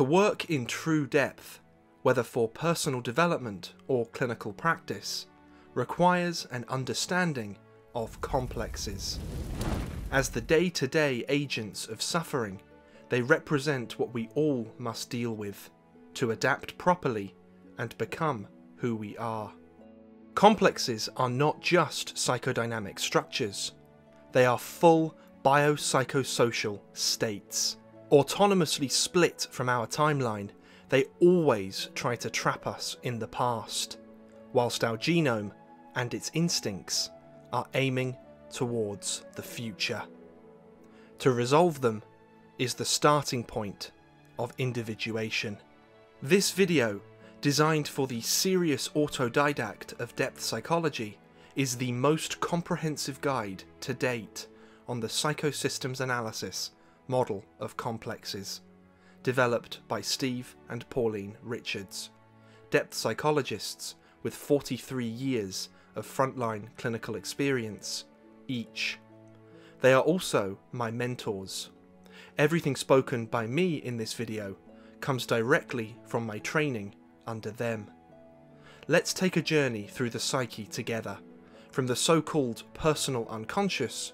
To work in true depth, whether for personal development or clinical practice, requires an understanding of complexes. As the day to day agents of suffering, they represent what we all must deal with to adapt properly and become who we are. Complexes are not just psychodynamic structures, they are full biopsychosocial states. Autonomously split from our timeline, they always try to trap us in the past, whilst our genome and its instincts are aiming towards the future. To resolve them is the starting point of individuation. This video, designed for the serious autodidact of depth psychology, is the most comprehensive guide to date on the psychosystems analysis model of complexes, developed by Steve and Pauline Richards, depth psychologists with 43 years of frontline clinical experience each. They are also my mentors. Everything spoken by me in this video comes directly from my training under them. Let's take a journey through the psyche together, from the so-called personal unconscious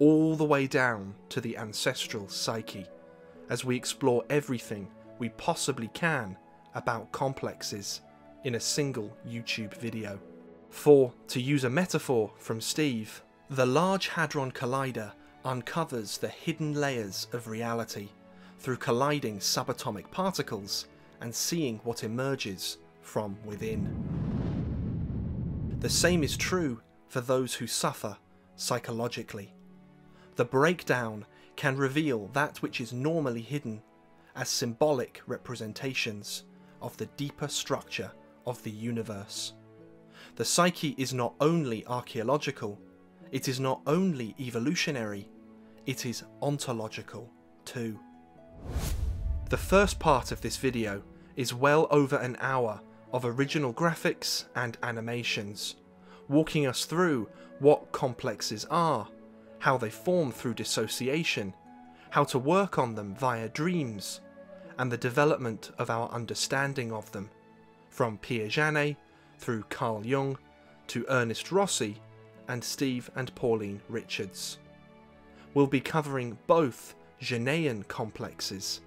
all the way down to the ancestral psyche, as we explore everything we possibly can about complexes in a single YouTube video. For, to use a metaphor from Steve, the Large Hadron Collider uncovers the hidden layers of reality through colliding subatomic particles and seeing what emerges from within. The same is true for those who suffer psychologically. The breakdown can reveal that which is normally hidden as symbolic representations of the deeper structure of the universe. The psyche is not only archaeological, it is not only evolutionary, it is ontological too. The first part of this video is well over an hour of original graphics and animations, walking us through what complexes are, how they form through dissociation, how to work on them via dreams, and the development of our understanding of them, from Pierre Janet through Carl Jung to Ernest Rossi and Steve and Pauline Richards. We'll be covering both Janaean complexes,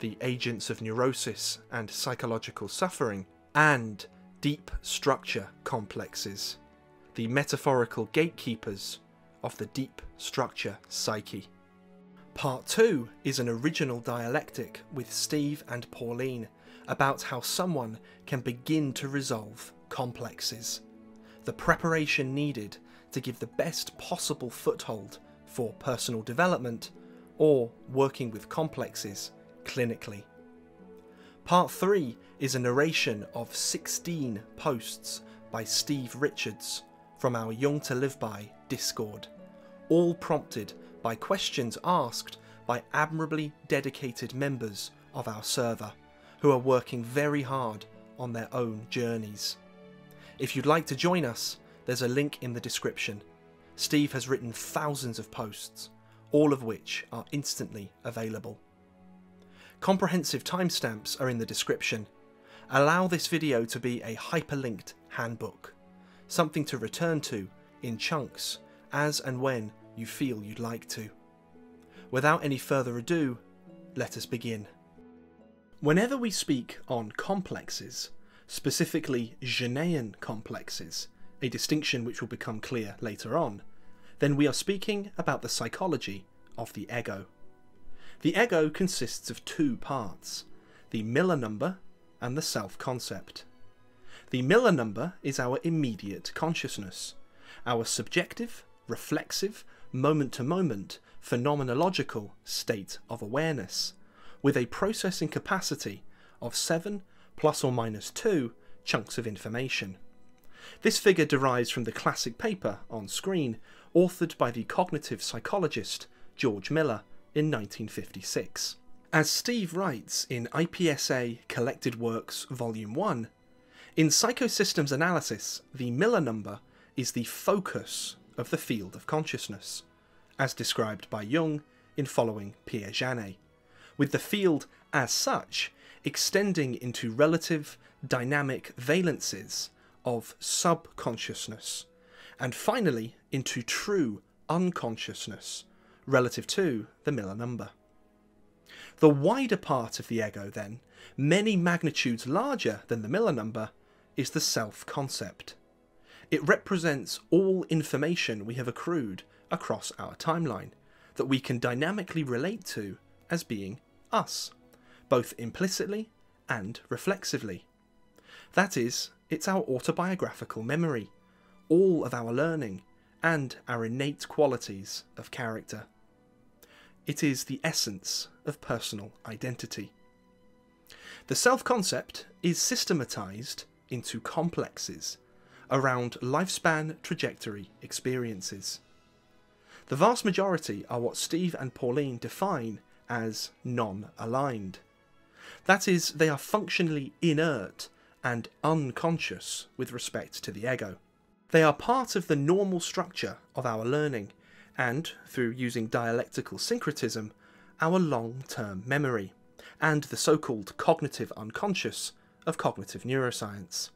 the agents of neurosis and psychological suffering, and deep structure complexes, the metaphorical gatekeepers of the deep structure psyche. Part 2 is an original dialectic with Steve and Pauline about how someone can begin to resolve complexes. The preparation needed to give the best possible foothold for personal development or working with complexes clinically. Part 3 is a narration of 16 posts by Steve Richards from our Jung to Live By Discord, all prompted by questions asked by admirably dedicated members of our server who are working very hard on their own journeys. If you'd like to join us, there's a link in the description. Steve has written thousands of posts, all of which are instantly available. Comprehensive timestamps are in the description. Allow this video to be a hyperlinked handbook, something to return to in chunks as and when you feel you'd like to. Without any further ado, let us begin. Whenever we speak on complexes, specifically Janaean complexes, a distinction which will become clear later on, then we are speaking about the psychology of the ego. The ego consists of two parts, the Miller number and the self-concept. The Miller number is our immediate consciousness, our subjective, reflexive, moment-to-moment, phenomenological state of awareness, with a processing capacity of 7 plus or minus 2 chunks of information. This figure derives from the classic paper on screen, authored by the cognitive psychologist George Miller in 1956. As Steve writes in IPSA Collected Works Volume 1, in psychosystems analysis, the Miller number is the focus of the field of consciousness, as described by Jung in following Pierre Janet, with the field, as such, extending into relative dynamic valences of subconsciousness, and finally into true unconsciousness relative to the Miller number. The wider part of the ego, then, many magnitudes larger than the Miller number, is the self concept. It represents all information we have accrued across our timeline that we can dynamically relate to as being us, both implicitly and reflexively. That is, it's our autobiographical memory, all of our learning, and our innate qualities of character. It is the essence of personal identity. The self concept is systematized into complexes around lifespan trajectory experiences. The vast majority are what Steve and Pauline define as non aligned. That is, they are functionally inert and unconscious with respect to the ego. They are part of the normal structure of our learning, and, through using dialectical syncretism, our long term memory, and the so called cognitive unconscious of cognitive neuroscience.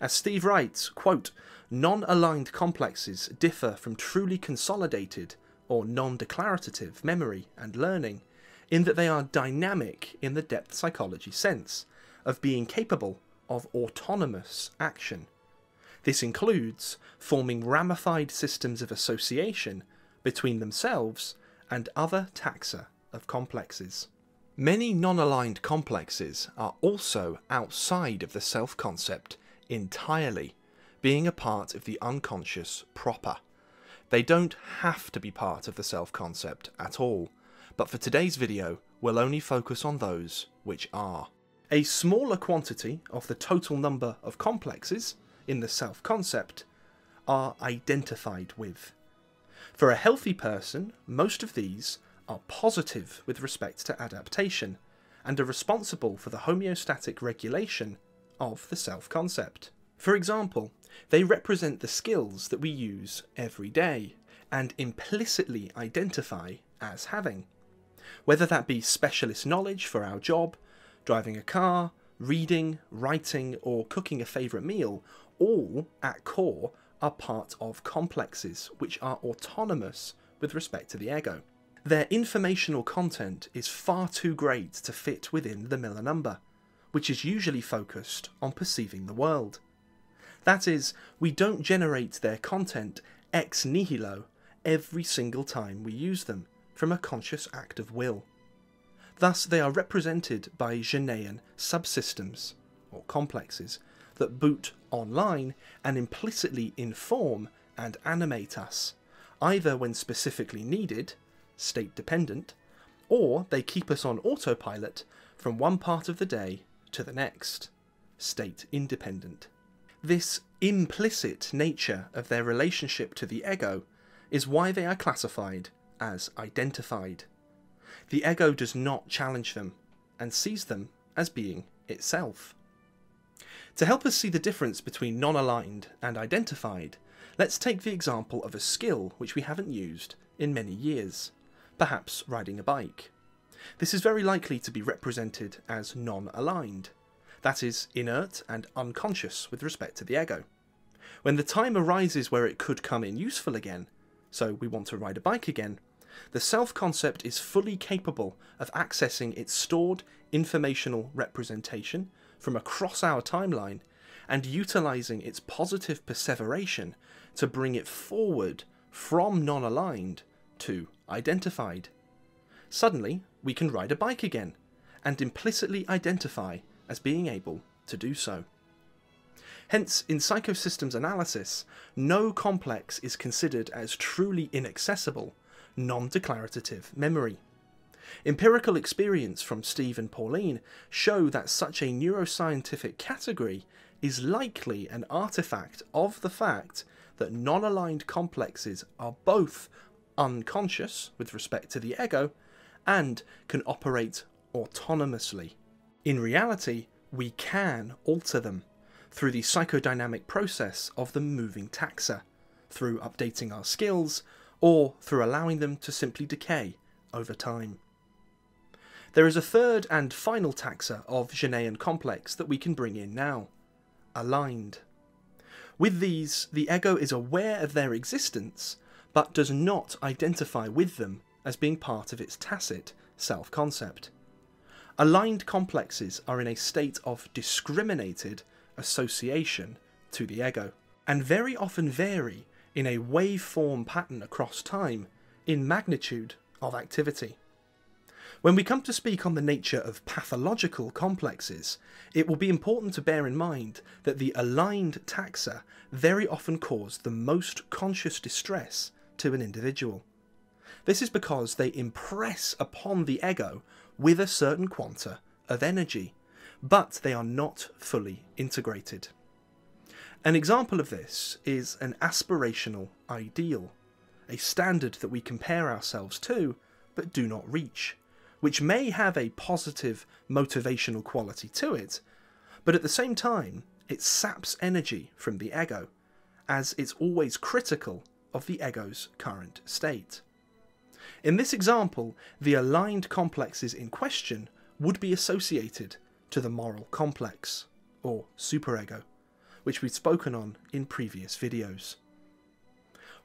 As Steve writes, quote, non aligned complexes differ from truly consolidated or non declarative memory and learning in that they are dynamic in the depth psychology sense of being capable of autonomous action. This includes forming ramified systems of association between themselves and other taxa of complexes. Many non aligned complexes are also outside of the self concept entirely, being a part of the unconscious proper. They don't have to be part of the self concept at all, but for today's video, we'll only focus on those which are. A smaller quantity of the total number of complexes in the self concept are identified with. For a healthy person, most of these are positive with respect to adaptation and are responsible for the homeostatic regulation of the self concept. For example, they represent the skills that we use every day and implicitly identify as having. Whether that be specialist knowledge for our job, driving a car, reading, writing, or cooking a favourite meal, all at core are part of complexes which are autonomous with respect to the ego. Their informational content is far too great to fit within the Miller number, which is usually focused on perceiving the world. That is, we don't generate their content ex nihilo every single time we use them from a conscious act of will. Thus, they are represented by Janean subsystems, or complexes, that boot online and implicitly inform and animate us, either when specifically needed, state dependent, or they keep us on autopilot from one part of the day to the next, state independent. This implicit nature of their relationship to the ego is why they are classified as identified. The ego does not challenge them and sees them as being itself. To help us see the difference between non aligned and identified, let's take the example of a skill which we haven't used in many years, perhaps riding a bike. This is very likely to be represented as non-aligned, that is, inert and unconscious with respect to the ego. When the time arises where it could come in useful again, so we want to ride a bike again, the self-concept is fully capable of accessing its stored informational representation from across our timeline and utilizing its positive perseveration to bring it forward from non-aligned to identified. Suddenly, we can ride a bike again, and implicitly identify as being able to do so. Hence, in psychosystems analysis, no complex is considered as truly inaccessible, non declarative memory. Empirical experience from Steve and Pauline show that such a neuroscientific category is likely an artifact of the fact that non aligned complexes are both unconscious with respect to the ego and can operate autonomously. In reality, we can alter them through the psychodynamic process of the moving taxa, through updating our skills, or through allowing them to simply decay over time. There is a third and final taxa of Janean complex that we can bring in now aligned. With these, the ego is aware of their existence, but does not identify with them as being part of its tacit self concept. Aligned complexes are in a state of discriminated association to the ego, and very often vary in a waveform pattern across time in magnitude of activity. When we come to speak on the nature of pathological complexes, it will be important to bear in mind that the aligned taxa very often cause the most conscious distress to an individual. This is because they impress upon the ego with a certain quanta of energy, but they are not fully integrated. An example of this is an aspirational ideal, a standard that we compare ourselves to but do not reach, which may have a positive motivational quality to it, but at the same time it saps energy from the ego, as it's always critical of the ego's current state. In this example, the aligned complexes in question would be associated to the moral complex, or superego, which we've spoken on in previous videos.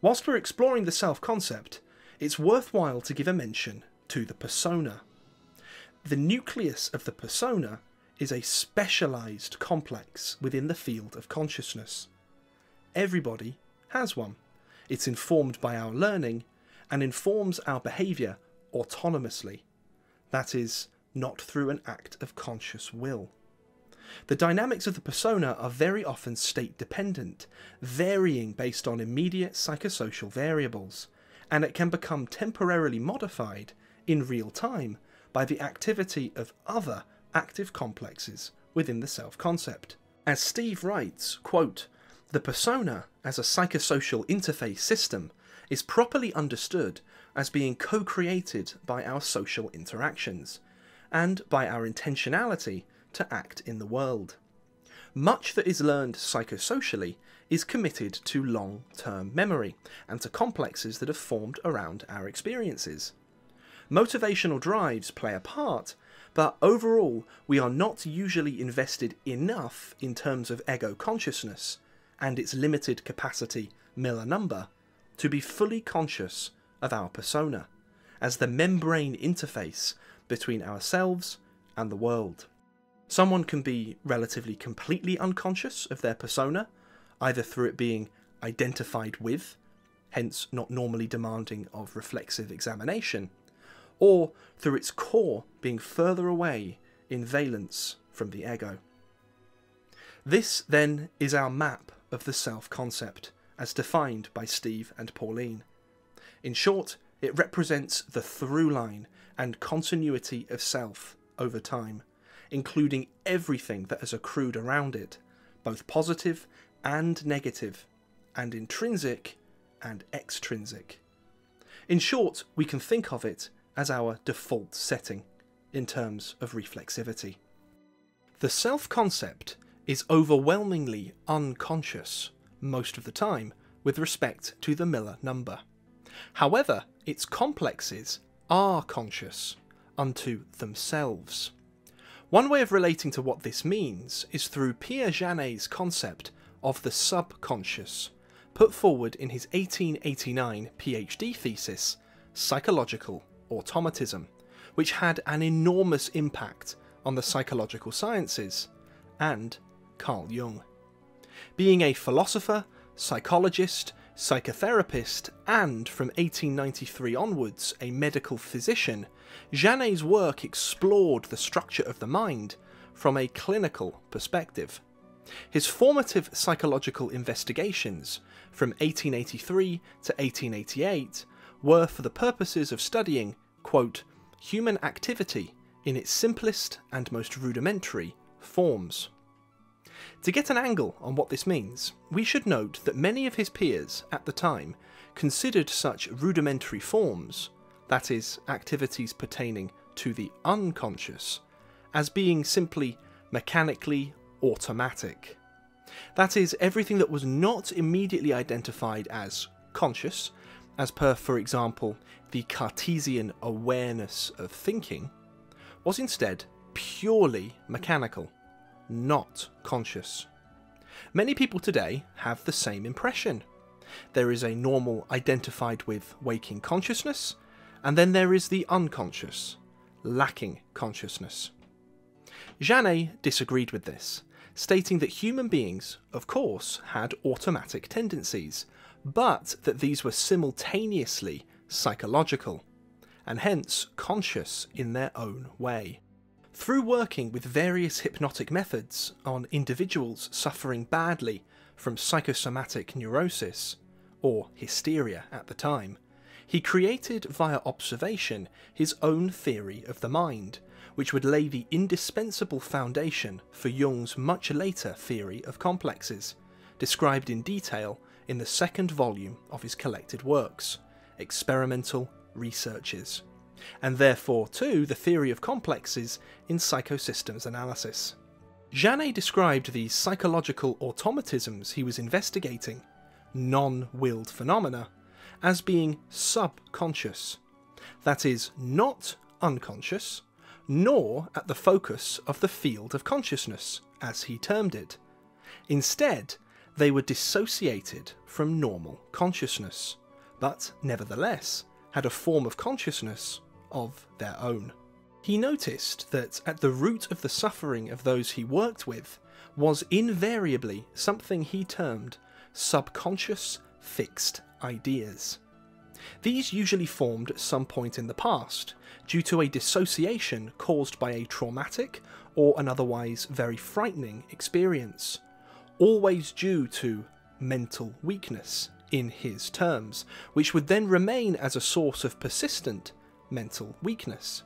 Whilst we're exploring the self concept, it's worthwhile to give a mention to the persona. The nucleus of the persona is a specialised complex within the field of consciousness. Everybody has one. It's informed by our learning and informs our behaviour autonomously, that is, not through an act of conscious will. The dynamics of the persona are very often state dependent, varying based on immediate psychosocial variables, and it can become temporarily modified in real time by the activity of other active complexes within the self concept. As Steve writes, quote, the persona as a psychosocial interface system is properly understood as being co created by our social interactions and by our intentionality to act in the world. Much that is learned psychosocially is committed to long term memory and to complexes that have formed around our experiences. Motivational drives play a part, but overall, we are not usually invested enough in terms of ego consciousness and its limited capacity Miller number to be fully conscious of our persona as the membrane interface between ourselves and the world. Someone can be relatively completely unconscious of their persona, either through it being identified with, hence not normally demanding of reflexive examination, or through its core being further away in valence from the ego. This, then, is our map of the self concept, as defined by Steve and Pauline. In short, it represents the through line and continuity of self over time, including everything that has accrued around it, both positive and negative, and intrinsic and extrinsic. In short, we can think of it as our default setting in terms of reflexivity. The self concept is overwhelmingly unconscious most of the time with respect to the Miller number. However, its complexes are conscious unto themselves. One way of relating to what this means is through Pierre Janet's concept of the subconscious, put forward in his 1889 PhD thesis, Psychological Automatism, which had an enormous impact on the psychological sciences and Carl Jung. Being a philosopher, psychologist, psychotherapist, and from 1893 onwards a medical physician, Janet's work explored the structure of the mind from a clinical perspective. His formative psychological investigations from 1883 to 1888 were for the purposes of studying, quote, human activity in its simplest and most rudimentary forms. To get an angle on what this means, we should note that many of his peers at the time considered such rudimentary forms, that is, activities pertaining to the unconscious, as being simply mechanically automatic. That is, everything that was not immediately identified as conscious, as per, for example, the Cartesian awareness of thinking, was instead purely mechanical, not conscious. Many people today have the same impression. There is a normal identified with waking consciousness, and then there is the unconscious, lacking consciousness. Janet disagreed with this, stating that human beings, of course, had automatic tendencies, but that these were simultaneously psychological, and hence conscious in their own way. Through working with various hypnotic methods on individuals suffering badly from psychosomatic neurosis, or hysteria at the time, he created via observation his own theory of the mind, which would lay the indispensable foundation for Jung's much later theory of complexes, described in detail in the second volume of his collected works, Experimental Researches and therefore, too, the theory of complexes in psychosystems analysis. Janet described the psychological automatisms he was investigating, non willed phenomena, as being subconscious. That is, not unconscious, nor at the focus of the field of consciousness, as he termed it. Instead, they were dissociated from normal consciousness, but nevertheless had a form of consciousness of their own. He noticed that at the root of the suffering of those he worked with was invariably something he termed subconscious fixed ideas. These usually formed at some point in the past, due to a dissociation caused by a traumatic or an otherwise very frightening experience, always due to mental weakness, in his terms, which would then remain as a source of persistent mental weakness.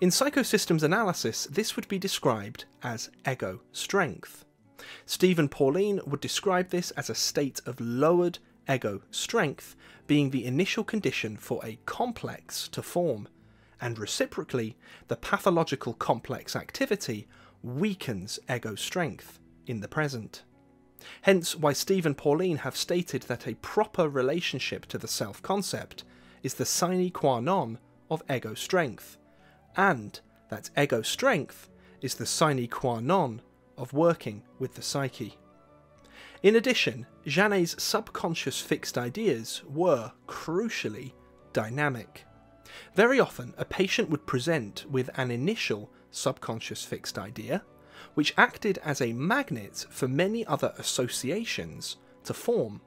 In psychosystems analysis, this would be described as ego strength. Steve and Pauline would describe this as a state of lowered ego strength being the initial condition for a complex to form, and reciprocally, the pathological complex activity weakens ego strength in the present. Hence, why Steve and Pauline have stated that a proper relationship to the self concept is the sine qua non of ego strength, and that ego strength is the sine qua non of working with the psyche. In addition, Janet's subconscious fixed ideas were, crucially, dynamic. Very often, a patient would present with an initial subconscious fixed idea, which acted as a magnet for many other associations to form.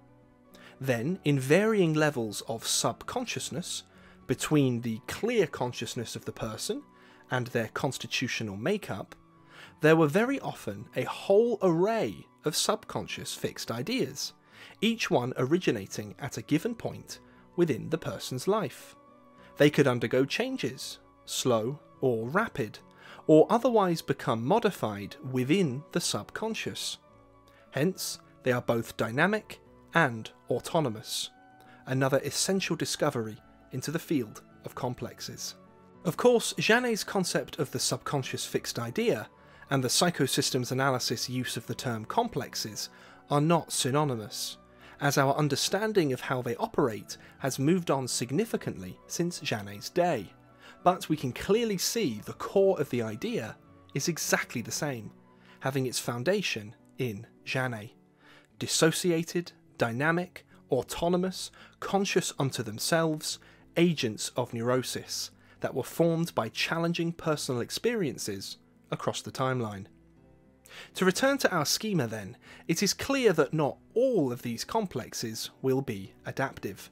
Then, in varying levels of subconsciousness, between the clear consciousness of the person and their constitutional makeup, there were very often a whole array of subconscious fixed ideas, each one originating at a given point within the person's life. They could undergo changes, slow or rapid, or otherwise become modified within the subconscious. Hence, they are both dynamic and autonomous, another essential discovery into the field of complexes. Of course, Janet's concept of the subconscious fixed idea and the psychosystems analysis use of the term complexes are not synonymous, as our understanding of how they operate has moved on significantly since Janet's day. But we can clearly see the core of the idea is exactly the same, having its foundation in Janet. Dissociated, dynamic, autonomous, conscious unto themselves, agents of neurosis that were formed by challenging personal experiences across the timeline. To return to our schema then, it is clear that not all of these complexes will be adaptive.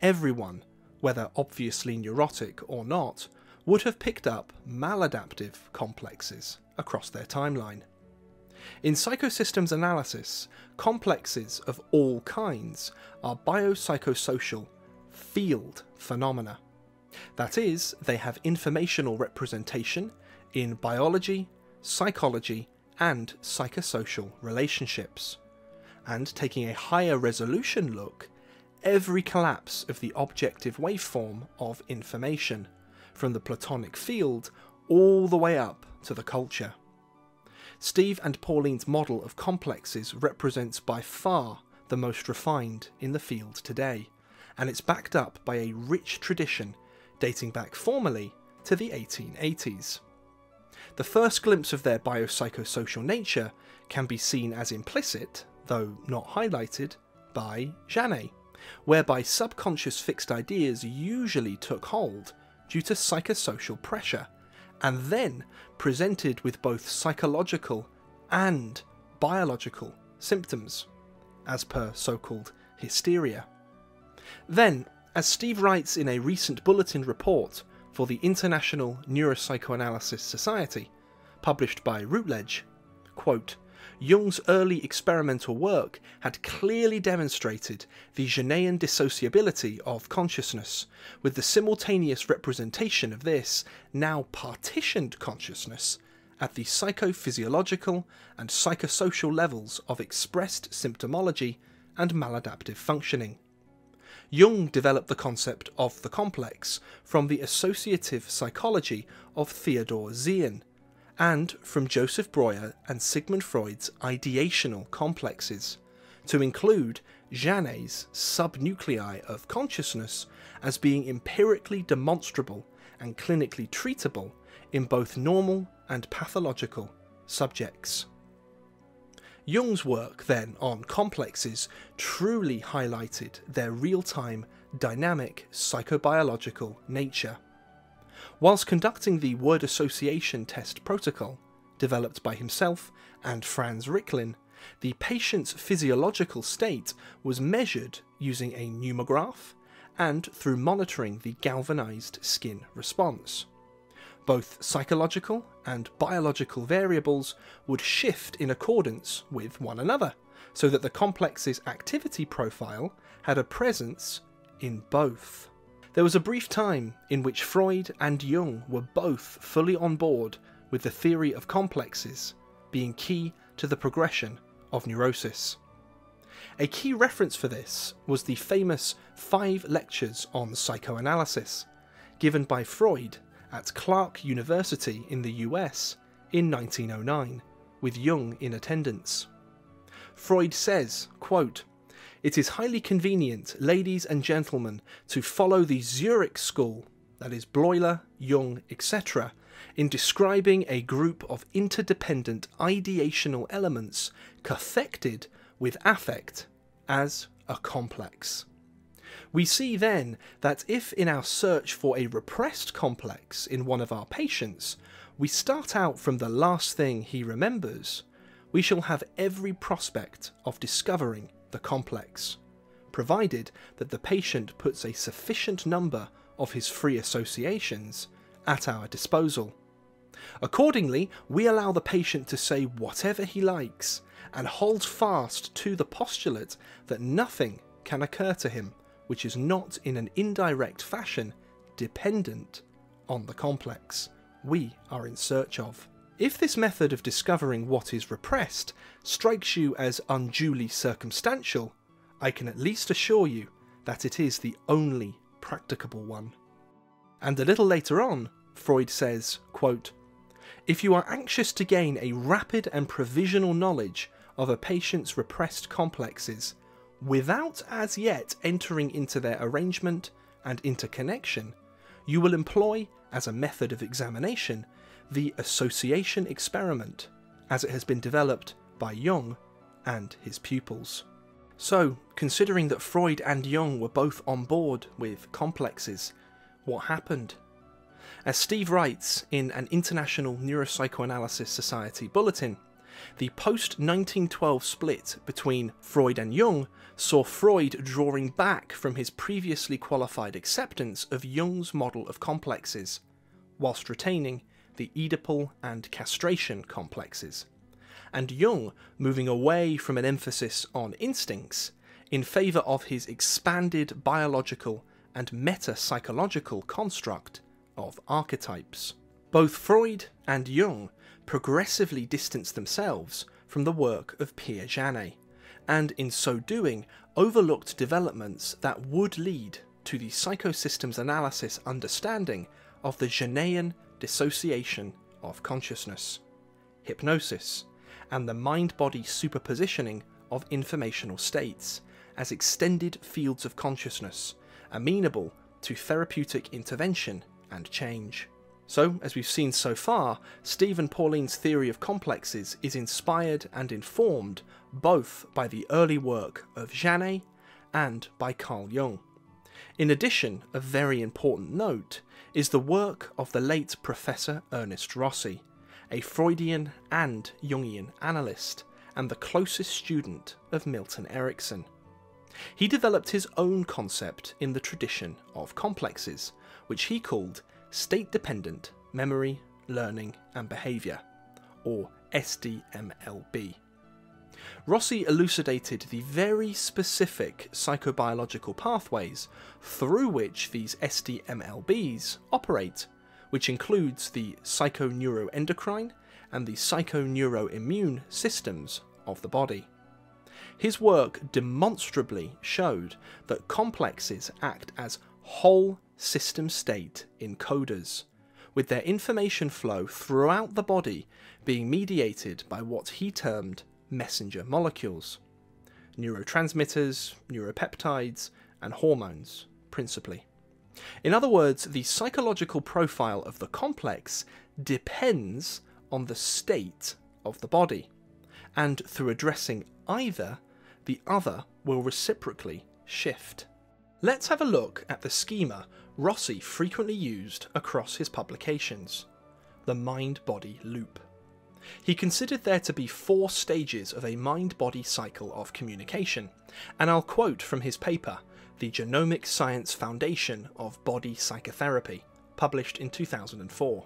Everyone, whether obviously neurotic or not, would have picked up maladaptive complexes across their timeline. In psychosystems analysis, complexes of all kinds are biopsychosocial field phenomena. That is, they have informational representation in biology, psychology, and psychosocial relationships. And taking a higher resolution look, every collapse of the objective waveform of information, from the Platonic field all the way up to the culture. Steve and Pauline's model of complexes represents by far the most refined in the field today, and it's backed up by a rich tradition dating back formally to the 1880s. The first glimpse of their biopsychosocial nature can be seen as implicit, though not highlighted, by Janet, whereby subconscious fixed ideas usually took hold due to psychosocial pressure, and then presented with both psychological and biological symptoms, as per so called hysteria. Then, as Steve writes in a recent bulletin report for the International Neuropsychoanalysis Society, published by Routledge, quote, Jung's early experimental work had clearly demonstrated the Janean dissociability of consciousness, with the simultaneous representation of this, now partitioned consciousness, at the psychophysiological and psychosocial levels of expressed symptomology and maladaptive functioning. Jung developed the concept of the complex from the associative psychology of Theodor Ziehen, and from Joseph Breuer and Sigmund Freud's ideational complexes, to include Janet's subnuclei of consciousness as being empirically demonstrable and clinically treatable in both normal and pathological subjects. Jung's work then on complexes truly highlighted their real time, dynamic psychobiological nature. Whilst conducting the word association test protocol, developed by himself and Franz Riklin, the patient's physiological state was measured using a pneumograph and through monitoring the galvanized skin response. Both psychological and biological variables would shift in accordance with one another, so that the complex's activity profile had a presence in both. There was a brief time in which Freud and Jung were both fully on board with the theory of complexes being key to the progression of neurosis. A key reference for this was the famous Five Lectures on Psychoanalysis, given by Freud at Clark University in the US in 1909, with Jung in attendance. Freud says, quote, It is highly convenient, ladies and gentlemen, to follow the Zurich school, that is Bleuler, Jung, etc., in describing a group of interdependent ideational elements cathected with affect as a complex. We see then that if in our search for a repressed complex in one of our patients, we start out from the last thing he remembers, we shall have every prospect of discovering the complex, provided that the patient puts a sufficient number of his free associations at our disposal. Accordingly, we allow the patient to say whatever he likes and hold fast to the postulate that nothing can occur to him which is not in an indirect fashion dependent on the complex we are in search of. If this method of discovering what is repressed strikes you as unduly circumstantial, I can at least assure you that it is the only practicable one. And a little later on, Freud says, quote, If you are anxious to gain a rapid and provisional knowledge of a patient's repressed complexes, without as yet entering into their arrangement and interconnection, you will employ as a method of examination the association experiment as it has been developed by Jung and his pupils. So, considering that Freud and Jung were both on board with complexes, what happened? As Steve writes in an International Neuropsychoanalysis Society bulletin, the post 1912 split between Freud and Jung saw Freud drawing back from his previously qualified acceptance of Jung's model of complexes, whilst retaining the Oedipal and castration complexes, and Jung moving away from an emphasis on instincts in favour of his expanded biological and meta psychological construct of archetypes. Both Freud and Jung progressively distanced themselves from the work of Pierre Janet, and in so doing overlooked developments that would lead to the psychosystems analysis understanding of the Janean dissociation of consciousness, hypnosis, and the mind body superpositioning of informational states as extended fields of consciousness, amenable to therapeutic intervention and change. So, as we've seen so far, Steve and Pauline's theory of complexes is inspired and informed both by the early work of Janet and by Carl Jung. In addition, a very important note is the work of the late Professor Ernest Rossi, a Freudian and Jungian analyst and the closest student of Milton Erickson. He developed his own concept in the tradition of complexes, which he called State Dependent Memory, Learning and Behaviour, or SDMLB. Rossi elucidated the very specific psychobiological pathways through which these SDMLBs operate, which includes the psychoneuroendocrine and the psychoneuroimmune systems of the body. His work demonstrably showed that complexes act as whole system state encoders, with their information flow throughout the body being mediated by what he termed messenger molecules neurotransmitters, neuropeptides, and hormones, principally. In other words, the psychological profile of the complex depends on the state of the body, and through addressing either, the other will reciprocally shift. Let's have a look at the schema Rossi frequently used across his publications the mind body loop. He considered there to be four stages of a mind body cycle of communication, and I'll quote from his paper, The Genomic Science Foundation of Body Psychotherapy, published in 2004.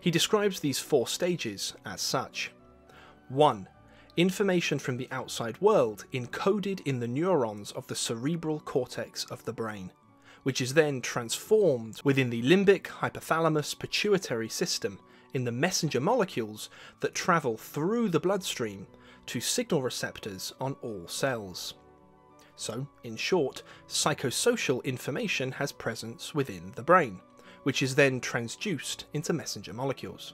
He describes these four stages as such 1 information from the outside world encoded in the neurons of the cerebral cortex of the brain, which is then transformed within the limbic hypothalamus pituitary system in the messenger molecules that travel through the bloodstream to signal receptors on all cells. So, in short, psychosocial information has presence within the brain, which is then transduced into messenger molecules.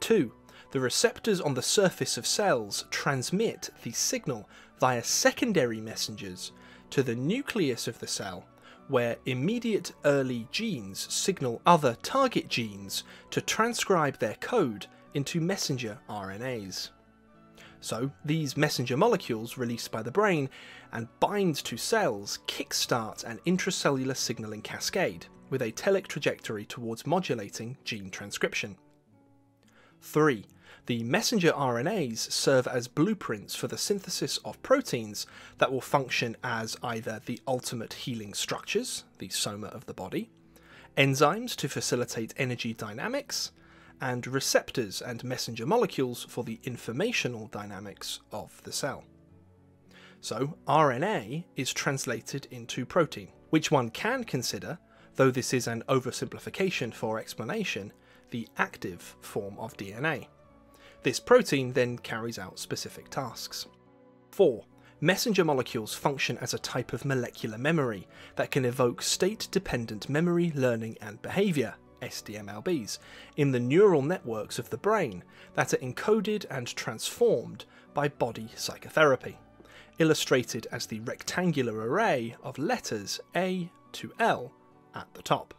2 the receptors on the surface of cells transmit the signal via secondary messengers to the nucleus of the cell, where immediate early genes signal other target genes to transcribe their code into messenger RNAs. So, these messenger molecules released by the brain and bind to cells kickstart an intracellular signaling cascade with a telic trajectory towards modulating gene transcription. 3. The messenger RNAs serve as blueprints for the synthesis of proteins that will function as either the ultimate healing structures, the soma of the body, enzymes to facilitate energy dynamics, and receptors and messenger molecules for the informational dynamics of the cell. So, RNA is translated into protein, which one can consider, though this is an oversimplification for explanation, the active form of DNA. This protein then carries out specific tasks. 4. Messenger molecules function as a type of molecular memory that can evoke state dependent memory, learning, and behaviour SDMLBs, in the neural networks of the brain that are encoded and transformed by body psychotherapy, illustrated as the rectangular array of letters A to L at the top.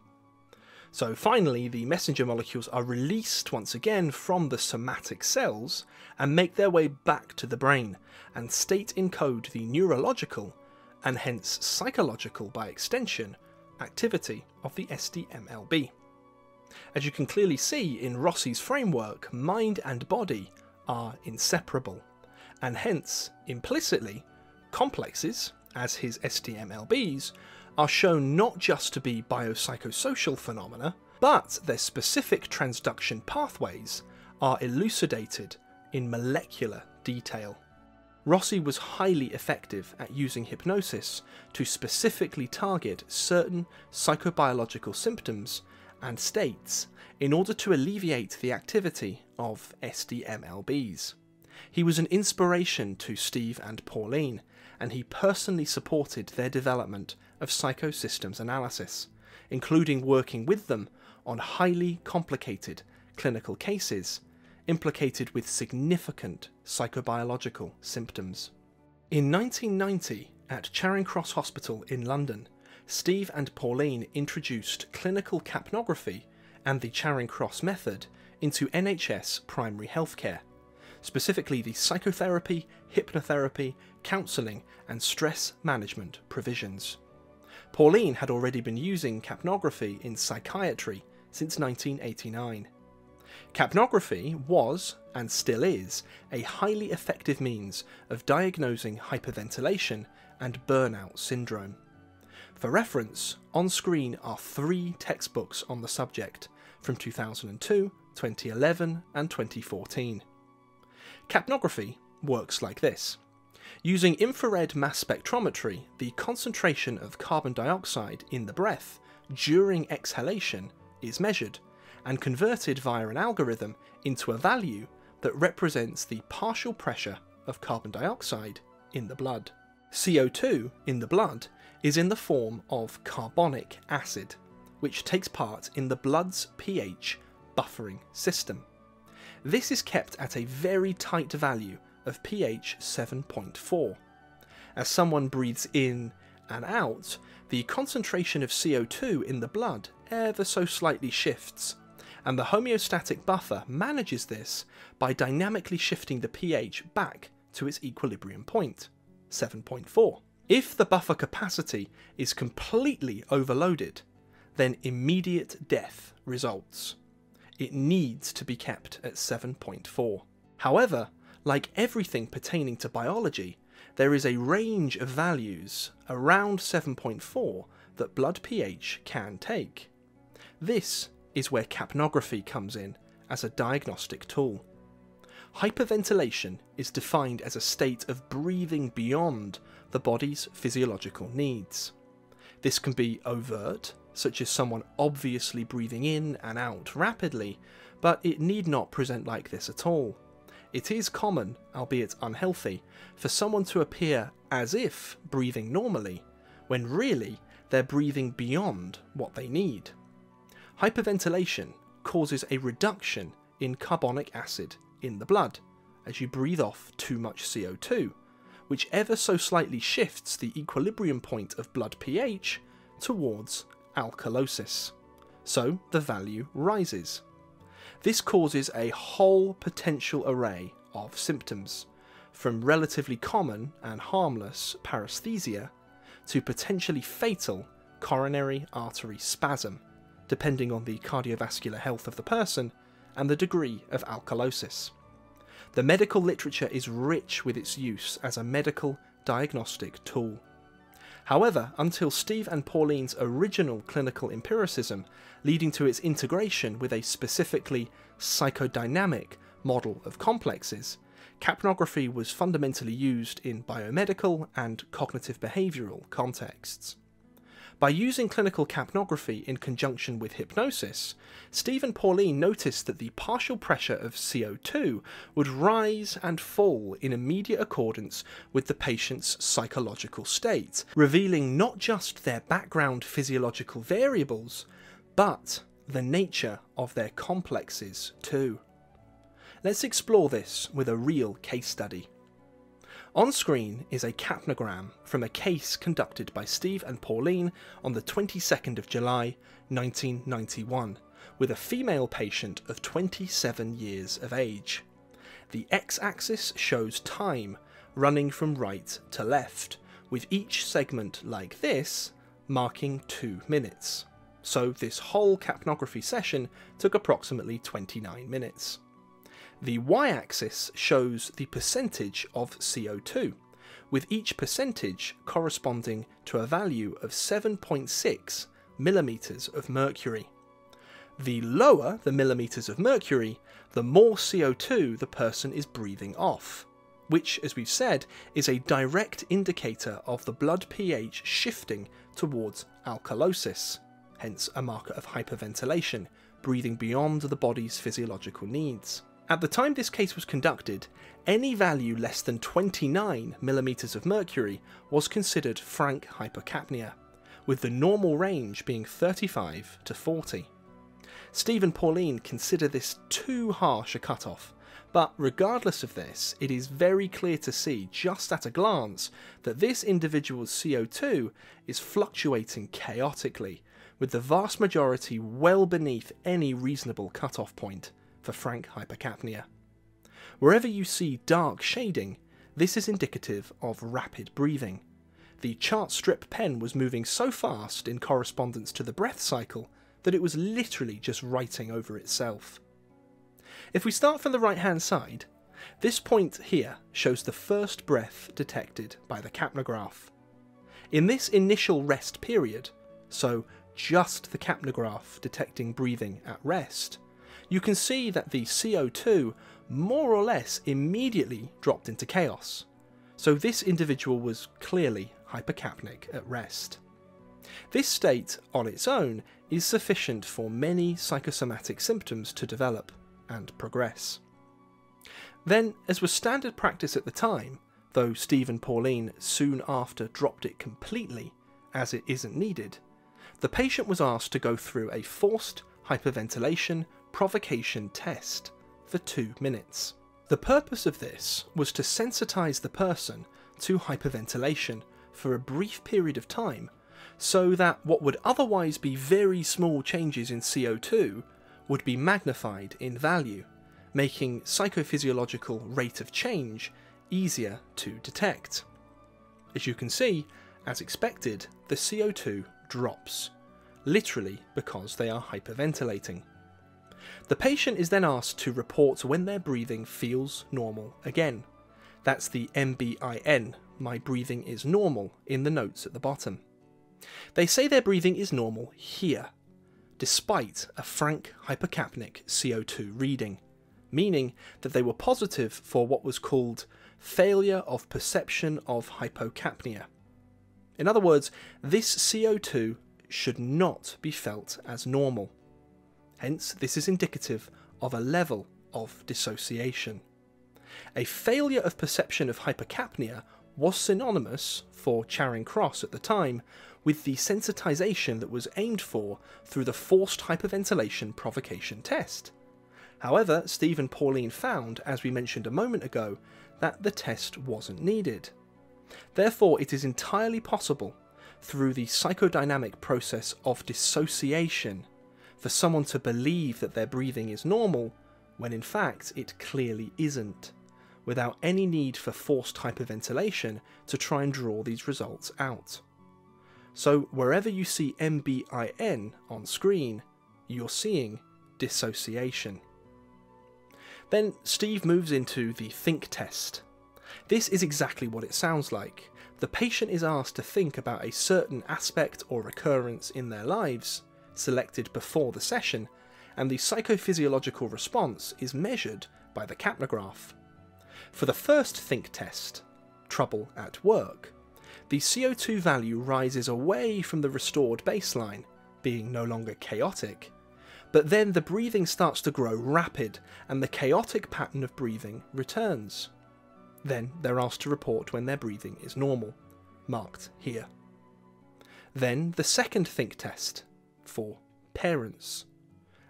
So finally, the messenger molecules are released once again from the somatic cells and make their way back to the brain and state encode the neurological, and hence psychological by extension, activity of the SDMLB. As you can clearly see in Rossi's framework, mind and body are inseparable, and hence, implicitly, complexes, as his SDMLBs, are shown not just to be biopsychosocial phenomena, but their specific transduction pathways are elucidated in molecular detail. Rossi was highly effective at using hypnosis to specifically target certain psychobiological symptoms and states in order to alleviate the activity of SDMLBs. He was an inspiration to Steve and Pauline, and he personally supported their development of psychosystems analysis, including working with them on highly complicated clinical cases implicated with significant psychobiological symptoms. In 1990, at Charing Cross Hospital in London, Steve and Pauline introduced clinical capnography and the Charing Cross method into NHS primary healthcare, specifically the psychotherapy, hypnotherapy, counselling, and stress management provisions. Pauline had already been using capnography in psychiatry since 1989. Capnography was, and still is, a highly effective means of diagnosing hyperventilation and burnout syndrome. For reference, on screen are three textbooks on the subject from 2002, 2011, and 2014. Capnography works like this. Using infrared mass spectrometry, the concentration of carbon dioxide in the breath during exhalation is measured and converted via an algorithm into a value that represents the partial pressure of carbon dioxide in the blood. CO2 in the blood is in the form of carbonic acid, which takes part in the blood's pH buffering system. This is kept at a very tight value of pH 7.4. As someone breathes in and out, the concentration of CO2 in the blood ever so slightly shifts, and the homeostatic buffer manages this by dynamically shifting the pH back to its equilibrium point, 7.4. If the buffer capacity is completely overloaded, then immediate death results. It needs to be kept at 7.4. However, like everything pertaining to biology, there is a range of values around 7.4 that blood pH can take. This is where capnography comes in as a diagnostic tool. Hyperventilation is defined as a state of breathing beyond the body's physiological needs. This can be overt, such as someone obviously breathing in and out rapidly, but it need not present like this at all. It is common, albeit unhealthy, for someone to appear as if breathing normally, when really they're breathing beyond what they need. Hyperventilation causes a reduction in carbonic acid in the blood as you breathe off too much CO2, which ever so slightly shifts the equilibrium point of blood pH towards alkalosis. So the value rises. This causes a whole potential array of symptoms, from relatively common and harmless paresthesia to potentially fatal coronary artery spasm, depending on the cardiovascular health of the person and the degree of alkalosis. The medical literature is rich with its use as a medical diagnostic tool. However, until Steve and Pauline's original clinical empiricism, leading to its integration with a specifically psychodynamic model of complexes, capnography was fundamentally used in biomedical and cognitive behavioural contexts. By using clinical capnography in conjunction with hypnosis, Steve and Pauline noticed that the partial pressure of CO2 would rise and fall in immediate accordance with the patient's psychological state, revealing not just their background physiological variables, but the nature of their complexes too. Let's explore this with a real case study. On screen is a capnogram from a case conducted by Steve and Pauline on the 22nd of July 1991 with a female patient of 27 years of age. The x axis shows time running from right to left, with each segment like this marking 2 minutes. So this whole capnography session took approximately 29 minutes. The y-axis shows the percentage of CO2, with each percentage corresponding to a value of 7.6 millimeters of mercury. The lower the millimeters of mercury, the more CO2 the person is breathing off, which, as we've said, is a direct indicator of the blood pH shifting towards alkalosis, hence a marker of hyperventilation, breathing beyond the body's physiological needs. At the time this case was conducted, any value less than 29 millimeters of mercury was considered frank hypocapnia, with the normal range being 35 to 40. Steve and Pauline consider this too harsh a cutoff, but regardless of this, it is very clear to see just at a glance that this individual's CO2 is fluctuating chaotically, with the vast majority well beneath any reasonable cut-off point for frank hypocapnia. Wherever you see dark shading, this is indicative of rapid breathing. The chart strip pen was moving so fast in correspondence to the breath cycle that it was literally just writing over itself. If we start from the right hand side, this point here shows the first breath detected by the capnograph. In this initial rest period, so just the capnograph detecting breathing at rest, you can see that the CO2 more or less immediately dropped into chaos. So this individual was clearly hypocapnic at rest. This state on its own is sufficient for many psychosomatic symptoms to develop and progress. Then, as was standard practice at the time, though Steve and Pauline soon after dropped it completely, as it isn't needed, the patient was asked to go through a forced hyperventilation provocation test for two minutes. The purpose of this was to sensitize the person to hyperventilation for a brief period of time so that what would otherwise be very small changes in CO2 would be magnified in value, making psychophysiological rate of change easier to detect. As you can see, as expected, the CO2 drops, literally because they are hyperventilating. The patient is then asked to report when their breathing feels normal again. That's the MBIN, my breathing is normal, in the notes at the bottom. They say their breathing is normal here, despite a frank hypocapnic CO2 reading, meaning that they were positive for what was called failure of perception of hypocapnia. In other words, this CO2 should not be felt as normal. Hence, this is indicative of a level of dissociation. A failure of perception of hypocapnia was synonymous, for Charing Cross at the time, with the sensitization that was aimed for through the forced hyperventilation provocation test. However, Steve and Pauline found, as we mentioned a moment ago, that the test wasn't needed. Therefore, it is entirely possible, through the psychodynamic process of dissociation, for someone to believe that their breathing is normal when in fact it clearly isn't, without any need for forced hyperventilation to try and draw these results out. So wherever you see MBIN on screen, you're seeing dissociation. Then Steve moves into the think test. This is exactly what it sounds like. The patient is asked to think about a certain aspect or occurrence in their lives, selected before the session, and the psychophysiological response is measured by the capnograph. For the first think test, trouble at work, the CO2 value rises away from the restored baseline, being no longer chaotic, but then the breathing starts to grow rapid and the chaotic pattern of breathing returns. Then they're asked to report when their breathing is normal, marked here. Then the second think test, for parents.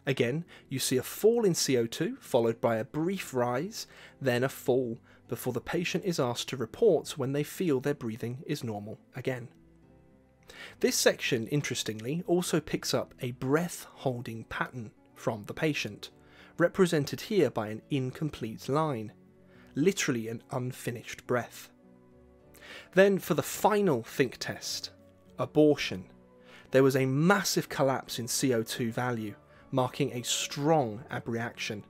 Again, you see a fall in CO2 followed by a brief rise, then a fall before the patient is asked to report when they feel their breathing is normal again. This section, interestingly, also picks up a breath holding pattern from the patient, represented here by an incomplete line, literally an unfinished breath. Then, for the final think test, abortion, there was a massive collapse in CO2 value, marking a strong abreaction.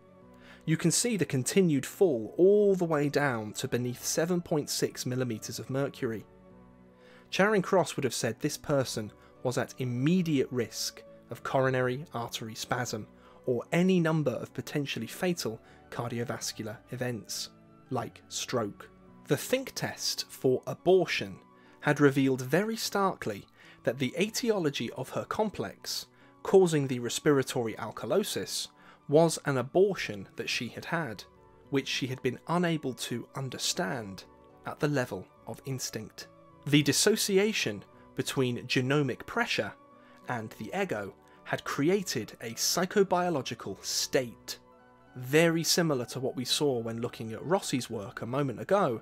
You can see the continued fall all the way down to beneath 7.6 millimeters of mercury. Charing Cross would have said this person was at immediate risk of coronary artery spasm or any number of potentially fatal cardiovascular events, like stroke. The think test for abortion had revealed very starkly that the etiology of her complex, causing the respiratory alkalosis, was an abortion that she had had, which she had been unable to understand at the level of instinct. The dissociation between genomic pressure and the ego had created a psychobiological state, very similar to what we saw when looking at Rossi's work a moment ago,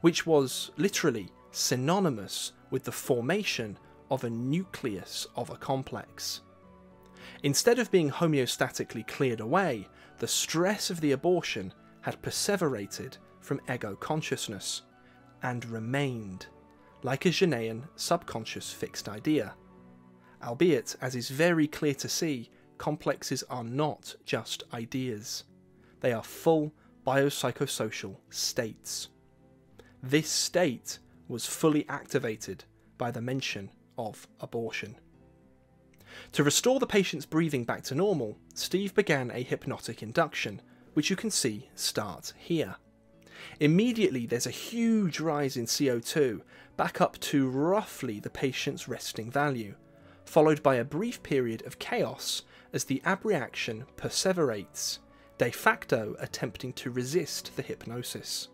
which was literally synonymous with the formation of a nucleus of a complex. Instead of being homeostatically cleared away, the stress of the abortion had perseverated from ego consciousness and remained, like a Janean subconscious fixed idea. Albeit, as is very clear to see, complexes are not just ideas, they are full biopsychosocial states. This state was fully activated by the mention of abortion. To restore the patient's breathing back to normal, Steve began a hypnotic induction, which you can see start here. Immediately, there's a huge rise in CO2, back up to roughly the patient's resting value, followed by a brief period of chaos as the abreaction perseverates, de facto attempting to resist the hypnosis.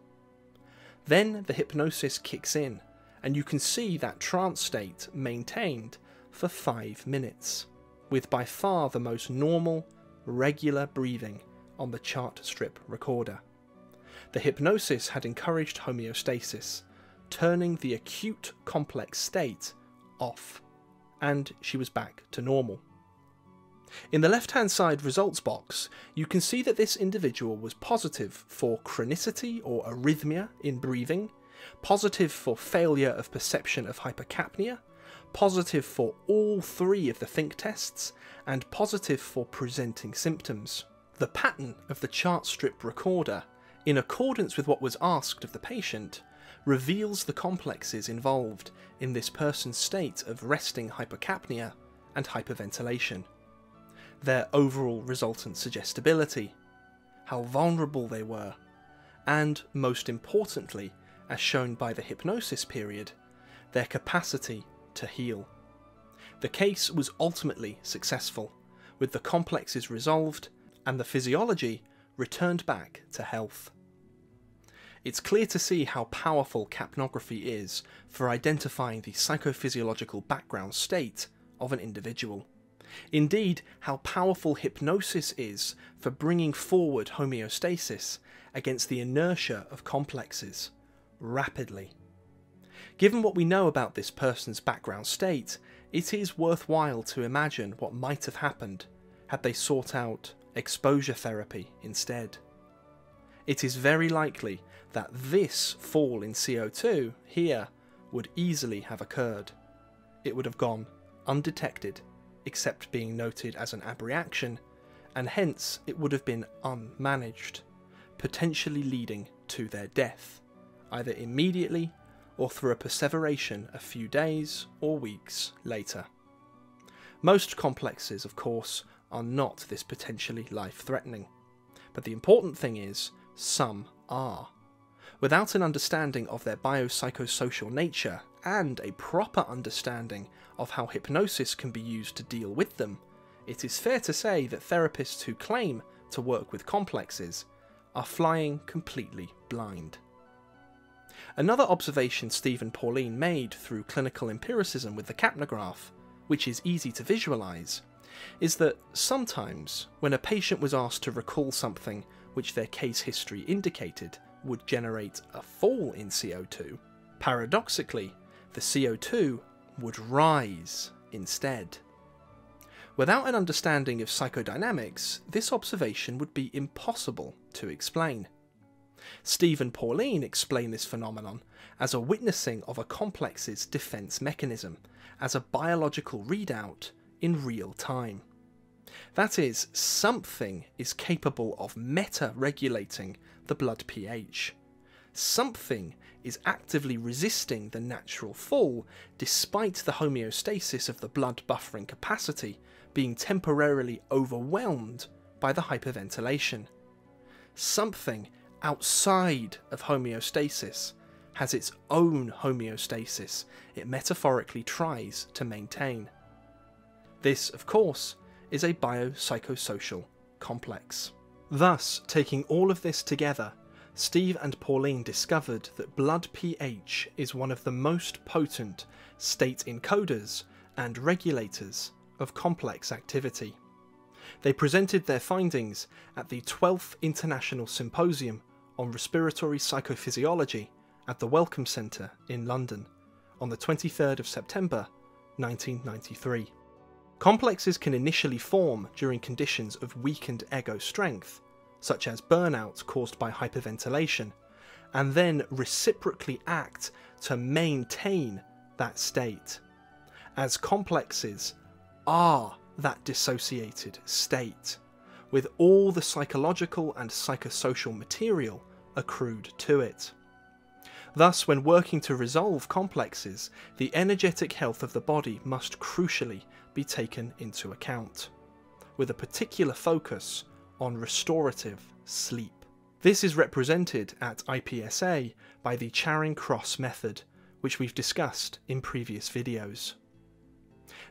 Then the hypnosis kicks in, and you can see that trance state maintained for five minutes, with by far the most normal, regular breathing on the chart strip recorder. The hypnosis had encouraged homeostasis, turning the acute complex state off, and she was back to normal. In the left hand side results box, you can see that this individual was positive for chronicity or arrhythmia in breathing, positive for failure of perception of hypocapnia, positive for all three of the think tests, and positive for presenting symptoms. The pattern of the chart strip recorder in accordance with what was asked of the patient, reveals the complexes involved in this person's state of resting hypocapnia and hyperventilation, their overall resultant suggestibility, how vulnerable they were, and, most importantly, as shown by the hypnosis period, their capacity to heal. The case was ultimately successful, with the complexes resolved and the physiology returned back to health. It's clear to see how powerful capnography is for identifying the psychophysiological background state of an individual. Indeed, how powerful hypnosis is for bringing forward homeostasis against the inertia of complexes rapidly. Given what we know about this person's background state, it is worthwhile to imagine what might have happened had they sought out exposure therapy instead. It is very likely that this fall in CO2 here would easily have occurred. It would have gone undetected, except being noted as an abreaction, and hence it would have been unmanaged, potentially leading to their death, either immediately or through a perseveration a few days or weeks later. Most complexes, of course, are not this potentially life threatening. But the important thing is, some are. Without an understanding of their biopsychosocial nature and a proper understanding of how hypnosis can be used to deal with them, it is fair to say that therapists who claim to work with complexes are flying completely blind. Another observation Steve and Pauline made through clinical empiricism with the capnograph, which is easy to visualise, is that sometimes when a patient was asked to recall something which their case history indicated would generate a fall in CO2, paradoxically, the CO2 would rise instead. Without an understanding of psychodynamics, this observation would be impossible to explain. Steve and Pauline explain this phenomenon as a witnessing of a complex's defense mechanism, as a biological readout in real time. That is, something is capable of meta regulating the blood pH. Something is actively resisting the natural fall despite the homeostasis of the blood buffering capacity being temporarily overwhelmed by the hyperventilation. Something outside of homeostasis has its own homeostasis it metaphorically tries to maintain. This, of course, is a biopsychosocial complex. Thus, taking all of this together, Steve and Pauline discovered that blood pH is one of the most potent state encoders and regulators of complex activity. They presented their findings at the 12th International Symposium on Respiratory Psychophysiology at the Wellcome Centre in London on the 23rd of September 1993. Complexes can initially form during conditions of weakened ego strength, such as burnout caused by hyperventilation, and then reciprocally act to maintain that state, as complexes are that dissociated state, with all the psychological and psychosocial material accrued to it. Thus, when working to resolve complexes, the energetic health of the body must crucially be taken into account, with a particular focus on restorative sleep. This is represented at IPSA by the Charing Cross method, which we've discussed in previous videos.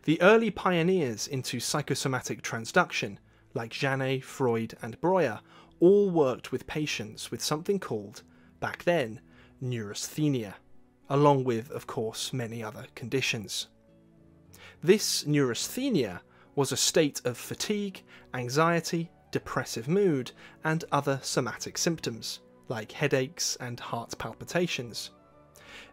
The early pioneers into psychosomatic transduction, like Janet, Freud, and Breuer, all worked with patients with something called, back then, neurasthenia, along with, of course, many other conditions. This neurasthenia was a state of fatigue, anxiety, depressive mood, and other somatic symptoms, like headaches and heart palpitations.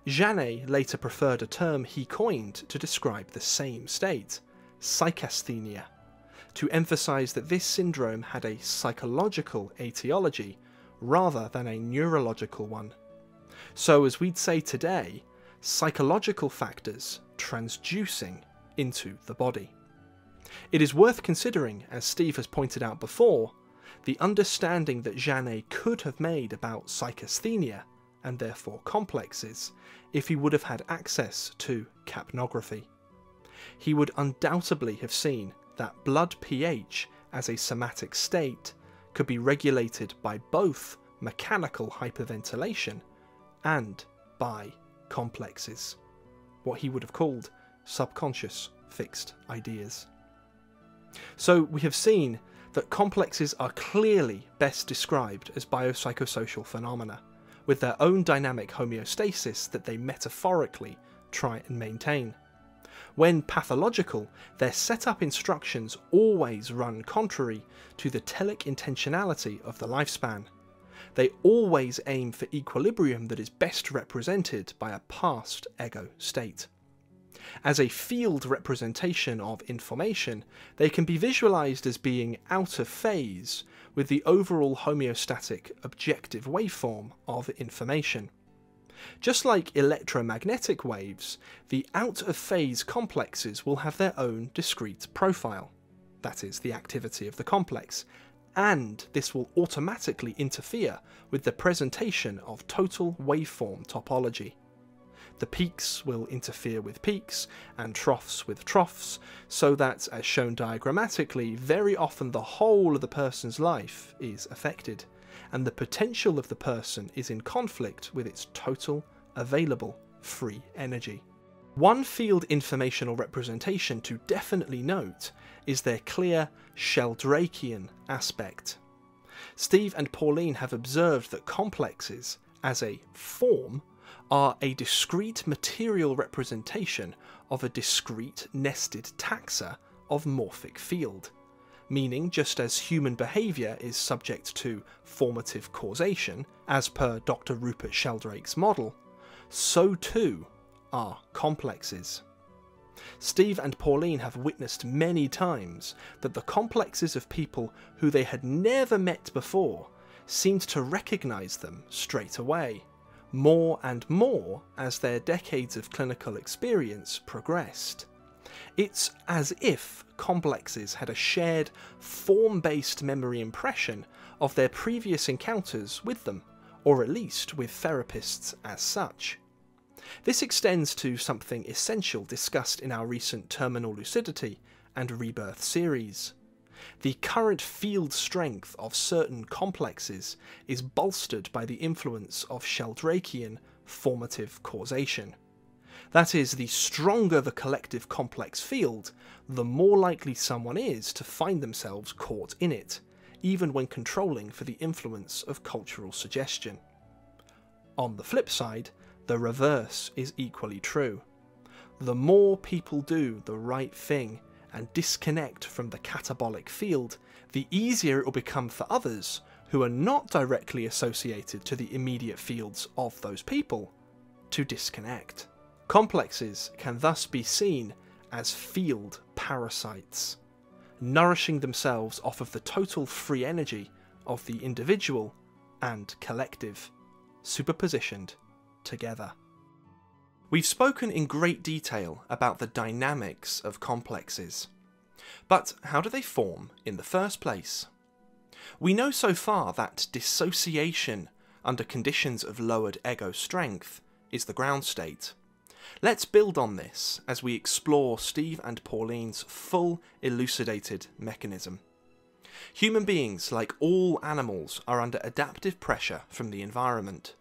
Janet later preferred a term he coined to describe the same state, psychasthenia, to emphasize that this syndrome had a psychological etiology rather than a neurological one. So, as we'd say today, psychological factors transducing into the body. It is worth considering, as Steve has pointed out before, the understanding that Janet could have made about psychasthenia, and therefore complexes, if he would have had access to capnography. He would undoubtedly have seen that blood pH as a somatic state could be regulated by both mechanical hyperventilation and by complexes, what he would have called subconscious fixed ideas. So we have seen that complexes are clearly best described as biopsychosocial phenomena, with their own dynamic homeostasis that they metaphorically try and maintain. When pathological, their setup instructions always run contrary to the telic intentionality of the lifespan. They always aim for equilibrium that is best represented by a past ego state. As a field representation of information, they can be visualized as being out of phase with the overall homeostatic objective waveform of information. Just like electromagnetic waves, the out of phase complexes will have their own discrete profile, that is, the activity of the complex, and this will automatically interfere with the presentation of total waveform topology. The peaks will interfere with peaks and troughs with troughs, so that, as shown diagrammatically, very often the whole of the person's life is affected, and the potential of the person is in conflict with its total available free energy. One field informational representation to definitely note is their clear Sheldrakean aspect. Steve and Pauline have observed that complexes, as a form, are a discrete material representation of a discrete nested taxa of morphic field, meaning just as human behaviour is subject to formative causation, as per Dr. Rupert Sheldrake's model, so too are complexes. Steve and Pauline have witnessed many times that the complexes of people who they had never met before seemed to recognise them straight away more and more as their decades of clinical experience progressed. It's as if complexes had a shared form based memory impression of their previous encounters with them, or at least with therapists as such. This extends to something essential discussed in our recent Terminal Lucidity and Rebirth series. The current field strength of certain complexes is bolstered by the influence of Sheldrakean formative causation. That is, the stronger the collective complex field, the more likely someone is to find themselves caught in it, even when controlling for the influence of cultural suggestion. On the flip side, the reverse is equally true. The more people do the right thing and disconnect from the catabolic field, the easier it will become for others who are not directly associated to the immediate fields of those people to disconnect. Complexes can thus be seen as field parasites, nourishing themselves off of the total free energy of the individual and collective, superpositioned together. We've spoken in great detail about the dynamics of complexes. But how do they form in the first place? We know so far that dissociation under conditions of lowered ego strength is the ground state. Let's build on this as we explore Steve and Pauline's full elucidated mechanism. Human beings, like all animals, are under adaptive pressure from the environment.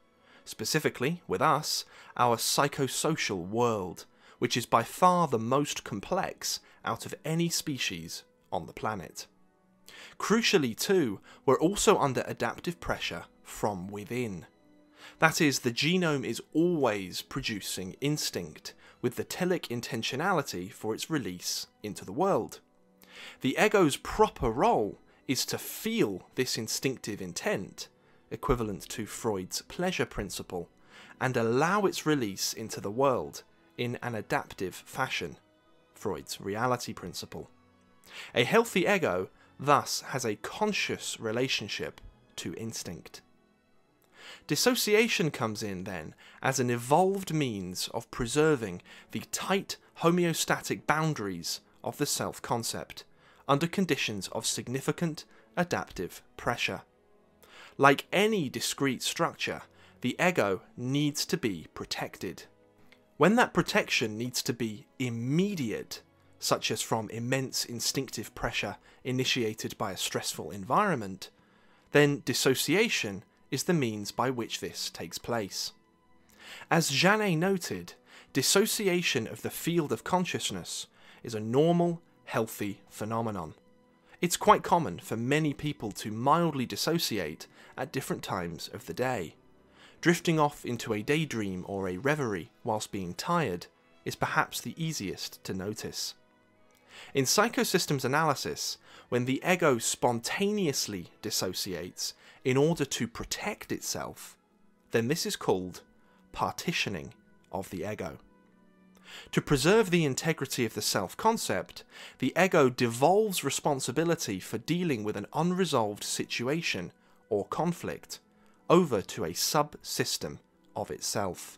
Specifically, with us, our psychosocial world, which is by far the most complex out of any species on the planet. Crucially, too, we're also under adaptive pressure from within. That is, the genome is always producing instinct, with the telic intentionality for its release into the world. The ego's proper role is to feel this instinctive intent, equivalent to Freud's pleasure principle, and allow its release into the world in an adaptive fashion, Freud's reality principle. A healthy ego thus has a conscious relationship to instinct. Dissociation comes in then as an evolved means of preserving the tight homeostatic boundaries of the self concept under conditions of significant adaptive pressure. Like any discrete structure, the ego needs to be protected. When that protection needs to be immediate, such as from immense instinctive pressure initiated by a stressful environment, then dissociation is the means by which this takes place. As Janet noted, dissociation of the field of consciousness is a normal, healthy phenomenon. It's quite common for many people to mildly dissociate at different times of the day. Drifting off into a daydream or a reverie whilst being tired is perhaps the easiest to notice. In psychosystems analysis, when the ego spontaneously dissociates in order to protect itself, then this is called partitioning of the ego. To preserve the integrity of the self concept, the ego devolves responsibility for dealing with an unresolved situation or conflict over to a subsystem of itself.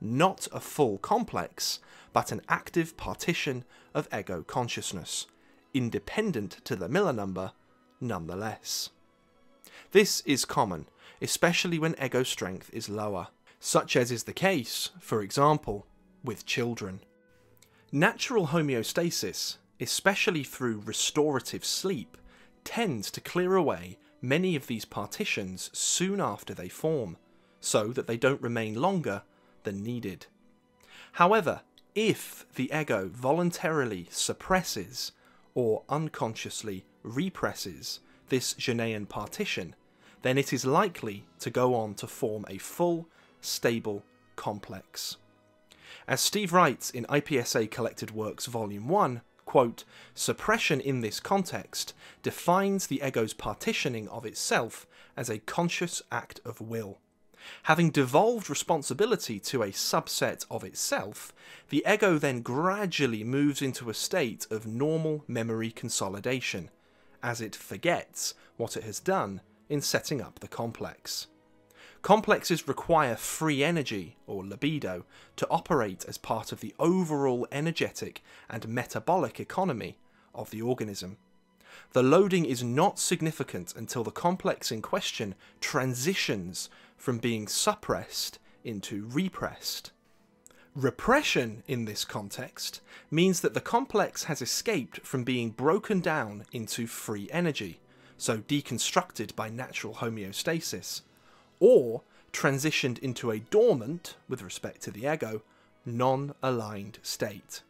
Not a full complex, but an active partition of ego consciousness, independent to the Miller number nonetheless. This is common, especially when ego strength is lower, such as is the case, for example, with children. Natural homeostasis, especially through restorative sleep, tends to clear away many of these partitions soon after they form, so that they don't remain longer than needed. However, if the ego voluntarily suppresses or unconsciously represses this Janean partition, then it is likely to go on to form a full, stable complex. As Steve writes in IPSA Collected Works Volume 1, quote, suppression in this context defines the ego's partitioning of itself as a conscious act of will. Having devolved responsibility to a subset of itself, the ego then gradually moves into a state of normal memory consolidation, as it forgets what it has done in setting up the complex. Complexes require free energy, or libido, to operate as part of the overall energetic and metabolic economy of the organism. The loading is not significant until the complex in question transitions from being suppressed into repressed. Repression in this context means that the complex has escaped from being broken down into free energy, so deconstructed by natural homeostasis, or transitioned into a dormant, with respect to the ego, non aligned state.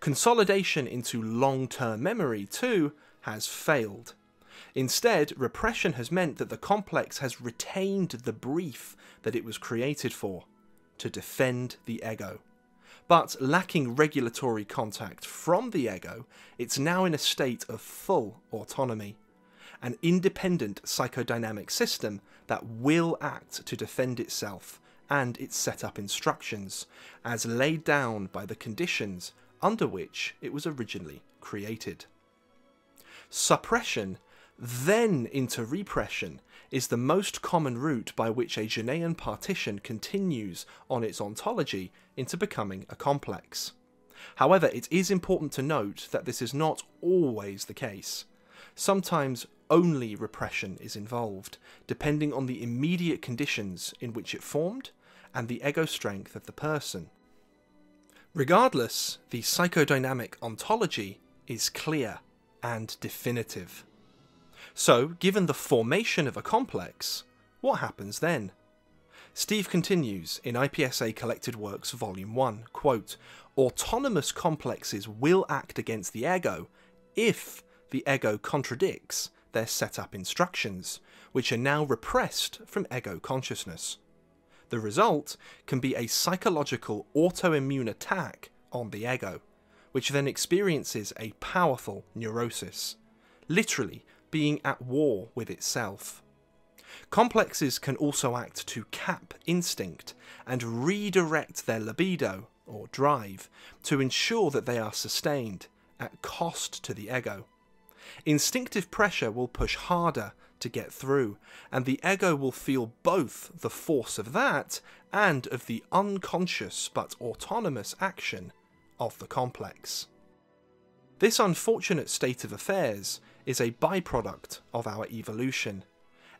Consolidation into long term memory, too, has failed. Instead, repression has meant that the complex has retained the brief that it was created for to defend the ego. But lacking regulatory contact from the ego, it's now in a state of full autonomy. An independent psychodynamic system that will act to defend itself and its setup instructions, as laid down by the conditions under which it was originally created. Suppression, then into repression, is the most common route by which a Janean partition continues on its ontology into becoming a complex. However, it is important to note that this is not always the case. Sometimes only repression is involved, depending on the immediate conditions in which it formed and the ego strength of the person. Regardless, the psychodynamic ontology is clear and definitive. So, given the formation of a complex, what happens then? Steve continues in IPSA Collected Works Volume 1, quote, Autonomous complexes will act against the ego if the ego contradicts their set-up instructions, which are now repressed from ego consciousness. The result can be a psychological autoimmune attack on the ego, which then experiences a powerful neurosis, literally being at war with itself. Complexes can also act to cap instinct and redirect their libido, or drive, to ensure that they are sustained, at cost to the ego. Instinctive pressure will push harder to get through, and the ego will feel both the force of that and of the unconscious but autonomous action of the complex. This unfortunate state of affairs is a byproduct of our evolution,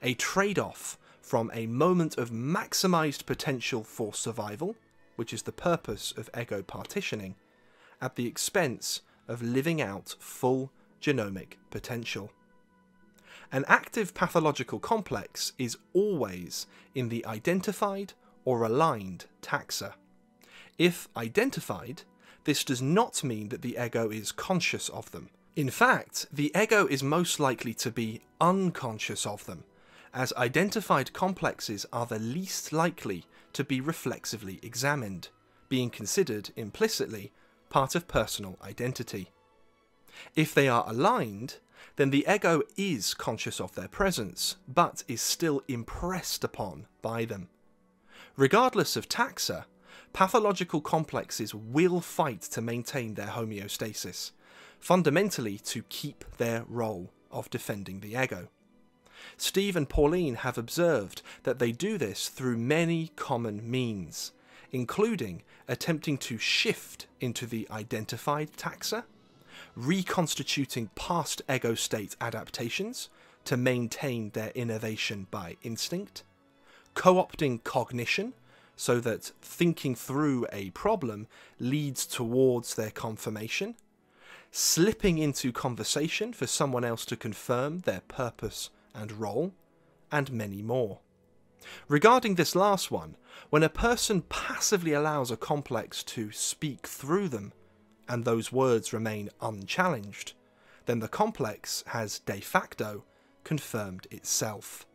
a trade off from a moment of maximized potential for survival, which is the purpose of ego partitioning, at the expense of living out full genomic potential. An active pathological complex is always in the identified or aligned taxa. If identified, this does not mean that the ego is conscious of them. In fact, the ego is most likely to be unconscious of them, as identified complexes are the least likely to be reflexively examined, being considered implicitly part of personal identity. If they are aligned, then the ego is conscious of their presence, but is still impressed upon by them. Regardless of taxa, pathological complexes will fight to maintain their homeostasis, fundamentally to keep their role of defending the ego. Steve and Pauline have observed that they do this through many common means, including attempting to shift into the identified taxa, reconstituting past ego state adaptations to maintain their innovation by instinct, co opting cognition so that thinking through a problem leads towards their confirmation, slipping into conversation for someone else to confirm their purpose and role, and many more. Regarding this last one, when a person passively allows a complex to speak through them and those words remain unchallenged, then the complex has de facto confirmed itself.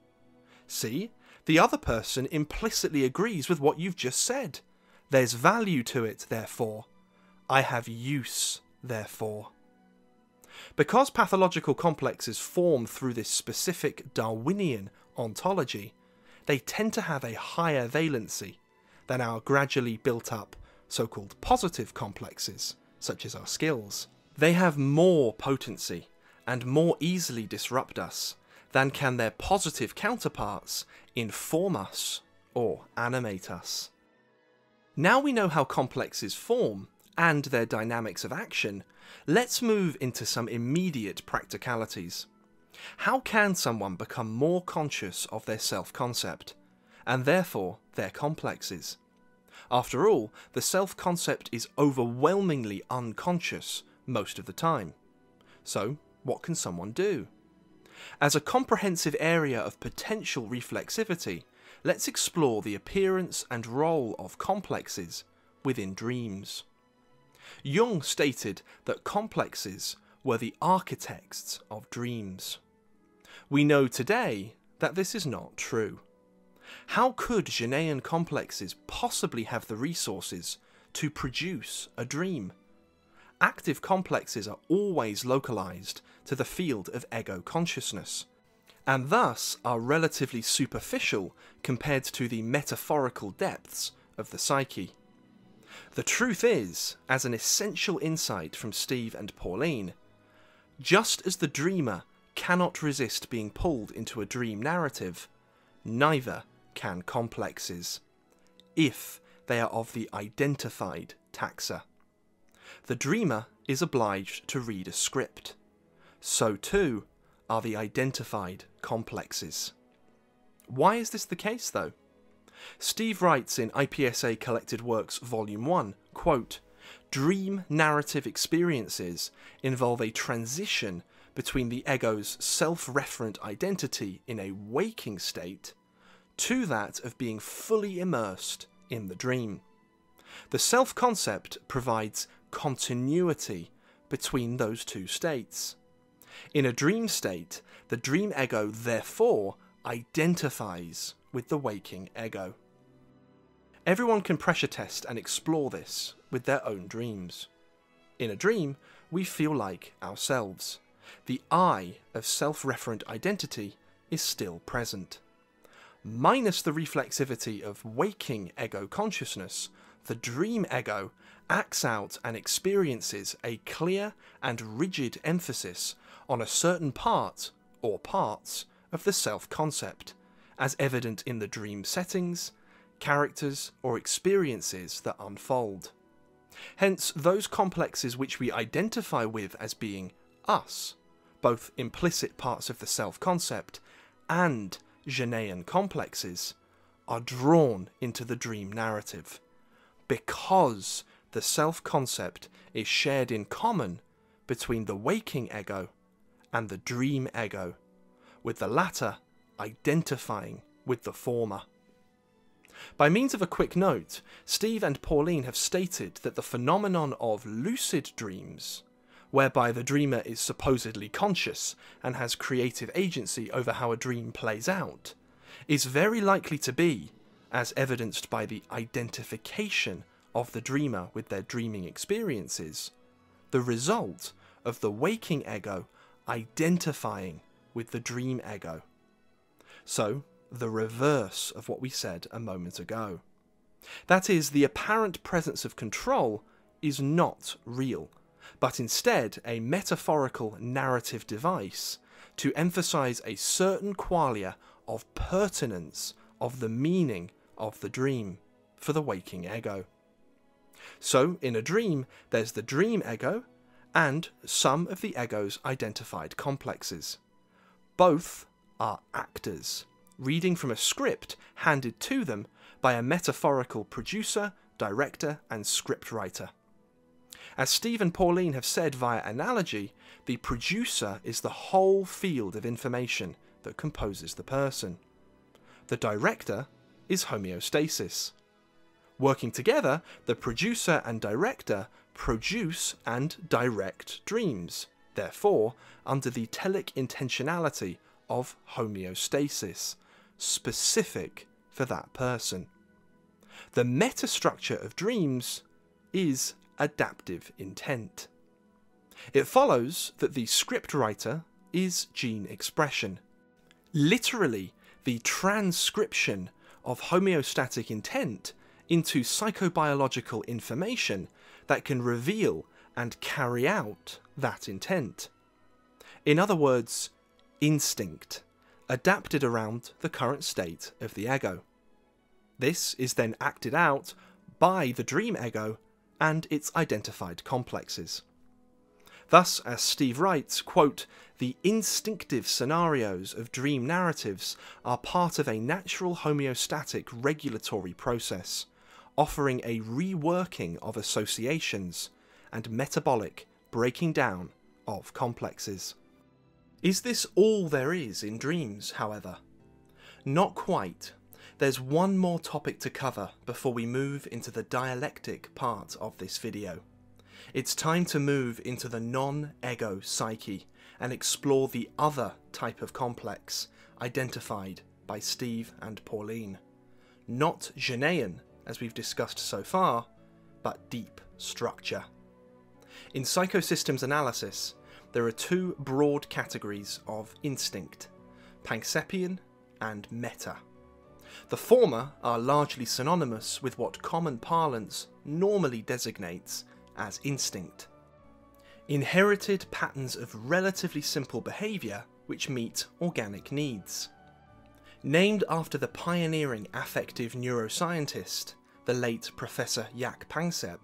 See, the other person implicitly agrees with what you've just said. There's value to it, therefore. I have use, therefore. Because pathological complexes form through this specific Darwinian ontology, they tend to have a higher valency than our gradually built up so called positive complexes, such as our skills. They have more potency and more easily disrupt us than can their positive counterparts inform us or animate us. Now we know how complexes form and their dynamics of action, let's move into some immediate practicalities. How can someone become more conscious of their self concept, and therefore their complexes? After all, the self concept is overwhelmingly unconscious most of the time. So, what can someone do? As a comprehensive area of potential reflexivity, let's explore the appearance and role of complexes within dreams. Jung stated that complexes were the architects of dreams. We know today that this is not true. How could Janean complexes possibly have the resources to produce a dream? Active complexes are always localized to the field of ego consciousness, and thus are relatively superficial compared to the metaphorical depths of the psyche. The truth is, as an essential insight from Steve and Pauline, just as the dreamer cannot resist being pulled into a dream narrative, neither can complexes, if they are of the identified taxa. The dreamer is obliged to read a script. So too are the identified complexes. Why is this the case though? Steve writes in IPSA Collected Works Volume 1, quote, Dream narrative experiences involve a transition between the ego's self-referent identity in a waking state to that of being fully immersed in the dream. The self-concept provides continuity between those two states. In a dream state, the dream ego therefore identifies with the waking ego. Everyone can pressure test and explore this with their own dreams. In a dream, we feel like ourselves. The I of self referent identity is still present. Minus the reflexivity of waking ego consciousness, the dream ego acts out and experiences a clear and rigid emphasis on a certain part or parts of the self concept, as evident in the dream settings, characters, or experiences that unfold. Hence, those complexes which we identify with as being us, both implicit parts of the self concept and Janean complexes, are drawn into the dream narrative because the self concept is shared in common between the waking ego and the dream ego, with the latter identifying with the former. By means of a quick note, Steve and Pauline have stated that the phenomenon of lucid dreams, whereby the dreamer is supposedly conscious and has creative agency over how a dream plays out, is very likely to be, as evidenced by the identification of the dreamer with their dreaming experiences, the result of the waking ego identifying with the dream ego. So, the reverse of what we said a moment ago. That is, the apparent presence of control is not real, but instead a metaphorical narrative device to emphasize a certain qualia of pertinence of the meaning of the dream for the waking ego. So, in a dream, there's the dream ego and some of the ego's identified complexes. Both are actors, reading from a script handed to them by a metaphorical producer, director, and scriptwriter. As Steve and Pauline have said via analogy, the producer is the whole field of information that composes the person. The director is homeostasis. Working together, the producer and director produce and direct dreams, therefore, under the telic intentionality of homeostasis, specific for that person. The metastructure of dreams is adaptive intent. It follows that the scriptwriter is gene expression, literally the transcription of homeostatic intent into psychobiological information that can reveal and carry out that intent. In other words, instinct, adapted around the current state of the ego. This is then acted out by the dream ego and its identified complexes. Thus, as Steve writes, quote, the instinctive scenarios of dream narratives are part of a natural homeostatic regulatory process, offering a reworking of associations and metabolic breaking down of complexes. Is this all there is in dreams, however? Not quite. There's one more topic to cover before we move into the dialectic part of this video. It's time to move into the non-ego psyche and explore the other type of complex identified by Steve and Pauline. Not Janean, as we've discussed so far, but deep structure. In psychosystems analysis, there are two broad categories of instinct Pankseppian and meta. The former are largely synonymous with what common parlance normally designates as instinct. Inherited patterns of relatively simple behaviour which meet organic needs. Named after the pioneering affective neuroscientist, the late Professor Jaak Panksepp,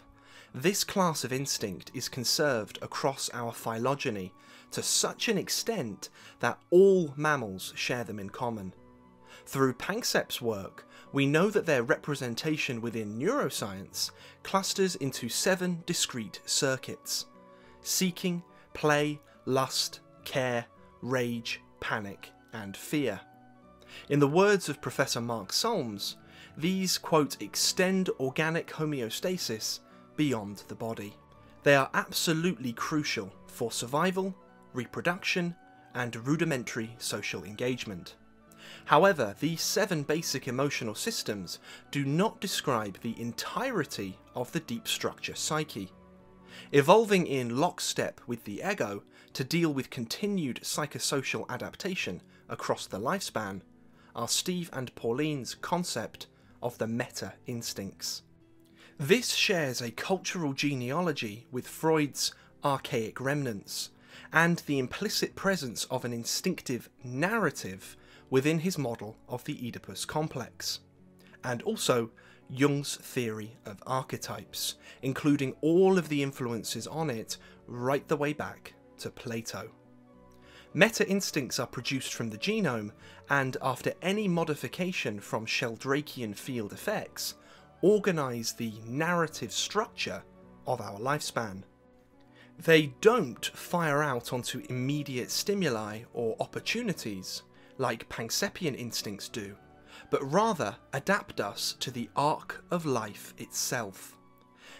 this class of instinct is conserved across our phylogeny to such an extent that all mammals share them in common. Through Panksepp's work, we know that their representation within neuroscience clusters into seven discrete circuits seeking, play, lust, care, rage, panic, and fear. In the words of Professor Mark Solms, these, quote, extend organic homeostasis beyond the body. They are absolutely crucial for survival, reproduction, and rudimentary social engagement. However, these seven basic emotional systems do not describe the entirety of the deep structure psyche. Evolving in lockstep with the ego to deal with continued psychosocial adaptation across the lifespan are Steve and Pauline's concept of the meta instincts. This shares a cultural genealogy with Freud's archaic remnants, and the implicit presence of an instinctive narrative within his model of the Oedipus complex, and also Jung's theory of archetypes, including all of the influences on it right the way back to Plato. Meta instincts are produced from the genome, and after any modification from Sheldrakean field effects, organise the narrative structure of our lifespan. They don't fire out onto immediate stimuli or opportunities like Pankseppian instincts do, but rather adapt us to the arc of life itself.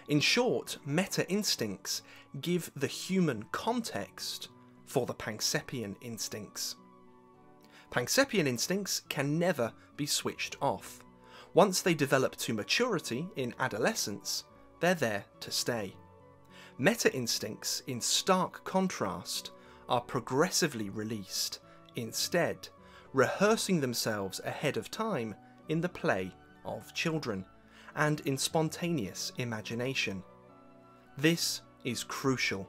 In short, meta instincts give the human context for the Pankseppian instincts. Pankseppian instincts can never be switched off. Once they develop to maturity in adolescence, they're there to stay. Meta instincts, in stark contrast, are progressively released, instead, rehearsing themselves ahead of time in the play of children and in spontaneous imagination. This is crucial.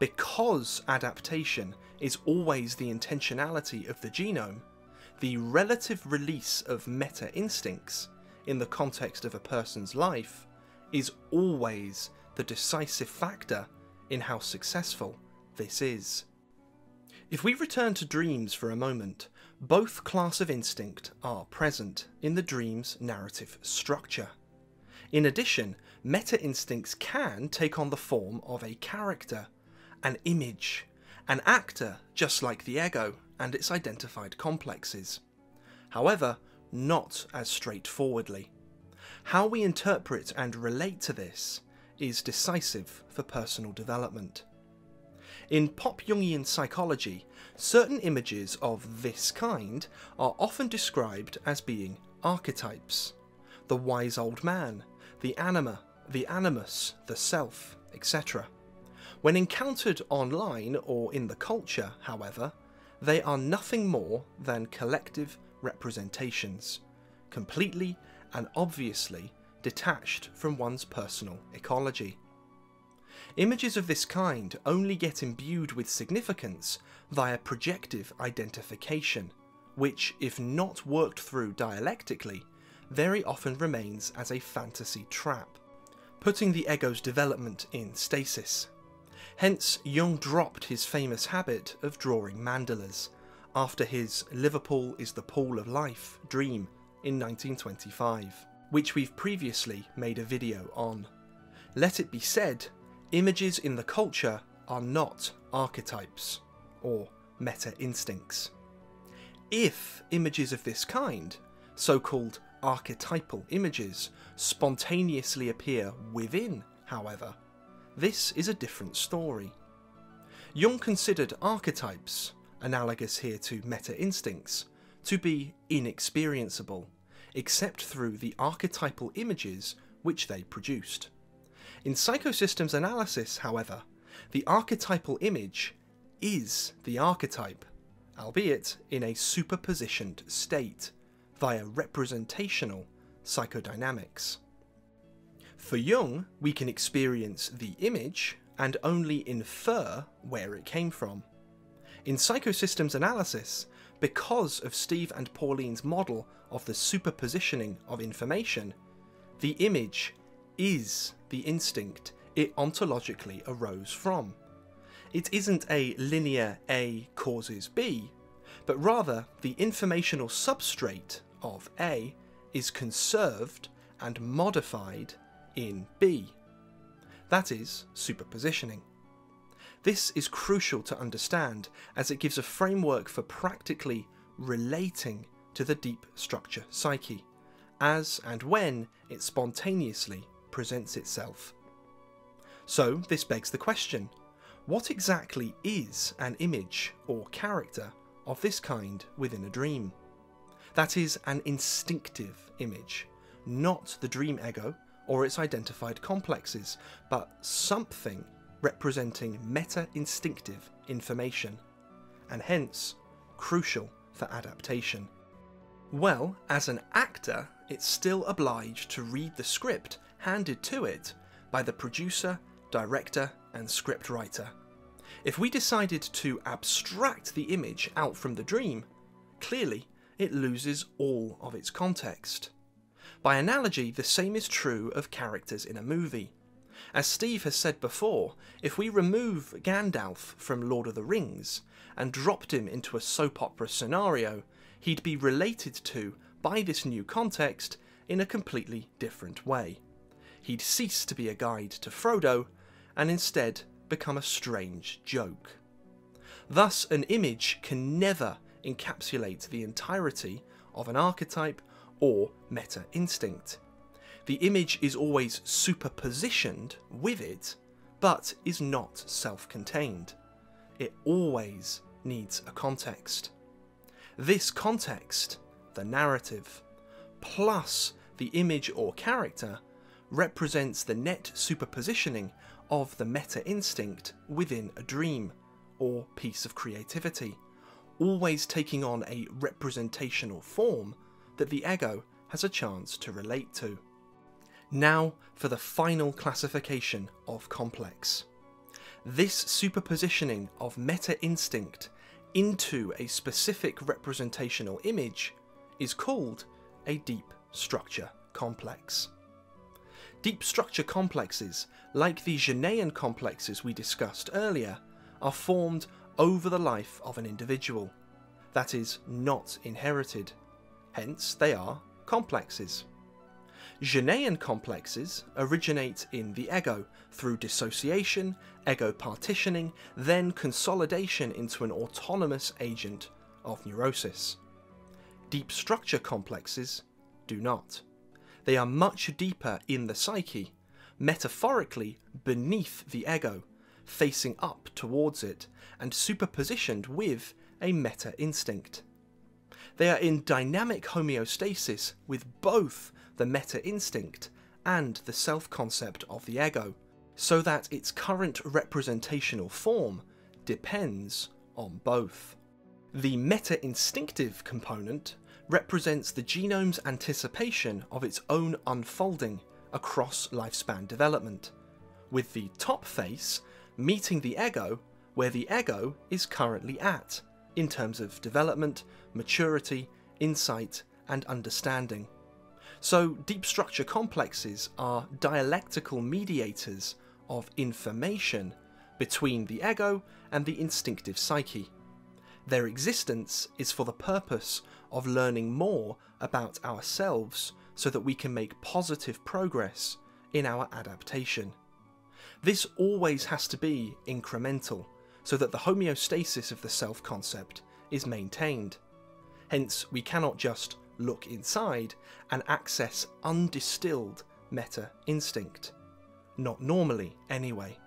Because adaptation is always the intentionality of the genome, the relative release of meta instincts in the context of a person's life is always the decisive factor in how successful this is. If we return to dreams for a moment, both class of instinct are present in the dream's narrative structure. In addition, meta instincts can take on the form of a character, an image, an actor just like the ego and its identified complexes. However, not as straightforwardly. How we interpret and relate to this is decisive for personal development. In pop Jungian psychology, certain images of this kind are often described as being archetypes the wise old man, the anima, the animus, the self, etc. When encountered online or in the culture, however, they are nothing more than collective representations, completely and obviously detached from one's personal ecology. Images of this kind only get imbued with significance via projective identification, which, if not worked through dialectically, very often remains as a fantasy trap, putting the ego's development in stasis. Hence, Jung dropped his famous habit of drawing mandalas after his Liverpool is the Pool of Life dream in 1925, which we've previously made a video on. Let it be said, images in the culture are not archetypes or meta instincts. If images of this kind, so called archetypal images, spontaneously appear within, however, this is a different story. Jung considered archetypes, analogous here to meta instincts, to be inexperienceable, except through the archetypal images which they produced. In psychosystems analysis, however, the archetypal image is the archetype, albeit in a superpositioned state, via representational psychodynamics. For Jung, we can experience the image and only infer where it came from. In psychosystems analysis, because of Steve and Pauline's model of the superpositioning of information, the image is the instinct it ontologically arose from. It isn't a linear A causes B, but rather the informational substrate of A is conserved and modified in B. That is superpositioning. This is crucial to understand as it gives a framework for practically relating to the deep structure psyche, as and when it spontaneously presents itself. So, this begs the question what exactly is an image or character of this kind within a dream? That is, an instinctive image, not the dream ego or its identified complexes, but something representing meta instinctive information, and hence crucial for adaptation. Well, as an actor, it's still obliged to read the script handed to it by the producer, director, and scriptwriter. If we decided to abstract the image out from the dream, clearly it loses all of its context. By analogy, the same is true of characters in a movie. As Steve has said before, if we remove Gandalf from Lord of the Rings and dropped him into a soap opera scenario, he'd be related to by this new context in a completely different way. He'd cease to be a guide to Frodo and instead become a strange joke. Thus, an image can never encapsulate the entirety of an archetype or meta instinct. The image is always superpositioned with it, but is not self contained. It always needs a context. This context, the narrative, plus the image or character, represents the net superpositioning of the meta instinct within a dream or piece of creativity, always taking on a representational form that the ego has a chance to relate to. Now for the final classification of complex. This superpositioning of meta instinct into a specific representational image is called a deep structure complex. Deep structure complexes, like the Janean complexes we discussed earlier, are formed over the life of an individual, that is, not inherited. Hence, they are complexes. Janean complexes originate in the ego through dissociation, ego partitioning, then consolidation into an autonomous agent of neurosis. Deep structure complexes do not. They are much deeper in the psyche, metaphorically beneath the ego, facing up towards it, and superpositioned with a meta instinct. They are in dynamic homeostasis with both the meta instinct and the self concept of the ego, so that its current representational form depends on both. The meta instinctive component represents the genome's anticipation of its own unfolding across lifespan development, with the top face meeting the ego where the ego is currently at in terms of development, maturity, insight, and understanding. So, deep structure complexes are dialectical mediators of information between the ego and the instinctive psyche. Their existence is for the purpose of learning more about ourselves so that we can make positive progress in our adaptation. This always has to be incremental, so that the homeostasis of the self concept is maintained. Hence, we cannot just look inside and access undistilled meta instinct. Not normally, anyway.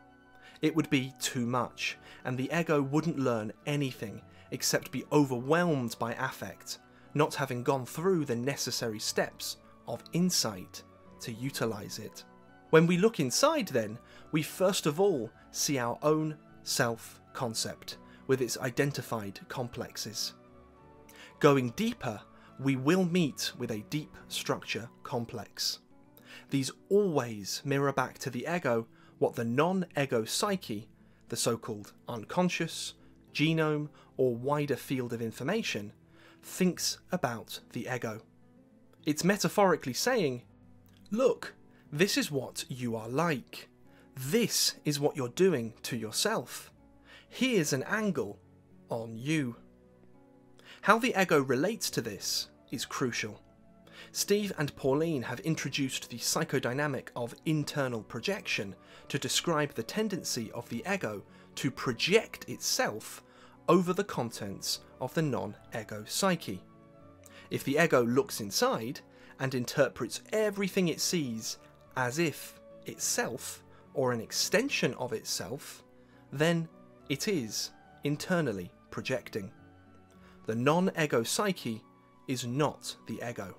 It would be too much, and the ego wouldn't learn anything except be overwhelmed by affect, not having gone through the necessary steps of insight to utilize it. When we look inside, then, we first of all see our own self concept with its identified complexes. Going deeper, we will meet with a deep structure complex. These always mirror back to the ego what the non ego psyche, the so called unconscious, genome, or wider field of information, thinks about the ego. It's metaphorically saying, Look, this is what you are like. This is what you're doing to yourself. Here's an angle on you. How the ego relates to this is crucial. Steve and Pauline have introduced the psychodynamic of internal projection to describe the tendency of the ego to project itself over the contents of the non ego psyche. If the ego looks inside and interprets everything it sees as if itself or an extension of itself, then it is internally projecting. The non ego psyche is not the ego.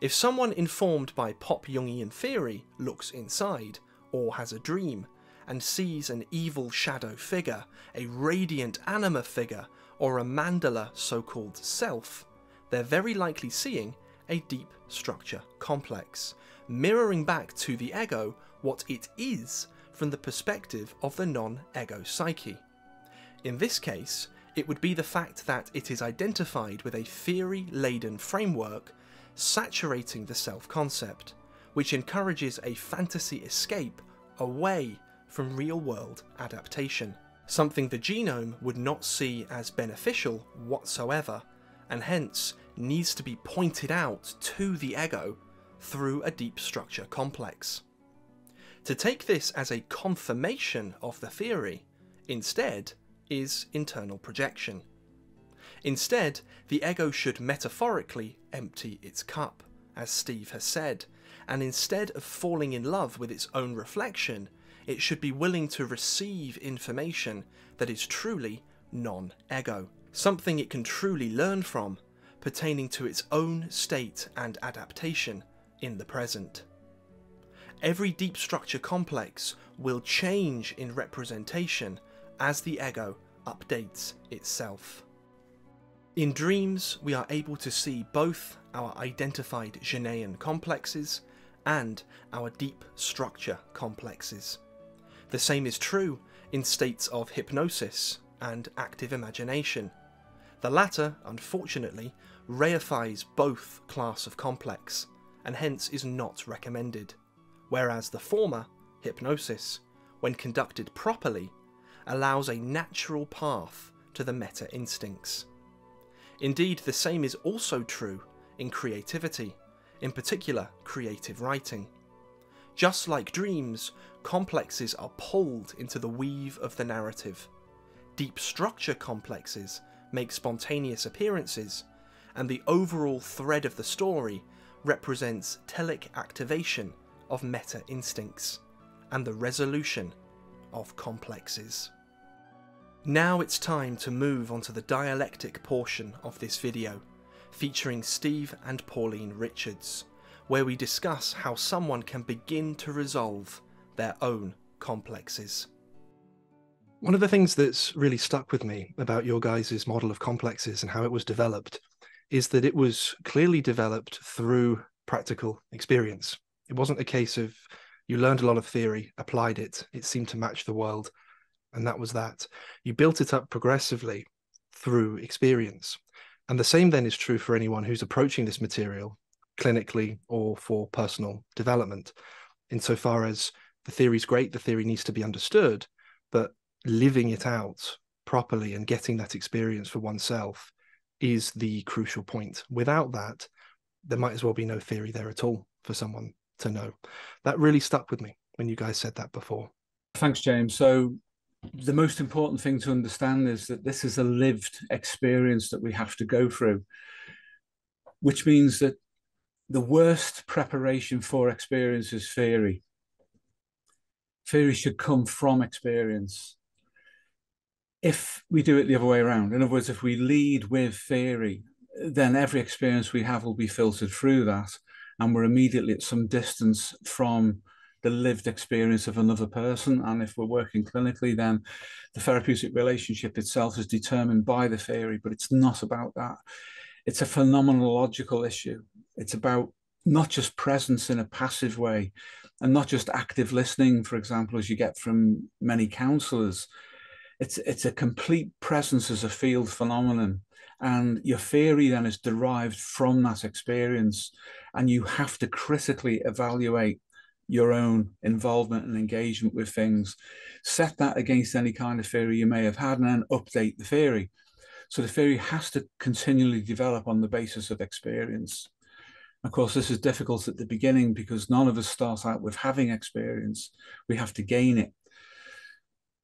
If someone informed by pop Jungian theory looks inside, or has a dream, and sees an evil shadow figure, a radiant anima figure, or a mandala so called self, they're very likely seeing a deep structure complex, mirroring back to the ego what it is from the perspective of the non ego psyche. In this case, it would be the fact that it is identified with a theory laden framework saturating the self concept, which encourages a fantasy escape away from real world adaptation, something the genome would not see as beneficial whatsoever, and hence needs to be pointed out to the ego through a deep structure complex. To take this as a confirmation of the theory, instead, is internal projection. Instead, the ego should metaphorically empty its cup, as Steve has said, and instead of falling in love with its own reflection, it should be willing to receive information that is truly non ego, something it can truly learn from, pertaining to its own state and adaptation in the present. Every deep structure complex will change in representation as the ego updates itself. In dreams, we are able to see both our identified Janean complexes and our deep structure complexes. The same is true in states of hypnosis and active imagination. The latter, unfortunately, reifies both class of complex, and hence is not recommended, whereas the former, hypnosis, when conducted properly, allows a natural path to the meta instincts. Indeed, the same is also true in creativity, in particular creative writing. Just like dreams, complexes are pulled into the weave of the narrative. Deep structure complexes make spontaneous appearances, and the overall thread of the story represents telic activation of meta instincts and the resolution of complexes. Now it's time to move on to the dialectic portion of this video, featuring Steve and Pauline Richards, where we discuss how someone can begin to resolve their own complexes. One of the things that's really stuck with me about your guys' model of complexes and how it was developed is that it was clearly developed through practical experience. It wasn't a case of you learned a lot of theory, applied it, it seemed to match the world, and that was that. You built it up progressively through experience. And the same then is true for anyone who's approaching this material clinically or for personal development, insofar as the theory is great, the theory needs to be understood, but living it out properly and getting that experience for oneself is the crucial point. Without that, there might as well be no theory there at all for someone to know. That really stuck with me when you guys said that before. Thanks, James. So, the most important thing to understand is that this is a lived experience that we have to go through, which means that the worst preparation for experience is theory. Theory should come from experience. If we do it the other way around, in other words, if we lead with theory, then every experience we have will be filtered through that, and we're immediately at some distance from the lived experience of another person. And if we're working clinically, then the therapeutic relationship itself is determined by the theory, but it's not about that. It's a phenomenological issue. It's about not just presence in a passive way and not just active listening, for example, as you get from many counselors. It's, it's a complete presence as a field phenomenon. And your theory then is derived from that experience. And you have to critically evaluate your own involvement and engagement with things, set that against any kind of theory you may have had, and then update the theory. So the theory has to continually develop on the basis of experience. Of course, this is difficult at the beginning because none of us start out with having experience. We have to gain it.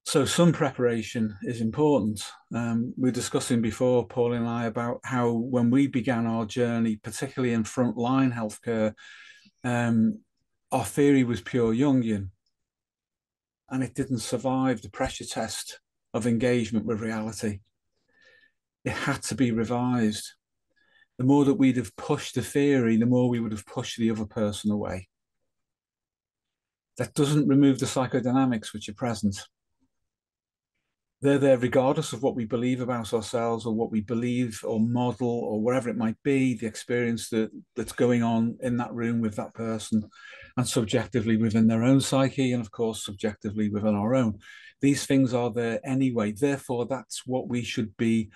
So some preparation is important. Um, we were discussing before, Paul and I, about how when we began our journey, particularly in frontline healthcare, um, our theory was pure Jungian, and it didn't survive the pressure test of engagement with reality. It had to be revised the more that we'd have pushed the theory, the more we would have pushed the other person away. That doesn't remove the psychodynamics which are present. They're there regardless of what we believe about ourselves or what we believe or model or whatever it might be, the experience that, that's going on in that room with that person and subjectively within their own psyche and of course subjectively within our own. These things are there anyway. Therefore, that's what we should be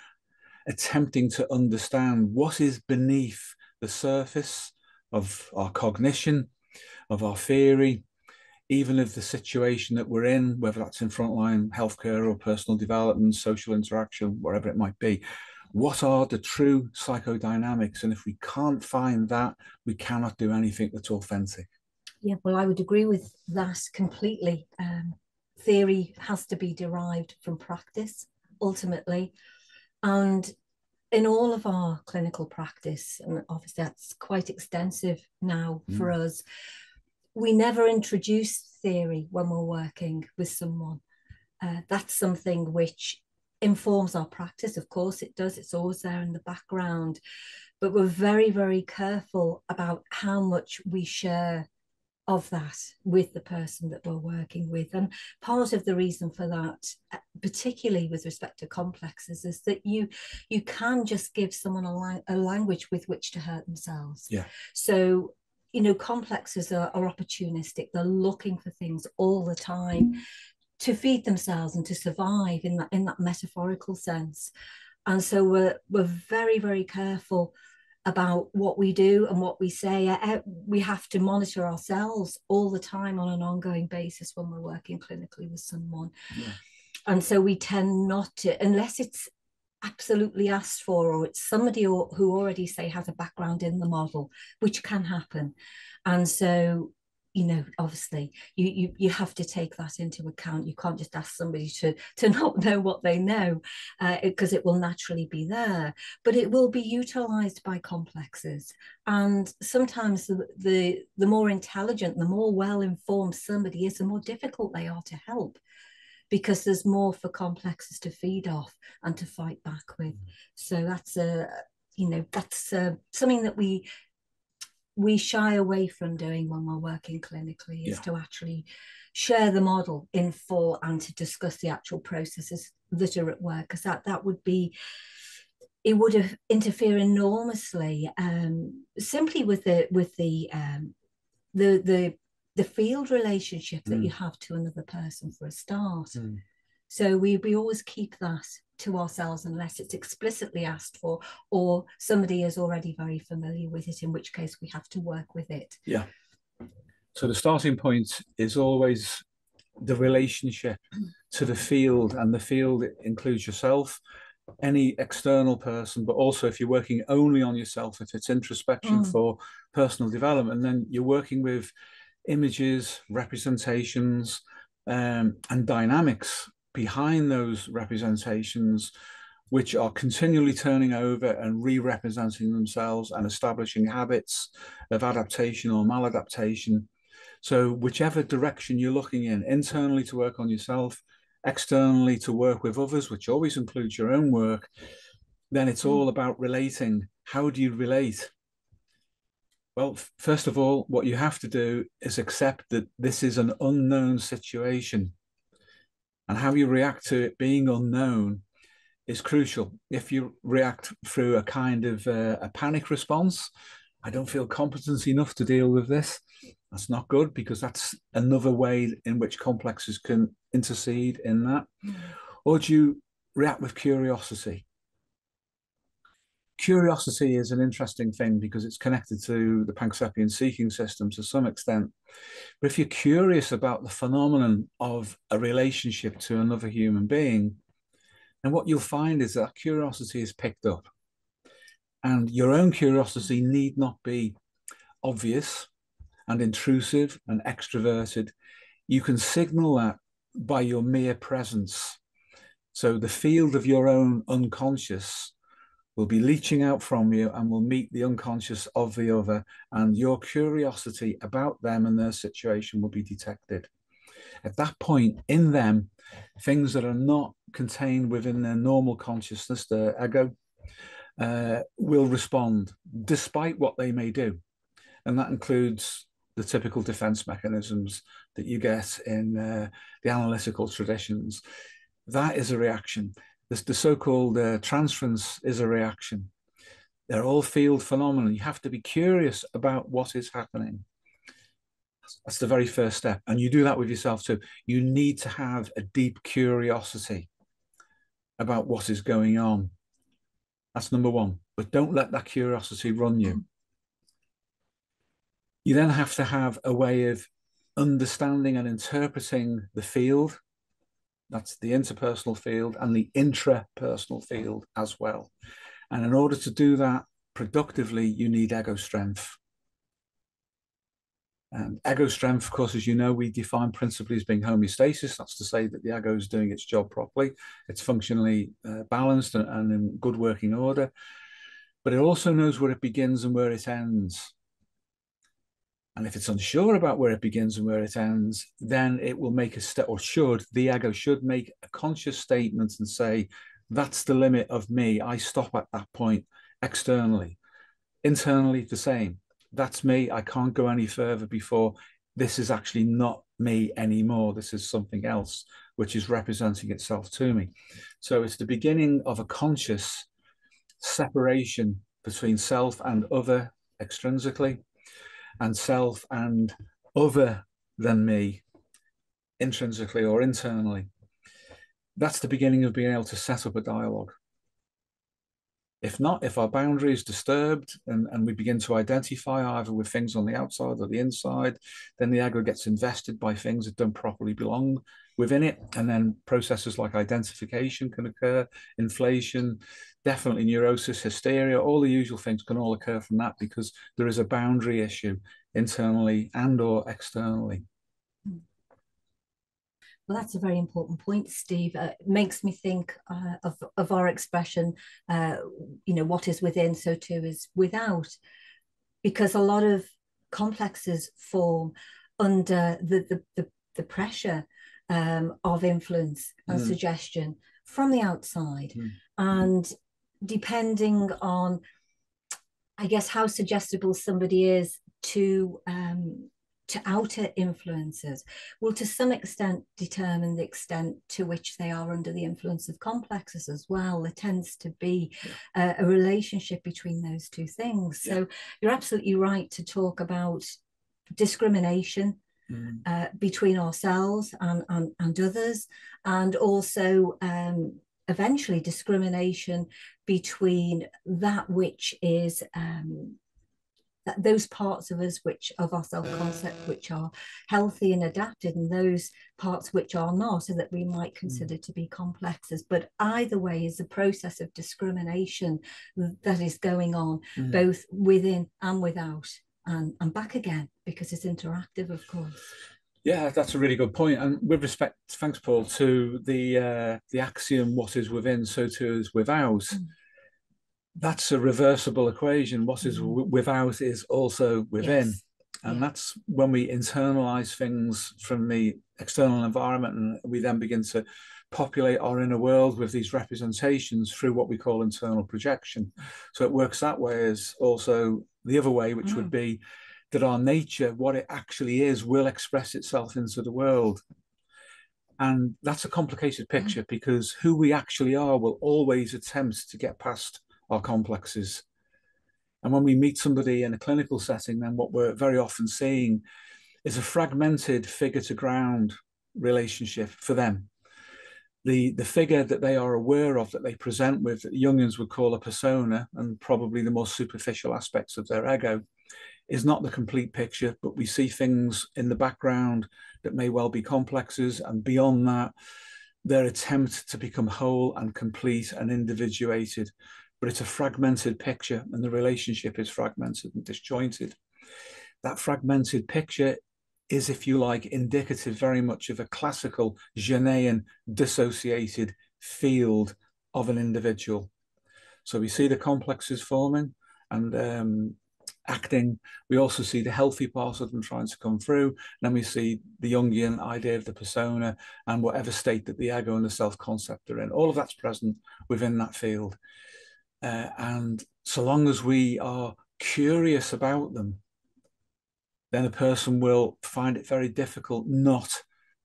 attempting to understand what is beneath the surface of our cognition, of our theory, even of the situation that we're in, whether that's in frontline healthcare or personal development, social interaction, wherever it might be. What are the true psychodynamics? And if we can't find that, we cannot do anything that's authentic. Yeah, well, I would agree with that completely. Um, theory has to be derived from practice ultimately. And in all of our clinical practice, and obviously that's quite extensive now mm. for us, we never introduce theory when we're working with someone. Uh, that's something which informs our practice. Of course, it does, it's always there in the background. But we're very, very careful about how much we share of that with the person that we're working with. And part of the reason for that, uh, particularly with respect to complexes, is that you you can just give someone a, la- a language with which to hurt themselves. Yeah. So you know, complexes are, are opportunistic. They're looking for things all the time to feed themselves and to survive in that in that metaphorical sense. And so we're we're very very careful about what we do and what we say. Uh, uh, we have to monitor ourselves all the time on an ongoing basis when we're working clinically with someone. Yeah. And so we tend not to, unless it's absolutely asked for or it's somebody who already say has a background in the model which can happen and so you know obviously you you you have to take that into account. You can't just ask somebody to to not know what they know because uh, it, it will naturally be there. But it will be utilized by complexes. And sometimes the, the the more intelligent the more well informed somebody is the more difficult they are to help because there's more for complexes to feed off and to fight back with. So that's a you know that's uh, something that we we shy away from doing when we're working clinically is yeah. to actually share the model in full and to discuss the actual processes that are at work because that that would be it would have interfere enormously um, simply with the with the um, the the the field relationship that mm. you have to another person for a start. Mm. So we we always keep that to ourselves unless it's explicitly asked for or somebody is already very familiar with it, in which case we have to work with it. Yeah. So the starting point is always the relationship to the field, and the field includes yourself, any external person, but also if you're working only on yourself, if it's introspection mm. for personal development, then you're working with images, representations, um, and dynamics behind those representations, which are continually turning over and re representing themselves and establishing habits of adaptation or maladaptation. So, whichever direction you're looking in, internally to work on yourself, externally to work with others, which always includes your own work, then it's all mm. about relating. How do you relate? Well, first of all, what you have to do is accept that this is an unknown situation and how you react to it being unknown is crucial. If you react through a kind of uh, a panic response, I don't feel competent enough to deal with this. That's not good because that's another way in which complexes can intercede in that. Mm. Or do you react with curiosity? Curiosity is an interesting thing because it's connected to the Pankseppian seeking system to some extent. But if you're curious about the phenomenon of a relationship to another human being, and what you'll find is that curiosity is picked up. And your own curiosity need not be obvious and intrusive and extroverted. You can signal that by your mere presence. So the field of your own unconscious will be leaching out from you and will meet the unconscious of the other, and your curiosity about them and their situation will be detected. At that point, in them, things that are not contained within their normal consciousness, their ego, uh, will respond despite what they may do. And that includes the typical defense mechanisms that you get in uh, the analytical traditions. That is a reaction. This, the so-called uh, transference is a reaction. They're all field phenomena. You have to be curious about what is happening. That's the very first step. And you do that with yourself too. You need to have a deep curiosity about what is going on. That's number one. But don't let that curiosity run you. You then have to have a way of understanding and interpreting the field. That's the interpersonal field and the intrapersonal field as well. And in order to do that productively, you need ego strength. And ego strength, of course, as you know, we define principally as being homeostasis. That's to say that the ego is doing its job properly. It's functionally uh, balanced and, and in good working order. But it also knows where it begins and where it ends. And if it's unsure about where it begins and where it ends, then it will make a step, or should, the ego should make a conscious statement and say, that's the limit of me. I stop at that point externally. Internally, the same that's me. I can't go any further before this is actually not me anymore. This is something else which is representing itself to me. So it's the beginning of a conscious separation between self and other extrinsically, and self and other than me intrinsically or internally. That's the beginning of being able to set up a dialogue. If not, if our boundary is disturbed and, and we begin to identify either with things on the outside or the inside, then the ego gets invested by things that don't properly belong within it. And then processes like identification can occur, inflation, definitely neurosis, hysteria, all the usual things can all occur from that because there is a boundary issue internally and or externally. Well, that's a very important point, Steve. Uh, it makes me think uh, of, of our expression, uh, you know, what is within, so too is without, because a lot of complexes form under the, the, the, the pressure um, of influence and mm. suggestion from the outside. Mm. And depending on, I guess, how suggestible somebody is to um, to outer influences will to some extent determine the extent to which they are under the influence of complexes as well there tends to be yeah. a, a, relationship between those two things yeah. so you're absolutely right to talk about discrimination mm. uh, between ourselves and, and, and others and also um, eventually discrimination between that which is um, that those parts of us which of our self-concept which are healthy and adapted and those parts which are not so that we might mm. consider to be complexes but either way is a process of discrimination that is going on mm. both within and without and, and back again because it's interactive of course yeah, that's a really good point. And with respect, thanks, Paul, to the uh, the axiom "what is within, so too is without." Mm that's a reversible equation. What is mm-hmm. without is also within. Yes. And yeah. that's when we internalize things from the external environment and we then begin to populate our inner world with these representations through what we call internal projection. So it works that way as also the other way, which mm. would be that our nature, what it actually is, will express itself into the world. And that's a complicated picture because who we actually are will always attempt to get past our complexes. And when we meet somebody in a clinical setting, then what we're very often seeing is a fragmented figure to ground relationship for them. The, the figure that they are aware of that they present with that Jungians would call a persona and probably the most superficial aspects of their ego is not the complete picture, but we see things in the background that may well be complexes. And beyond that, their attempt to become whole and complete and individuated. But it's a fragmented picture, and the relationship is fragmented and disjointed. That fragmented picture is, if you like, indicative very much of a classical Janean dissociated field of an individual. So we see the complexes forming, and um, acting. We also see the healthy part of them trying to come through. Then we see the Jungian idea of the persona and whatever state that the ego and the self concept are in. All of that's present within that field. Uh, and so long as we are curious about them, then a person will find it very difficult not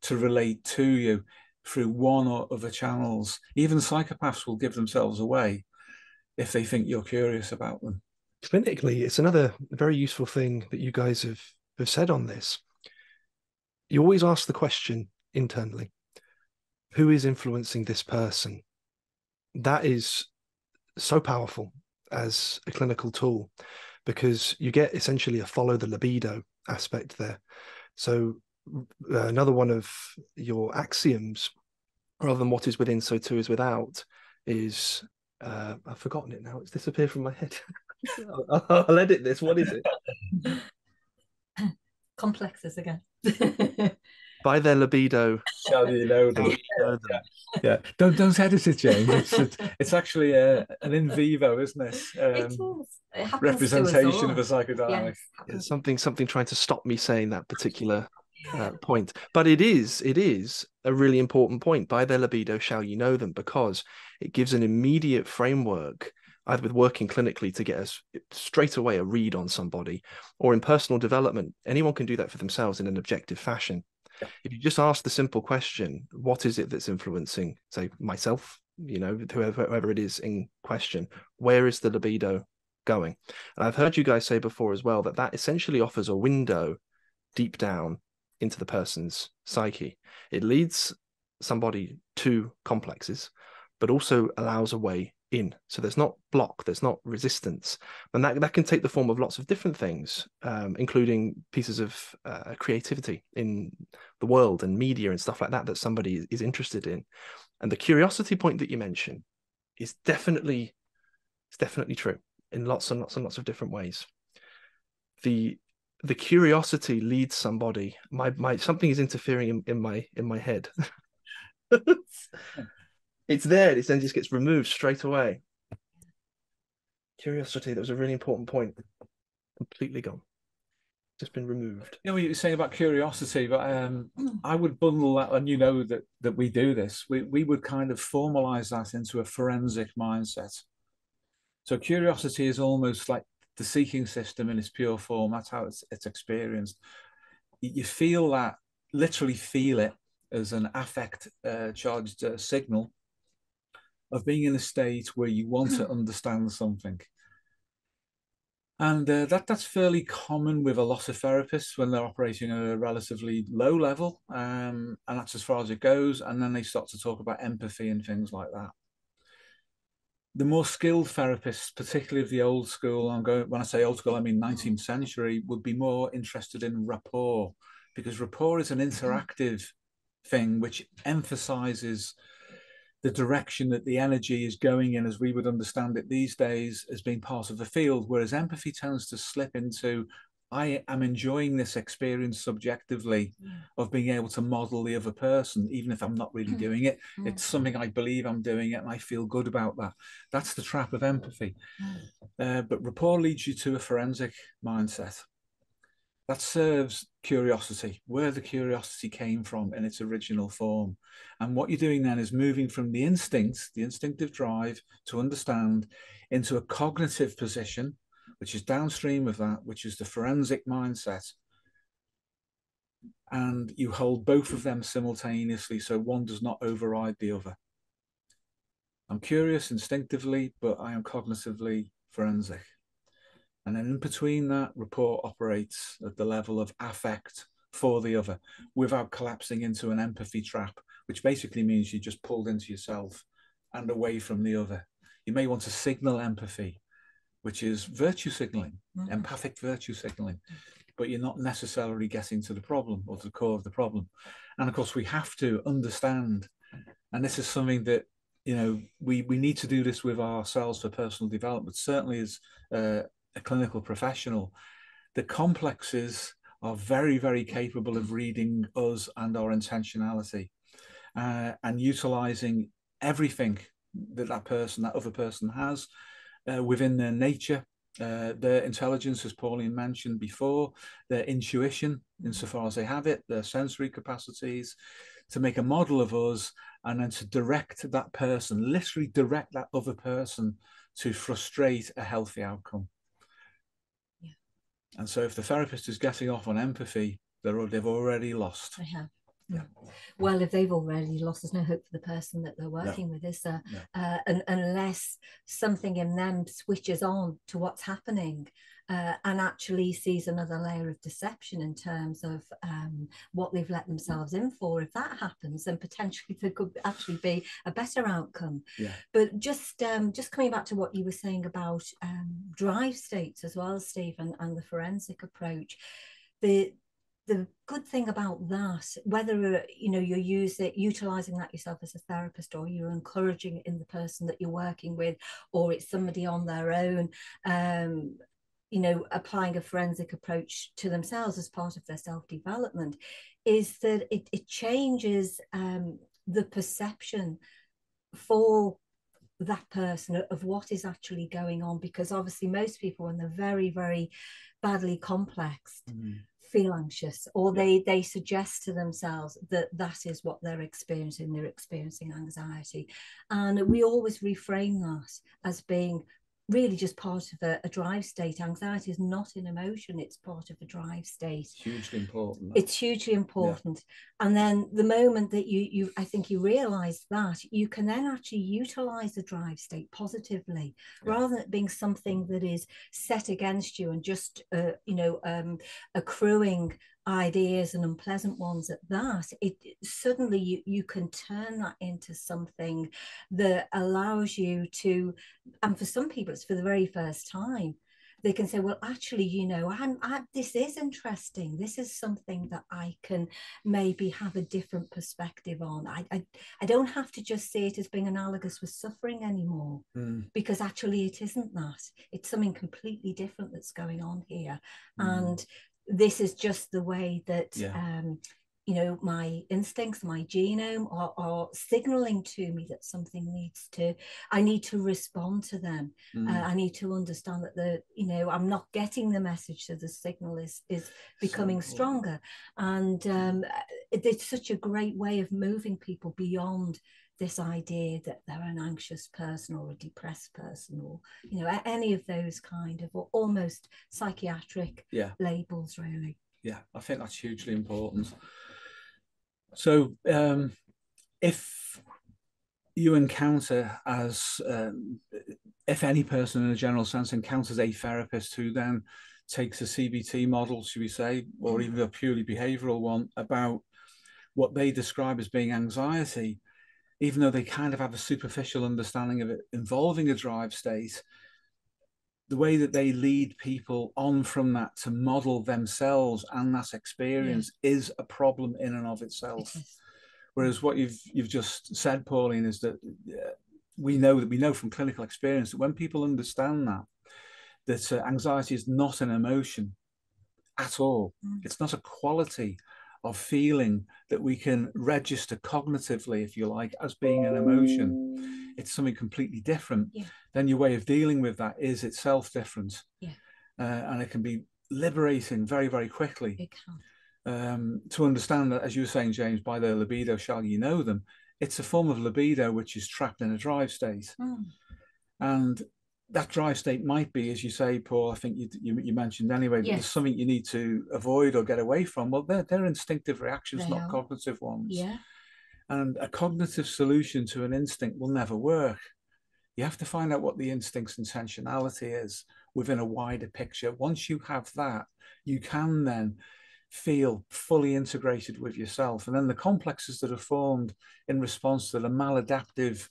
to relate to you through one or other channels. Even psychopaths will give themselves away if they think you're curious about them clinically, it's another very useful thing that you guys have, have said on this. You always ask the question internally who is influencing this person? That is so powerful as a clinical tool because you get essentially a follow the libido aspect there. So, uh, another one of your axioms, rather than what is within, so too is without, is uh, I've forgotten it now. It's disappeared from my head. I'll edit this. What is it? Complexes again. By their libido. Shall you know them? Yeah. yeah. Don't don't edit it, James. It's it's actually a, an in vivo, isn't it? Um, it is. It representation of a psychodynamic. Yes, something something trying to stop me saying that particular uh, point. But it is it is a really important point. By their libido shall you know them, because it gives an immediate framework either with working clinically to get us straight away a read on somebody or in personal development anyone can do that for themselves in an objective fashion if you just ask the simple question what is it that's influencing say myself you know whoever, whoever it is in question where is the libido going? And i've heard you guys say before as well that that essentially offers a window deep down into the person's psyche. It leads somebody to complexes but also allows a way in. So there's not block, there's not resistance, and that that can take the form of lots of different things, um, including pieces of uh, creativity in the world and media and stuff like that that somebody is interested in. And the curiosity point that you mentioned is definitely it's definitely true in lots and lots and lots of different ways. The the curiosity leads somebody. My my something is interfering in, in my in my head. it's there. It then just gets removed straight away. Curiosity. That was a really important point. Completely gone. Just been removed. You know what you were saying about curiosity, but um, I would bundle that, and you know that that we do this. We we would kind of formalize that into a forensic mindset. So curiosity is almost like the seeking system in its pure form. That's how it's it's experienced. You feel that, literally feel it as an affect uh, charged uh, signal of being in a state where you want to understand something. And uh, that that's fairly common with a lot of therapists when they're operating at a relatively low level, um, and that's as far as it goes. And then they start to talk about empathy and things like that. The more skilled therapists, particularly of the old school, I'm going when I say old school, I mean 19th century, would be more interested in rapport because rapport is an interactive thing which emphasizes the direction that the energy is going in as we would understand it these days as being part of the field whereas empathy tends to slip into i am enjoying this experience subjectively mm. of being able to model the other person even if i'm not really mm. doing it mm. it's something i believe i'm doing it and i feel good about that that's the trap of empathy mm. uh, but rapport leads you to a forensic mindset that serves curiosity, where the curiosity came from in its original form. And what you're doing then is moving from the instinct, the instinctive drive to understand, into a cognitive position, which is downstream of that, which is the forensic mindset. and you hold both of them simultaneously so one does not override the other. I'm curious instinctively, but I am cognitively forensic. And then in between that, rapport operates at the level of affect for the other without collapsing into an empathy trap, which basically means you're just pulled into yourself and away from the other. You may want to signal empathy, which is virtue signaling, mm-hmm. empathic virtue signaling, but you're not necessarily getting to the problem or to the core of the problem. And of course, we have to understand, and this is something that you know we we need to do this with ourselves for personal development. Certainly, as uh, a clinical professional, the complexes are very very capable of reading us and our intentionality, uh, and utilizing everything that that person, that other person has uh, within their nature, uh, their intelligence, as Pauline mentioned before, their intuition, insofar as they have it, their sensory capacities, to make a model of us and then to direct that person, literally direct that other person to frustrate a healthy outcome. And so if the therapist is getting off on empathy, they're, they've already lost. I have. Yeah. Well, if they've already lost, there's no hope for the person that they're working no. with, is there? No. Uh, and, unless something in them switches on to what's happening uh, and actually sees another layer of deception in terms of um, what they've let themselves in for. If that happens, then potentially there could actually be a better outcome. Yeah. But just um, just coming back to what you were saying about um, drive states as well, Stephen, and the forensic approach. The the good thing about that, whether you know you're using utilizing that yourself as a therapist, or you're encouraging it in the person that you're working with, or it's somebody on their own, um, you know, applying a forensic approach to themselves as part of their self development, is that it, it changes um, the perception for that person of what is actually going on because obviously most people when they're very very badly complex mm-hmm. feel anxious or they they suggest to themselves that that is what they're experiencing. They're experiencing anxiety. And we always reframe that as being really just part of a, a, drive state. Anxiety is not an emotion, it's part of a drive state. It's hugely important. It's hugely important. Yeah. And then the moment that you you I think you realize that, you can then actually utilize the drive state positively yeah. rather than it being something that is set against you and just uh, you know um, accruing ideas and unpleasant ones at that it suddenly you, you can turn that into something that allows you to and for some people it's for the very first time. They can say well actually you know I'm, I, this is interesting. This is something that i can maybe have a different perspective on. I, I, I don't have to just see it as being analogous with suffering anymore mm. because actually it isn't that. It's something completely different that's going on here. Mm. and this is just the way that yeah. um, you know my instincts my genome are, are signaling to me that something needs to i need to respond to them mm. uh, i need to understand that the you know i'm not getting the message so the signal is is becoming so stronger and um, it's such a great way of moving people beyond this idea that they're an anxious person or a depressed person or you know any of those kind of or almost psychiatric yeah. labels really yeah i think that's hugely important so um, if you encounter as um, if any person in a general sense encounters a therapist who then takes a cbt model should we say or mm. even a purely behavioral one about what they describe as being anxiety even though they kind of have a superficial understanding of it involving a drive state, the way that they lead people on from that to model themselves and that experience yeah. is a problem in and of itself. Whereas what you've you've just said, Pauline, is that we know that we know from clinical experience that when people understand that that uh, anxiety is not an emotion at all, mm. it's not a quality of feeling that we can register cognitively, if you like, as being an emotion. It's something completely different. Yeah. Then your way of dealing with that is itself different. Yeah. Uh, and it can be liberating very, very quickly. It can. Um, to understand that, as you were saying, James, by their libido shall you know them, it's a form of libido which is trapped in a drive state. Mm. And that drive state might be, as you say, Paul. I think you you, you mentioned anyway. Yes. There's something you need to avoid or get away from. Well, they're they're instinctive reactions, They not are. cognitive ones. Yeah. And a cognitive solution to an instinct will never work. You have to find out what the instinct's intentionality is within a wider picture. Once you have that, you can then feel fully integrated with yourself. And then the complexes that are formed in response to the maladaptive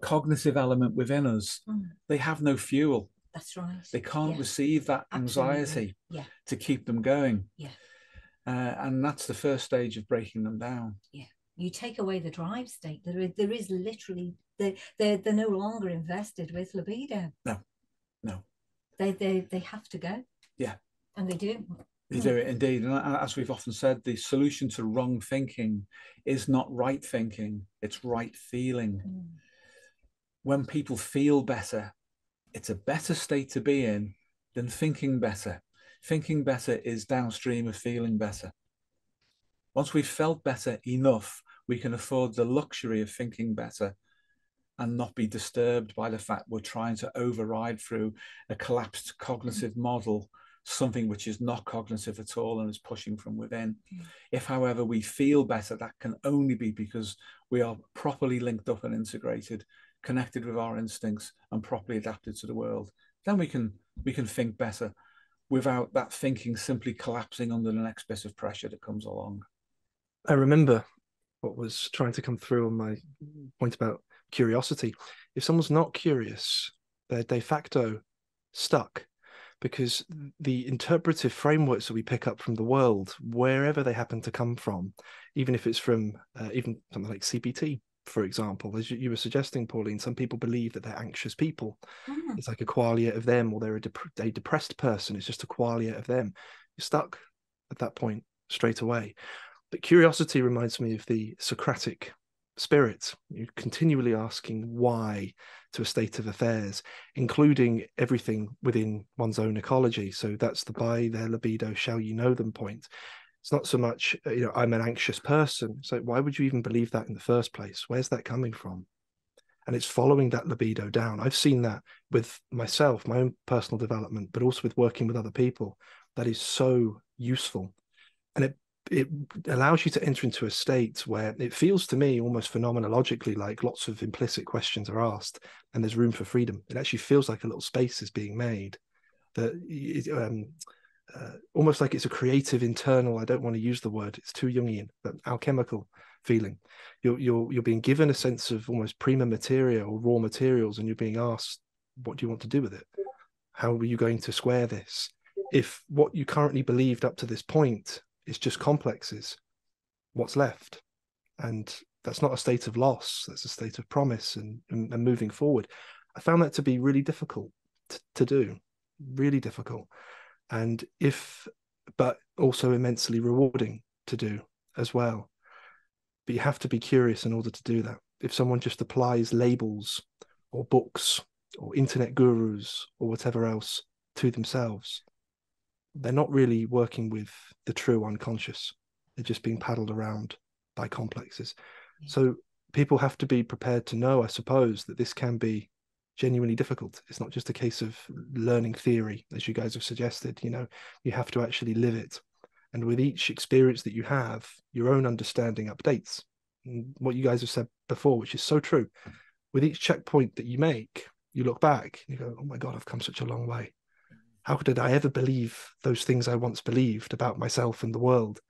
cognitive element within us, Mm. they have no fuel. That's right. They can't Yeah. receive that anxiety Yeah. to keep them going. Yeah. Uh, and that's the first stage of breaking them down. Yeah. You take away the drive state. There is, there is literally they they're, they're no longer invested with libido. No. No. They they they have to go. Yeah. And they do. They do it indeed. And as we've often said, the solution to wrong thinking is not right thinking, it's right feeling. Mm. When people feel better, it's a better state to be in than thinking better. Thinking better is downstream of feeling better. Once we've felt better enough, we can afford the luxury of thinking better and not be disturbed by the fact we're trying to override through a collapsed cognitive model something which is not cognitive at all and is pushing from within. Mm. If, however, we feel better, that can only be because we are properly linked up and integrated, connected with our instincts, and properly adapted to the world. Then we can we can think better without that thinking simply collapsing under the next bit of pressure that comes along. I remember what was trying to come through on my point about curiosity. If someone's not curious, they're de facto stuck because the interpretive frameworks that we pick up from the world, wherever they happen to come from, even if it's from uh, even something like CBT, for example, as you, were suggesting, Pauline, some people believe that they're anxious people. Mm. It's like a qualia of them, or they're a, dep- a depressed person. It's just a qualia of them. You're stuck at that point straight away. But curiosity reminds me of the Socratic spirit. You're continually asking why to a state of affairs, including everything within one's own ecology. So that's the by their libido, shall you know them point. It's not so much, uh, you know, I'm an anxious person. So why would you even believe that in the first place? Where's that coming from? And it's following that libido down. I've seen that with myself, my own personal development, but also with working with other people. That is so useful. And it it allows you to enter into a state where it feels to me almost phenomenologically like lots of implicit questions are asked and there's room for freedom. It actually feels like a little space is being made that um, uh, almost like it's a creative internal. I don't want to use the word; it's too Jungian, but alchemical feeling. You're you're you're being given a sense of almost prima materia or raw materials, and you're being asked, "What do you want to do with it? How are you going to square this?" If what you currently believed up to this point is just complexes, what's left? And that's not a state of loss, that's a state of promise and, and, and moving forward. I found that to be really difficult to, to do, really difficult. And if, but also immensely rewarding to do as well. But you have to be curious in order to do that. If someone just applies labels or books or internet gurus or whatever else to themselves, they're not really working with the true unconscious. They're just being paddled around by complexes. So people have to be prepared to know, I suppose, that this can be genuinely difficult. It's not just a case of learning theory, as you guys have suggested. You know, you have to actually live it. And with each experience that you have, your own understanding updates. And what you guys have said before, which is so true. With each checkpoint that you make, you look back and you go, oh my God, I've come such a long way. How did I ever believe those things I once believed about myself and the world?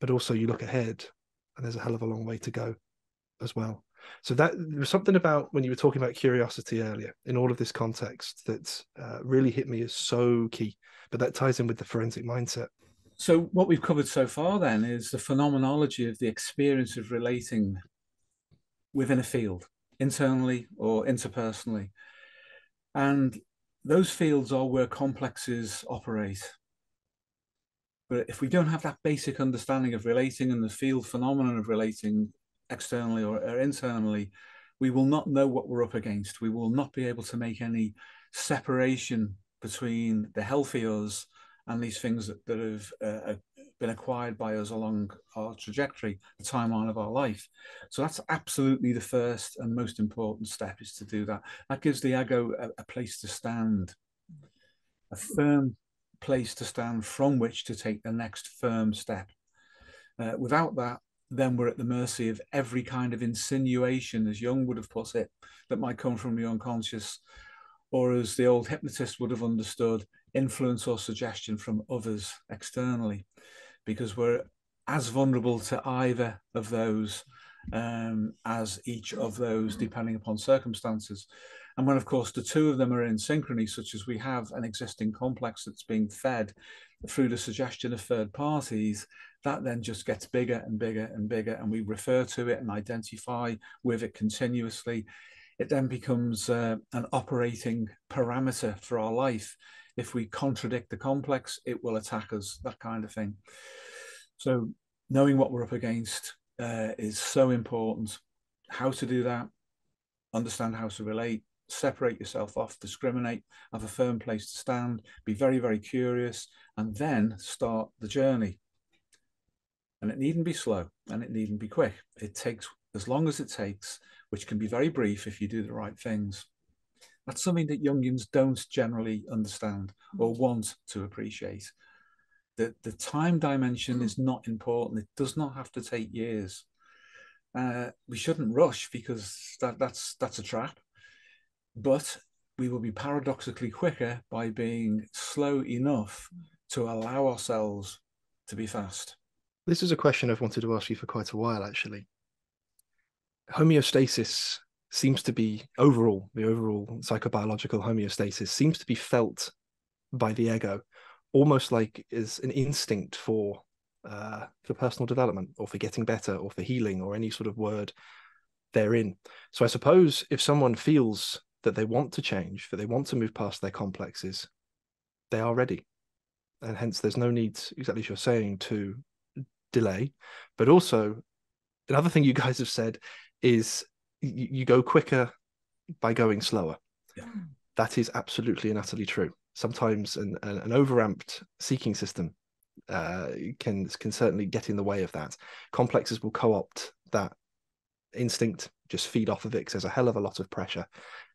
But also, you look ahead and there's a hell of a long way to go as well. So that there was something about when you were talking about curiosity earlier in all of this context that uh, really hit me as so key. But that ties in with the forensic mindset. So, what we've covered so far then is the phenomenology of the experience of relating within a field, internally or interpersonally. And those fields are where complexes operate. But if we don't have that basic understanding of relating and the field phenomenon of relating externally or, or internally, we will not know what we're up against. We will not be able to make any separation between the healthy us and these things that, that have uh, uh, been acquired by us along our trajectory, the timeline of our life. So that's absolutely the first and most important step is to do that. That gives the ego a, a place to stand, a firm place to stand from which to take the next firm step. Uh, without that, then we're at the mercy of every kind of insinuation, as Jung would have put it, that might come from the unconscious, or as the old hypnotist would have understood, influence or suggestion from others externally, because we're as vulnerable to either of those um, as each of those, depending upon circumstances. And when, of course, the two of them are in synchrony, such as we have an existing complex that's being fed through the suggestion of third parties, that then just gets bigger and bigger and bigger, and we refer to it and identify with it continuously. It then becomes uh, an operating parameter for our life. If we contradict the complex, it will attack us, that kind of thing. So, knowing what we're up against uh, is so important. How to do that, understand how to relate, separate yourself off, discriminate, have a firm place to stand, be very, very curious, and then start the journey. And it needn't be slow and it needn't be quick. It takes as long as it takes, which can be very brief if you do the right things. That's something that Jungians don't generally understand or want to appreciate. The, the time dimension is not important. It does not have to take years. Uh, we shouldn't rush because that, that's that's a trap but we will be paradoxically quicker by being slow enough to allow ourselves to be fast. This is a question I've wanted to ask you for quite a while, actually. Homeostasis seems to be overall, the overall psychobiological homeostasis seems to be felt by the ego almost like is an instinct for uh, for personal development or for getting better or for healing or any sort of word therein. So I suppose if someone feels that they want to change, that they want to move past their complexes, they are ready. And hence, there's no need, exactly as you're saying, to delay. But also, another thing you guys have said is you, you go quicker by going slower. Yeah. That is absolutely and utterly true. Sometimes an, an, an overamped seeking system uh, can can certainly get in the way of that. Complexes will co-opt that instinct, just feed off of it because there's a hell of a lot of pressure,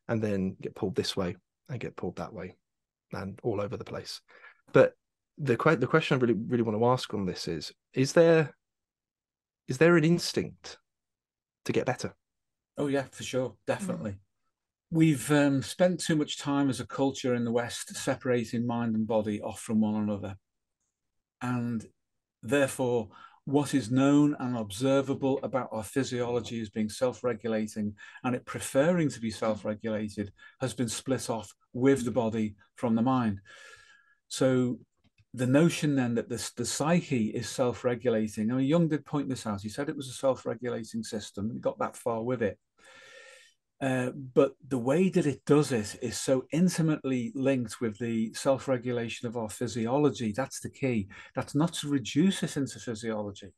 and then get pulled this way and get pulled that way and all over the place. But the the question I really really want to ask on this is: is there is there an instinct to get better? Oh yeah, for sure, definitely. We've um, spent too much time as a culture in the West separating mind and body off from one another, and therefore what is known and observable about our physiology as being self regulating and it preferring to be self regulated has been split off with the body from the mind. So the notion then that this, the psyche is self regulating, I mean, Jung did point this out. He said it was a self regulating system, he got that far with it. Uh, but the way that it does it is so intimately linked with the self regulation of our physiology. That's the key. That's not to reduce it into physiology,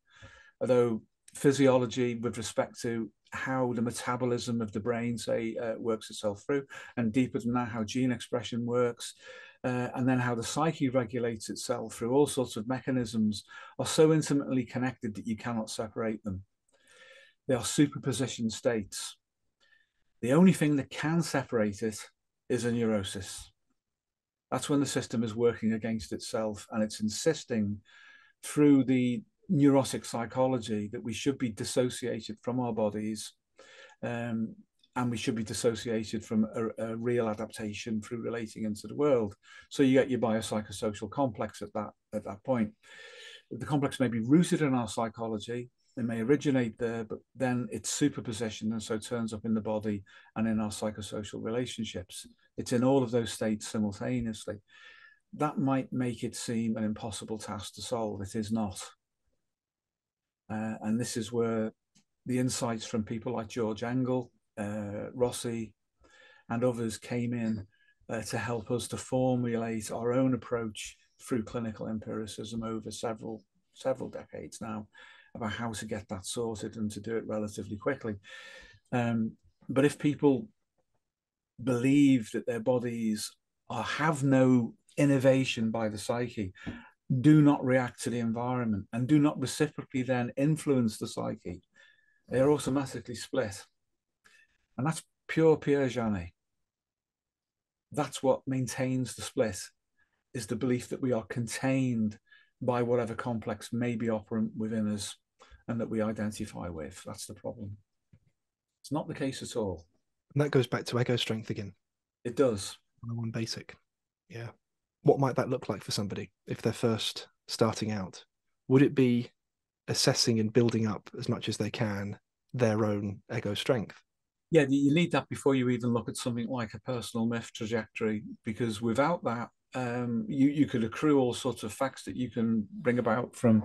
although physiology, with respect to how the metabolism of the brain, say, uh, works itself through, and deeper than that, how gene expression works. Uh, and then how the psyche regulates itself through all sorts of mechanisms are so intimately connected that you cannot separate them. They are superposition states. The only thing that can separate it is a neurosis. That's when the system is working against itself and it's insisting through the neurotic psychology that we should be dissociated from our bodies um, and we should be dissociated from a, a, real adaptation through relating into the world. So you get your biopsychosocial complex at that at that point. The complex may be rooted in our psychology, It may originate there, but then it's superpositioned and so turns up in the body and in our psychosocial relationships. It's in all of those states simultaneously. That might make it seem an impossible task to solve. It is not. Uh, and this is where the insights from people like George Engel, uh, Rossi, and others came in uh, to help us to formulate our own approach through clinical empiricism over several several decades now about how to get that sorted and to do it relatively quickly. Um, but if people believe that their bodies are, have no innovation by the psyche, do not react to the environment and do not reciprocally then influence the psyche, they are automatically split. And that's pure Pierre Janet. That's what maintains the split, is the belief that we are contained by whatever complex may be operant within us and that we identify with. That's the problem. It's not the case at all. And that goes back to ego strength again. It does. One basic. Yeah. What might that look like for somebody if they're first starting out? Would it be assessing and building up as much as they can their own ego strength? Yeah, you need that before you even look at something like a personal myth trajectory, because without that, um, you you could accrue all sorts of facts that you can bring about from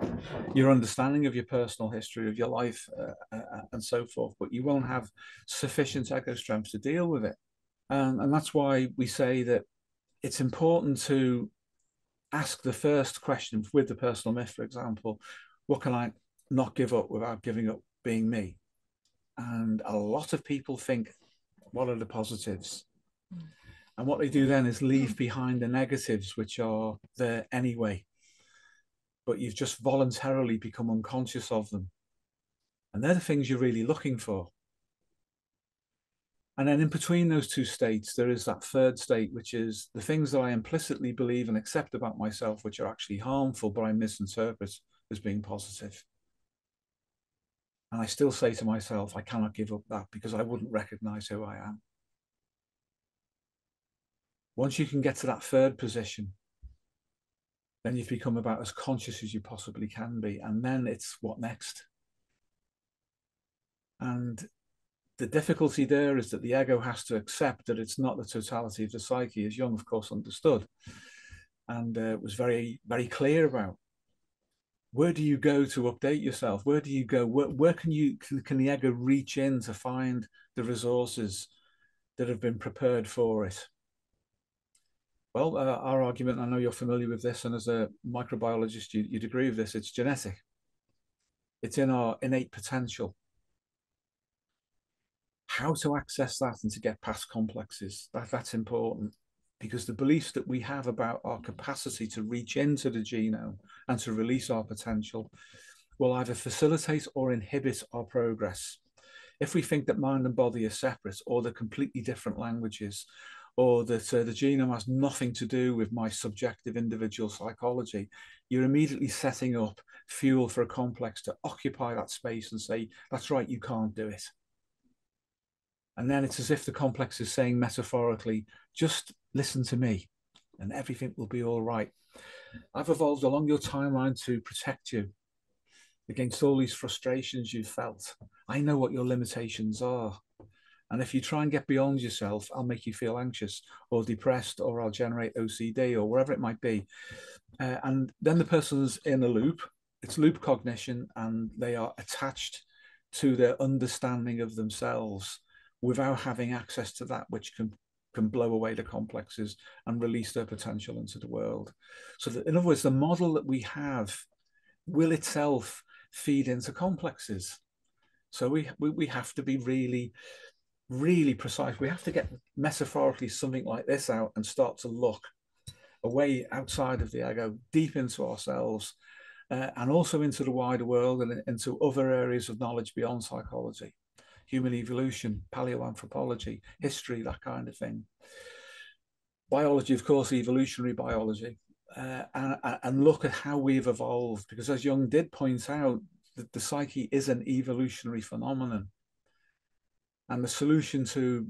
your understanding of your personal history of your life uh, uh, and so forth, but you won't have sufficient ego strength to deal with it, and and that's why we say that it's important to ask the first question with the personal myth, for example, what can I not give up without giving up being me? And a lot of people think, what are the positives? And what they do then is leave behind the negatives, which are there anyway. But you've just voluntarily become unconscious of them. And they're the things you're really looking for. And then in between those two states, there is that third state, which is the things that I implicitly believe and accept about myself, which are actually harmful, but I misinterpret as being positive. And I still say to myself, I cannot give up that because I wouldn't recognize who I am. Once you can get to that third position, then you've become about as conscious as you possibly can be. And then it's what next? And the difficulty there is that the ego has to accept that it's not the totality of the psyche, as Jung, of course, understood and uh, was very, very clear about. Where do you go to update yourself? Where do you go? Where, where can you can, can the ego reach in to find the resources that have been prepared for it? Well, uh, our argument, I know you're familiar with this, and as a microbiologist, you, you'd agree with this, it's genetic. It's in our innate potential. How to access that and to get past complexes, that, that's important because the beliefs that we have about our capacity to reach into the genome and to release our potential will either facilitate or inhibit our progress. If we think that mind and body are separate or they're completely different languages, or that uh, the genome has nothing to do with my subjective individual psychology, you're immediately setting up fuel for a complex to occupy that space and say, that's right, you can't do it. And then it's as if the complex is saying metaphorically, just listen to me and everything will be all right. I've evolved along your timeline to protect you against all these frustrations you've felt. I know what your limitations are. And if you try and get beyond yourself, I'll make you feel anxious or depressed, or I'll generate OCD or wherever it might be. Uh, and then the person's in a loop. It's loop cognition, and they are attached to their understanding of themselves without having access to that which can can blow away the complexes and release their potential into the world. So, that, in other words, the model that we have will itself feed into complexes. So we, we, we have to be really really precise. We have to get metaphorically something like this out and start to look away outside of the ego, deep into ourselves, uh, and also into the wider world and into other areas of knowledge beyond psychology, human evolution, paleoanthropology, history, that kind of thing. Biology, of course, evolutionary biology, uh, and, and look at how we've evolved. Because as Jung did point out, that the psyche is an evolutionary phenomenon and the solution to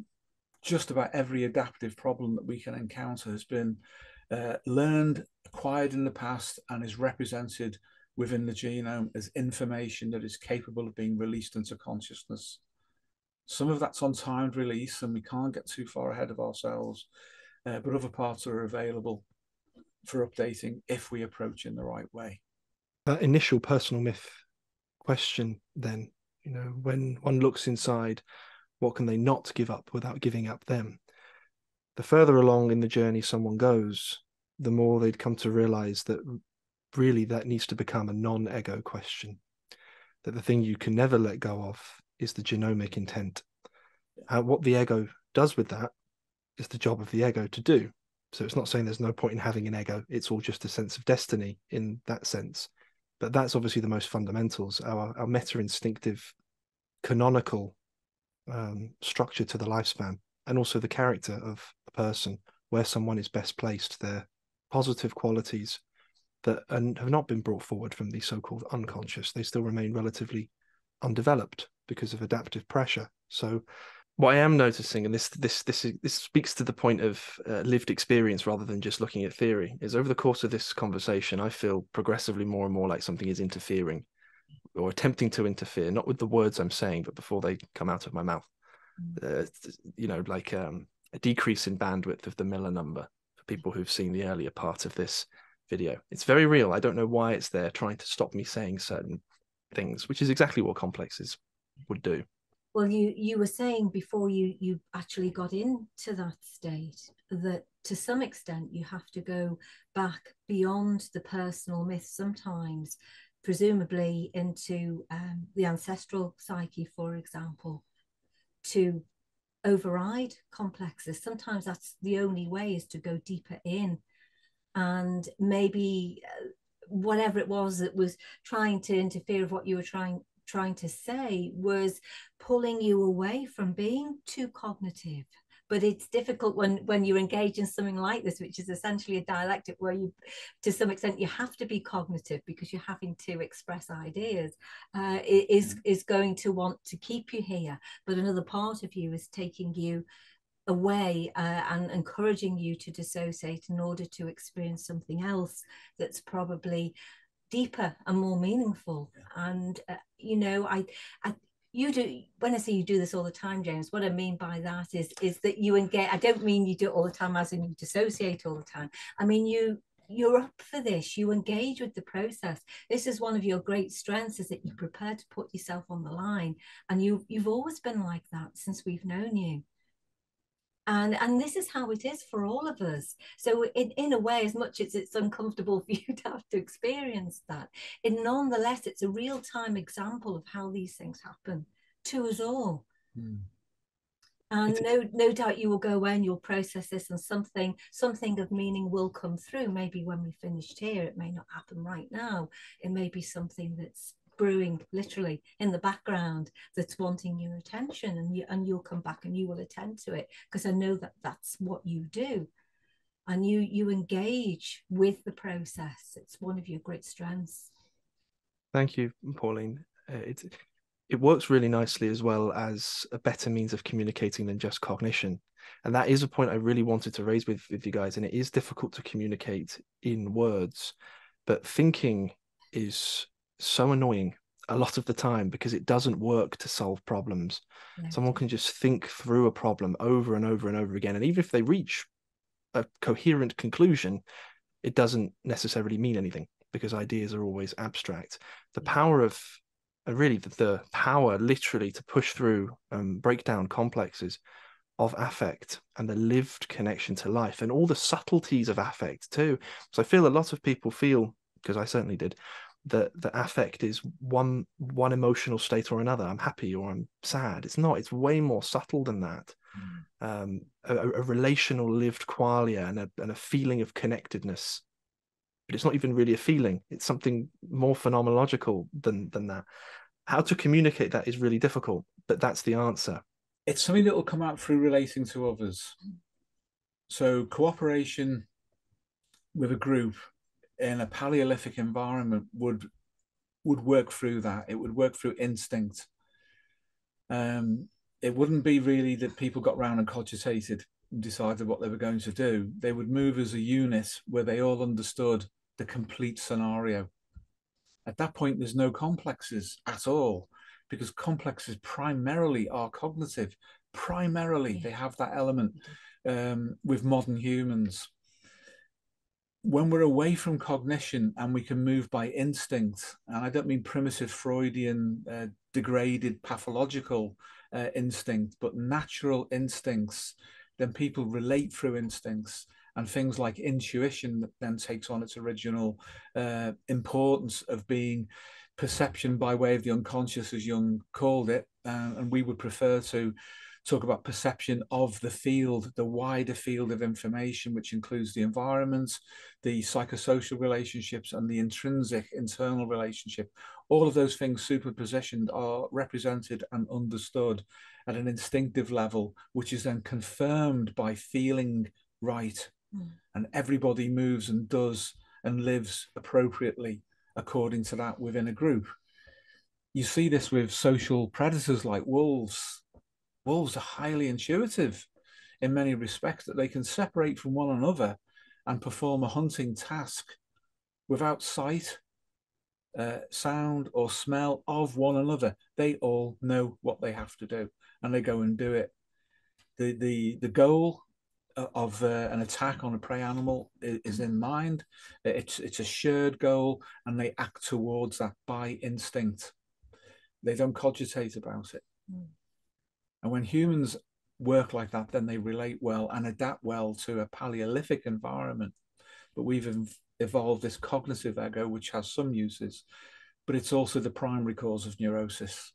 just about every adaptive problem that we can encounter has been uh, learned, acquired in the past, and is represented within the genome as information that is capable of being released into consciousness. Some of that's on timed release, and we can't get too far ahead of ourselves, uh, but other parts are available for updating if we approach in the right way. That initial personal myth question, then, you know, when one looks inside what can they not give up without giving up them? The further along in the journey someone goes, the more they'd come to realize that really that needs to become a non ego question. That the thing you can never let go of is the genomic intent. Uh, what the ego does with that is the job of the ego to do. So it's not saying there's no point in having an ego. It's all just a sense of destiny in that sense. But that's obviously the most fundamentals. Our, our meta instinctive, canonical um, structure to the lifespan, and also the character of a person, where someone is best placed, their positive qualities that and have not been brought forward from the so-called unconscious. They still remain relatively undeveloped because of adaptive pressure. So what I am noticing, and this this this this speaks to the point of uh, lived experience rather than just looking at theory, is over the course of this conversation, I feel progressively more and more like something is interfering or attempting to interfere, not with the words I'm saying, but before they come out of my mouth. Mm. Uh, you know, like um, a decrease in bandwidth of the Miller number for people who've seen the earlier part of this video. It's very real. I don't know why it's there, trying to stop me saying certain things, which is exactly what complexes would do. Well you you were saying before you you actually got into that state that to some extent you have to go back beyond the personal myth sometimes presumably into um, the ancestral psyche for example to override complexes. Sometimes that's the only way is to go deeper in and maybe uh, whatever it was that was trying to interfere with what you were trying trying to say was pulling you away from being too cognitive but it's difficult when when you engage in something like this which is essentially a dialectic where you to some extent you have to be cognitive because you're having to express ideas uh, is mm. is going to want to keep you here but another part of you is taking you away uh, and encouraging you to dissociate in order to experience something else that's probably deeper and more meaningful. And uh, you know I, I you do when i say you do this all the time james what i mean by that is is that you engage i don't mean you do it all the time as in you dissociate all the time. I mean you you're up for this. You engage with the process. This is one of your great strengths is that you're prepared to put yourself on the line. And you you've always been like that since we've known you and and this is how it is for all of us. So in, in a way as much as it's uncomfortable for you to have to experience that it nonetheless it's a real-time example of how these things happen to us all. Mm. and no no doubt you will go away and you'll process this and something something of meaning will come through. Maybe when we finished here it may not happen right now. It may be something that's brewing literally in the background that's wanting your attention and you and you'll come back and you will attend to it because I know that that's what you do. And you you engage with the process. It's one of your great strengths. Thank you Pauline. Uh, it it works really nicely as well as a better means of communicating than just cognition. And that is a point I really wanted to raise with with you guys and it is difficult to communicate in words but thinking is so annoying a lot of the time because it doesn't work to solve problems. Yeah. Someone can just think through a problem over and over and over again. And even if they reach a coherent conclusion, it doesn't necessarily mean anything because ideas are always abstract. The power of uh, really the, the, power literally to push through um, break down complexes of affect and the lived connection to life and all the subtleties of affect too. So I feel a lot of people feel, because I certainly did, that the affect is one one emotional state or another. I'm happy or I'm sad. It's not. It's way more subtle than that. Mm. Um, a, a, relational lived qualia and a, and a feeling of connectedness. But it's not even really a feeling. It's something more phenomenological than than that. How to communicate that is really difficult, but that's the answer. It's something that will come out through relating to others. So cooperation with a group in a Paleolithic environment would would work through that. It would work through instinct. Um, it wouldn't be really that people got round and cogitated and decided what they were going to do. They would move as a unit where they all understood the complete scenario. At that point, there's no complexes at all because complexes primarily are cognitive. Primarily, they have that element um, with modern humans when we're away from cognition and we can move by instinct, and I don't mean primitive Freudian, uh, degraded pathological uh, instinct, but natural instincts, then people relate through instincts. And things like intuition that then takes on its original uh, importance of being perception by way of the unconscious, as Jung called it. Uh, and we would prefer to talk about perception of the field, the wider field of information, which includes the environment, the psychosocial relationships, and the intrinsic internal relationship. All of those things superpositioned are represented and understood at an instinctive level, which is then confirmed by feeling right. Mm. And everybody moves and does and lives appropriately according to that within a group. You see this with social predators like wolves wolves are highly intuitive in many respects that they can separate from one another and perform a hunting task without sight, uh, sound, or smell of one another. They all know what they have to do and they go and do it. The, the, the goal of uh, an attack on a prey animal is, in mind. It's, it's a shared goal and they act towards that by instinct. They don't cogitate about it. Mm. And when humans work like that, then they relate well and adapt well to a Paleolithic environment. But we've evolved this cognitive ego, which has some uses, but it's also the primary cause of neurosis.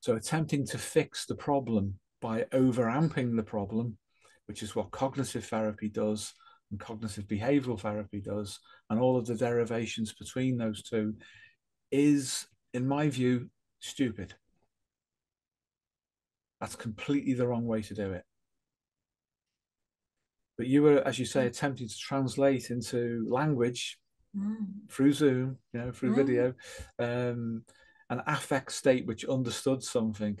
So attempting to fix the problem by overamping the problem, which is what cognitive therapy does and cognitive behavioral therapy does, and all of the derivations between those two, is, in my view, stupid. That's completely the wrong way to do it. But you were, as you say, mm. attempting to translate into language mm. through Zoom, you know, through mm. video, um, an affect state which understood something.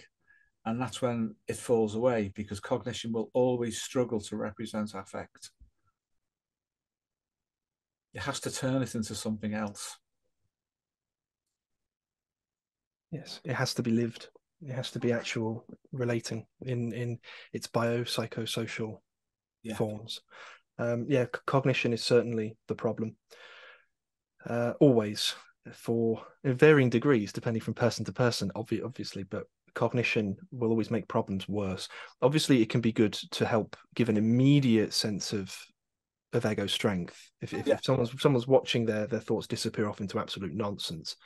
And that's when it falls away because cognition will always struggle to represent affect. It has to turn it into something else. Yes, it has to be lived. It has to be actual relating in in its biopsychosocial yeah. forms. Um, yeah, cognition is certainly the problem. Uh, always for varying degrees, depending from person to person, obvi- obviously, but cognition will always make problems worse. Obviously, it can be good to help give an immediate sense of of ego strength. If if, yeah. if someone's if someone's watching their their thoughts disappear off into absolute nonsense,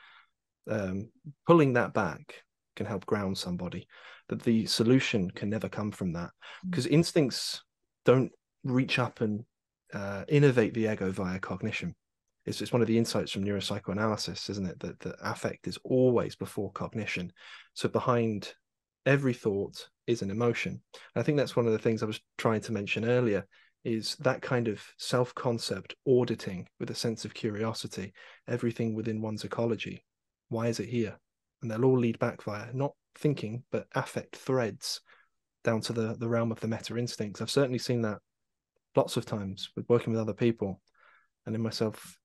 um, pulling that back can help ground somebody that the solution can never come from that. Because mm. instincts don't reach up and uh, innervate the ego via cognition. It's, it's one of the insights from neuropsychoanalysis isn't it? That the affect is always before cognition. So behind every thought is an emotion. And i think that's one of the things i was trying to mention earlier is that kind of self-concept auditing with a sense of curiosity everything within one's ecology. Why is it here and they'll all lead back via not thinking but affect threads down to the the realm of the meta instincts. I've certainly seen that lots of times with working with other people and in myself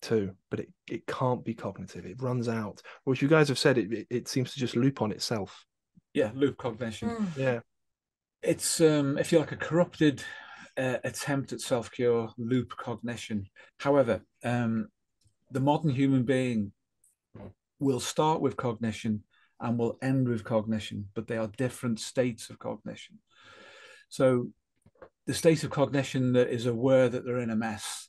too but it, it can't be cognitive. It runs out. Which you guys have said it, it, it seems to just loop on itself. Yeah loop cognition. Mm. yeah. It's um if you like a corrupted uh, attempt at self-cure loop cognition. However um the modern human being will start with cognition and will end with cognition, but they are different states of cognition. So the state of cognition that is aware that they're in a mess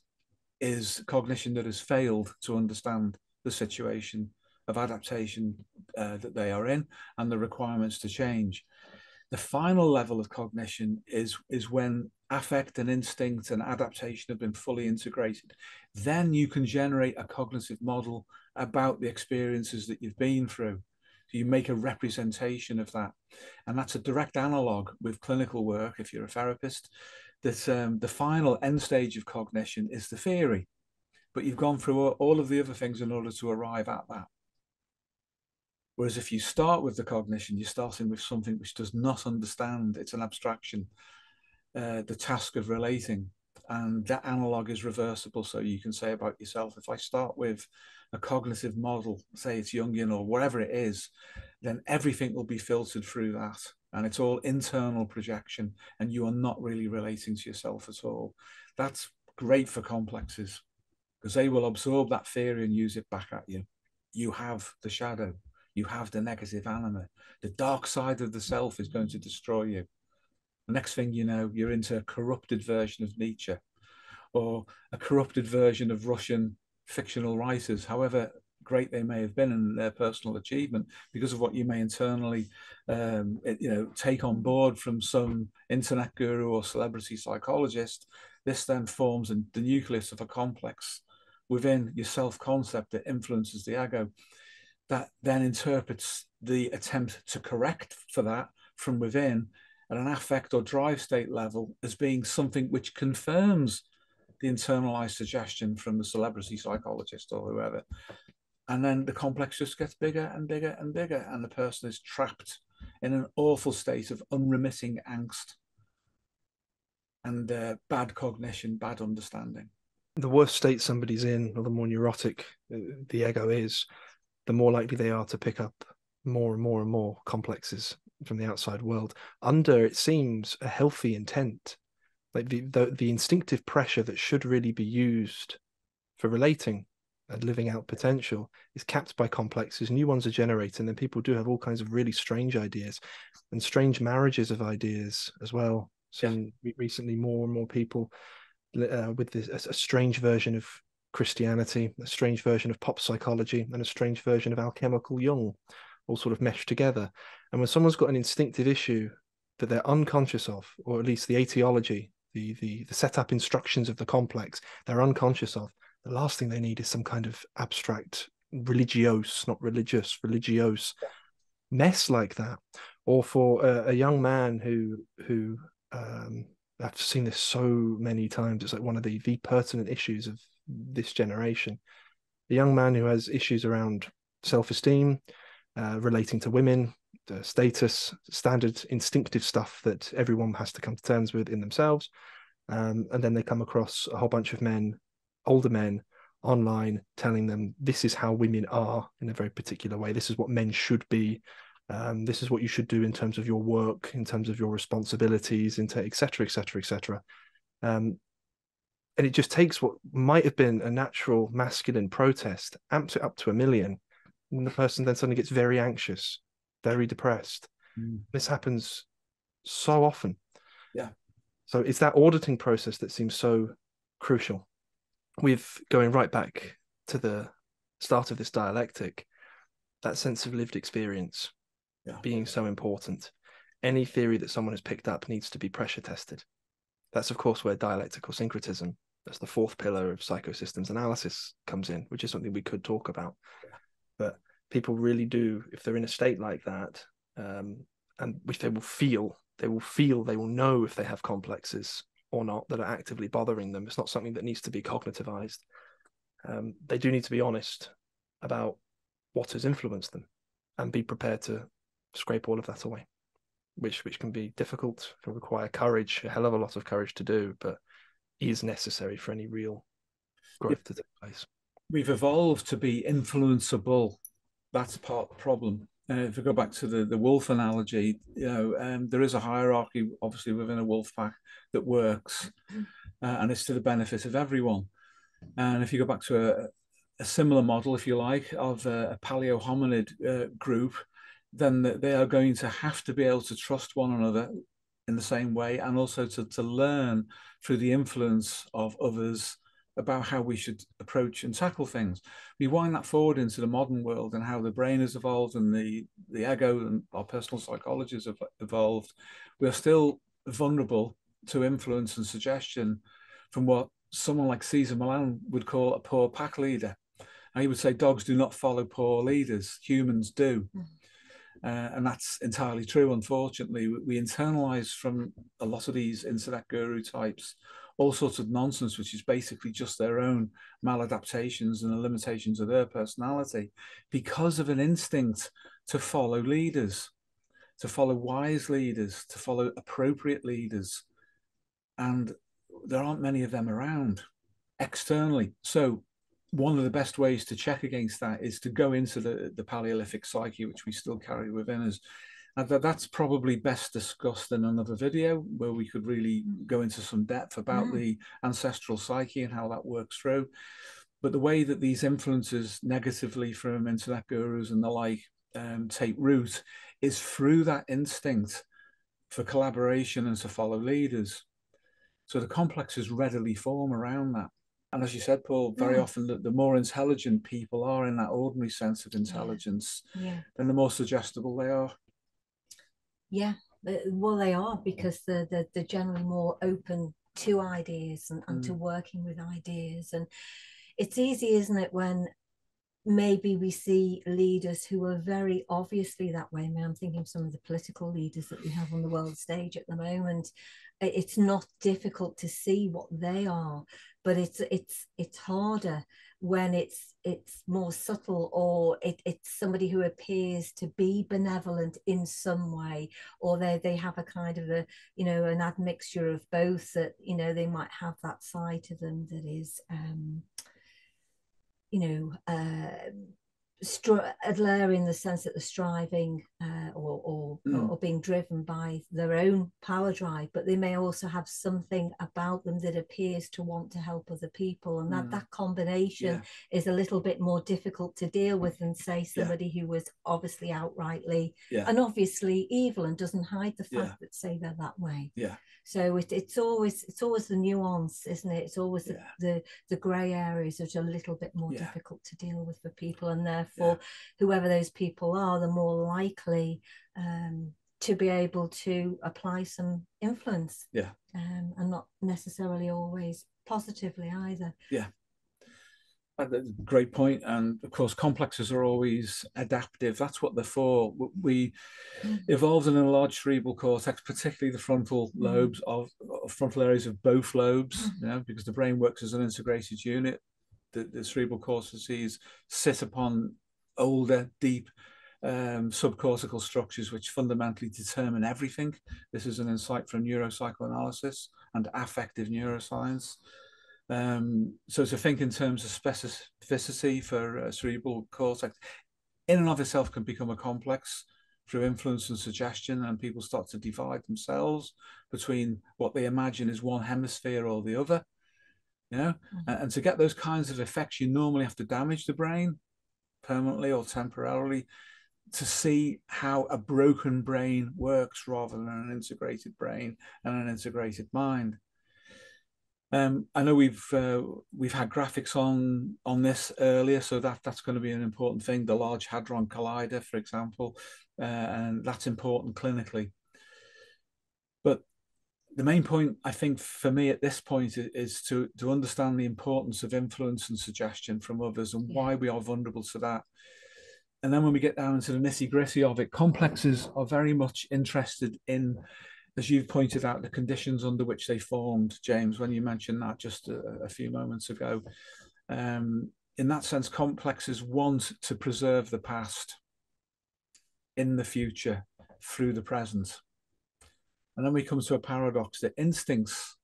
is cognition that has failed to understand the situation of adaptation uh, that they are in and the requirements to change. The final level of cognition is, is when affect and instinct and adaptation have been fully integrated. Then you can generate a cognitive model about the experiences that you've been through. So you make a representation of that. And that's a direct analog with clinical work, if you're a therapist, that um, the final end stage of cognition is the theory. But you've gone through all of the other things in order to arrive at that. Whereas if you start with the cognition, you're starting with something which does not understand, it's an abstraction, uh, the task of relating. And that analog is reversible. So you can say about yourself, if I start with a cognitive model, say it's Jungian or whatever it is, then everything will be filtered through that. And it's all internal projection, and you are not really relating to yourself at all. That's great for complexes because they will absorb that theory and use it back at you. You have the shadow, you have the negative anima. The dark side of the self is going to destroy you. The next thing you know, you're into a corrupted version of Nietzsche or a corrupted version of Russian fictional writers. However, great they may have been in their personal achievement, because of what you may internally, um, you know, take on board from some internet guru or celebrity psychologist, this then forms the nucleus of a complex within your self-concept that influences the ego that then interprets the attempt to correct for that from within at an affect or drive state level as being something which confirms the internalized suggestion from the celebrity psychologist or whoever. And then the complex just gets bigger and bigger and bigger, and the person is trapped in an awful state of unremitting angst and uh, bad cognition, bad understanding. The worse state somebody's in, or the more neurotic uh, the ego is, the more likely they are to pick up more and more and more complexes from the outside world under it seems a healthy intent like the, the the instinctive pressure that should really be used for relating and living out potential is capped by complexes new ones are generated and then people do have all kinds of really strange ideas and strange marriages of ideas as well seen yeah. recently more and more people uh, with this a, a strange version of Christianity, a strange version of pop psychology, and a strange version of alchemical Jung, all sort of meshed together. And when someone's got an instinctive issue that they're unconscious of, or at least the etiology, the the the setup instructions of the complex, they're unconscious of, the last thing they need is some kind of abstract religiose, not religious, religiose mess like that. Or for a, a young man who who um, I've seen this so many times. It's like one of the the pertinent issues of this generation. A young man who has issues around self esteem, uh, relating to women, the status, standard instinctive stuff that everyone has to come to terms with in themselves. Um, and then they come across a whole bunch of men, older men, online telling them this is how women are in a very particular way. This is what men should be. Um, this is what you should do in terms of your work, in terms of your responsibilities, into etc. etc. etc. And it just takes what might have been a natural masculine protest, amps it up to a million, and the person then suddenly gets very anxious, very depressed. Mm. This happens so often. Yeah. So it's that auditing process that seems so crucial. With going right back to the start of this dialectic, that sense of lived experience yeah. being so important. Any theory that someone has picked up needs to be pressure tested. That's, of course, where dialectical syncretism that's the fourth pillar of psychosystems analysis comes in, which is something we could talk about. But people really do, if they're in a state like that, um, and which they will feel, they will feel, they will know if they have complexes or not that are actively bothering them. It's not something that needs to be cognitivized. Um, they do need to be honest about what has influenced them and be prepared to scrape all of that away, which which can be difficult, can require courage, a hell of a lot of courage to do, but is necessary for any real growth to take place. We've evolved to be influenceable. That's part of the problem. Uh, if we go back to the, the wolf analogy, you know, um, there is a hierarchy, obviously, within a wolf pack that works, uh, and it's to the benefit of everyone. And if you go back to a, a similar model, if you like, of a, a paleo hominid uh, group, then they are going to have to be able to trust one another in the same way and also to, to learn through the influence of others about how we should approach and tackle things. We wind that forward into the modern world and how the brain has evolved and the, the ego and our personal psychologies have evolved. We are still vulnerable to influence and suggestion from what someone like Cesar Millan would call a poor pack leader. And he would say dogs do not follow poor leaders, humans do. Mm. Uh, and that's entirely true, unfortunately. We, we internalize from a lot of these internet guru types all sorts of nonsense, which is basically just their own maladaptations and the limitations of their personality because of an instinct to follow leaders, to follow wise leaders, to follow appropriate leaders. And there aren't many of them around externally. So one of the best ways to check against that is to go into the, the Paleolithic psyche, which we still carry within us. And that, that's probably best discussed in another video where we could really go into some depth about mm. the ancestral psyche and how that works through. But the way that these influences negatively from internet gurus and the like um, take root is through that instinct for collaboration and to follow leaders. So the complexes readily form around that and as you said, Paul, very Mm. often the, the more intelligent people are in that ordinary sense of intelligence, yeah then the more suggestible they are. Yeah Uh, well they are because they're, they're, they're generally more open to ideas and, and to working with ideas. And it's easy isn't it when maybe we see leaders who are very obviously that way. I mean, i'm thinking of some of the political leaders that we have on the world stage at the moment. It's not difficult to see what they are but it's it's it's harder when it's it's more subtle or it, it's somebody who appears to be benevolent in some way or they they have a kind of a you know an admixture of both that you know they might have that side to them that is um you know uh Adler in the sense that they're striving uh, or, or, Mm. or being driven by their own power drive, but they may also have something about them that appears to want to help other people. And that, Mm. that combination Yeah. is a little bit more difficult to deal with than, say, somebody who was obviously outrightly Yeah. and obviously evil and doesn't hide the fact Yeah. that, say, they're that way. Yeah. So it, it's always it's always the nuance, isn't it? It's always the, Yeah. the the grey areas that are a little bit more Yeah. difficult to deal with for people, and therefore, whoever those people are, the more likely um, to be able to apply some influence. Yeah. um, and not necessarily always positively either. That's a Great point. And of course, complexes are always adaptive. That's what they're for. We Mm. evolved in a large cerebral cortex, particularly the frontal Mm. lobes of, of frontal areas of both lobes, Mm. you know, because the brain works as an integrated unit. The, the cerebral cortices sit upon older, deep um, subcortical structures, which fundamentally determine everything. This is an insight from neuropsychoanalysis and affective neuroscience. Um, so to think in terms of specificity for uh, cerebral cortex, in and of itself can become a complex through influence and suggestion, and people start to divide themselves between what they imagine is one hemisphere or the other. You know, Mhm. and, and to get those kinds of effects, you normally have to damage the brain permanently or temporarily to see how a broken brain works rather than an integrated brain and an integrated mind. Um, I know we've uh, we've had graphics on on this earlier, so that that's going to be an important thing. The Large Hadron Collider, for example, uh, and that's important clinically. But the main point, I think, for me at this point is, to to understand the importance of influence and suggestion from others and why we are vulnerable to that. And then when we get down into the nitty gritty of it, complexes are very much interested in as you've pointed out, the conditions under which they formed, James, when you mentioned that just a, a few moments ago. Um, in that sense, complexes want to preserve the past in the future through the present. And then we come to a paradox that instincts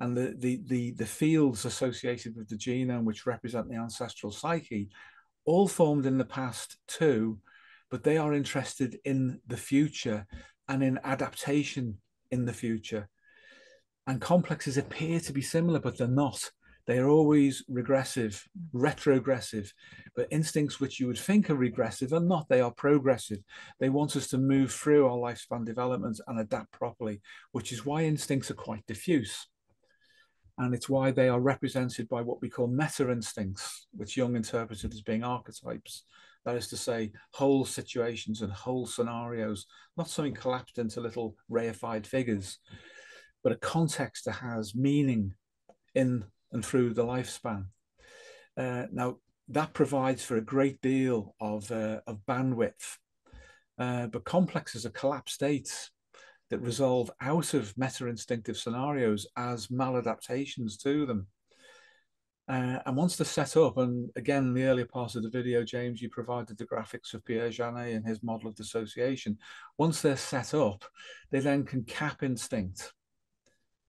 and the, the, the, the fields associated with the genome, which represent the ancestral psyche, all formed in the past too, but they are interested in the future and in adaptation in the future. And complexes appear to be similar, but they're not. They are always regressive, retrogressive, but instincts which you would think are regressive are not. They are progressive. They want us to move through our lifespan developments and adapt properly, which is why instincts are quite diffuse. And it's why they are represented by what we call meta instincts, which Jung interpreted as being archetypes. That is to say, whole situations and whole scenarios, not something collapsed into little reified figures, but a context that has meaning in and through the lifespan. Uh, now, that provides for a great deal of, uh, of bandwidth, uh, but complexes are collapsed states that resolve out of meta instinctive scenarios as maladaptations to them. Uh, and once they're set up, and again, in the earlier part of the video, James, you provided the graphics of Pierre Janet and his model of dissociation. Once they're set up, they then can cap instinct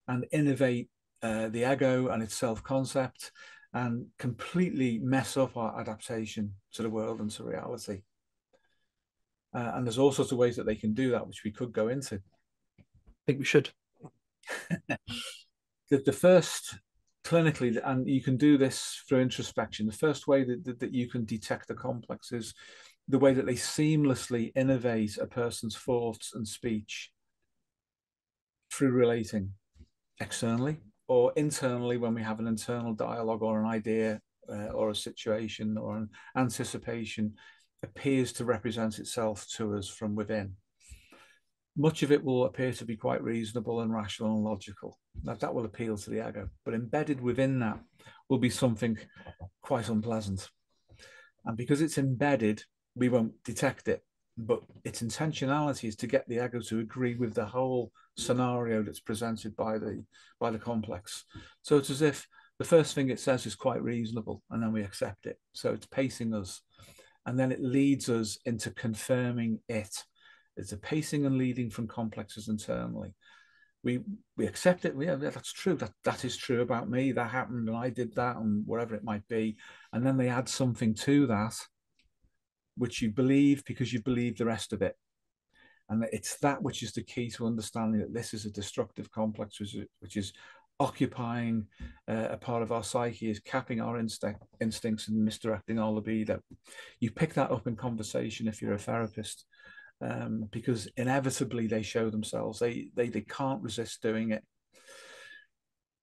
and innervate uh, the ego and its self-concept and completely mess up our adaptation to the world and to reality. Uh, and there's all sorts of ways that they can do that, which we could go into. I think we should. the, the first clinically, and you can do this through introspection. The first way that, that, that you can detect the complex is the way that they seamlessly innervate a person's thoughts and speech through relating externally or internally when we have an internal dialogue or an idea uh, or a situation or an anticipation appears to represent itself to us from within. Much of it will appear to be quite reasonable and rational and logical. That, that will appeal to the ego. But embedded within that will be something quite unpleasant. And because it's embedded, we won't detect it. But its intentionality is to get the ego to agree with the whole scenario that's presented by the by the complex. So it's as if the first thing it says is quite reasonable, and then we accept it. So it's pacing us, and then it leads us into confirming it. It's a pacing and leading from complexes internally. We we accept it. Yeah, that's true. That that is true about me. That happened, and I did that, and whatever it might be. And then they add something to that, which you believe because you believe the rest of it. And it's that which is the key to understanding that this is a destructive complex, which is, which is occupying uh, a part of our psyche, is capping our instinct, instincts and misdirecting our libido. You pick that up in conversation if you're a therapist, um, because inevitably they show themselves. They, they they can't resist doing it.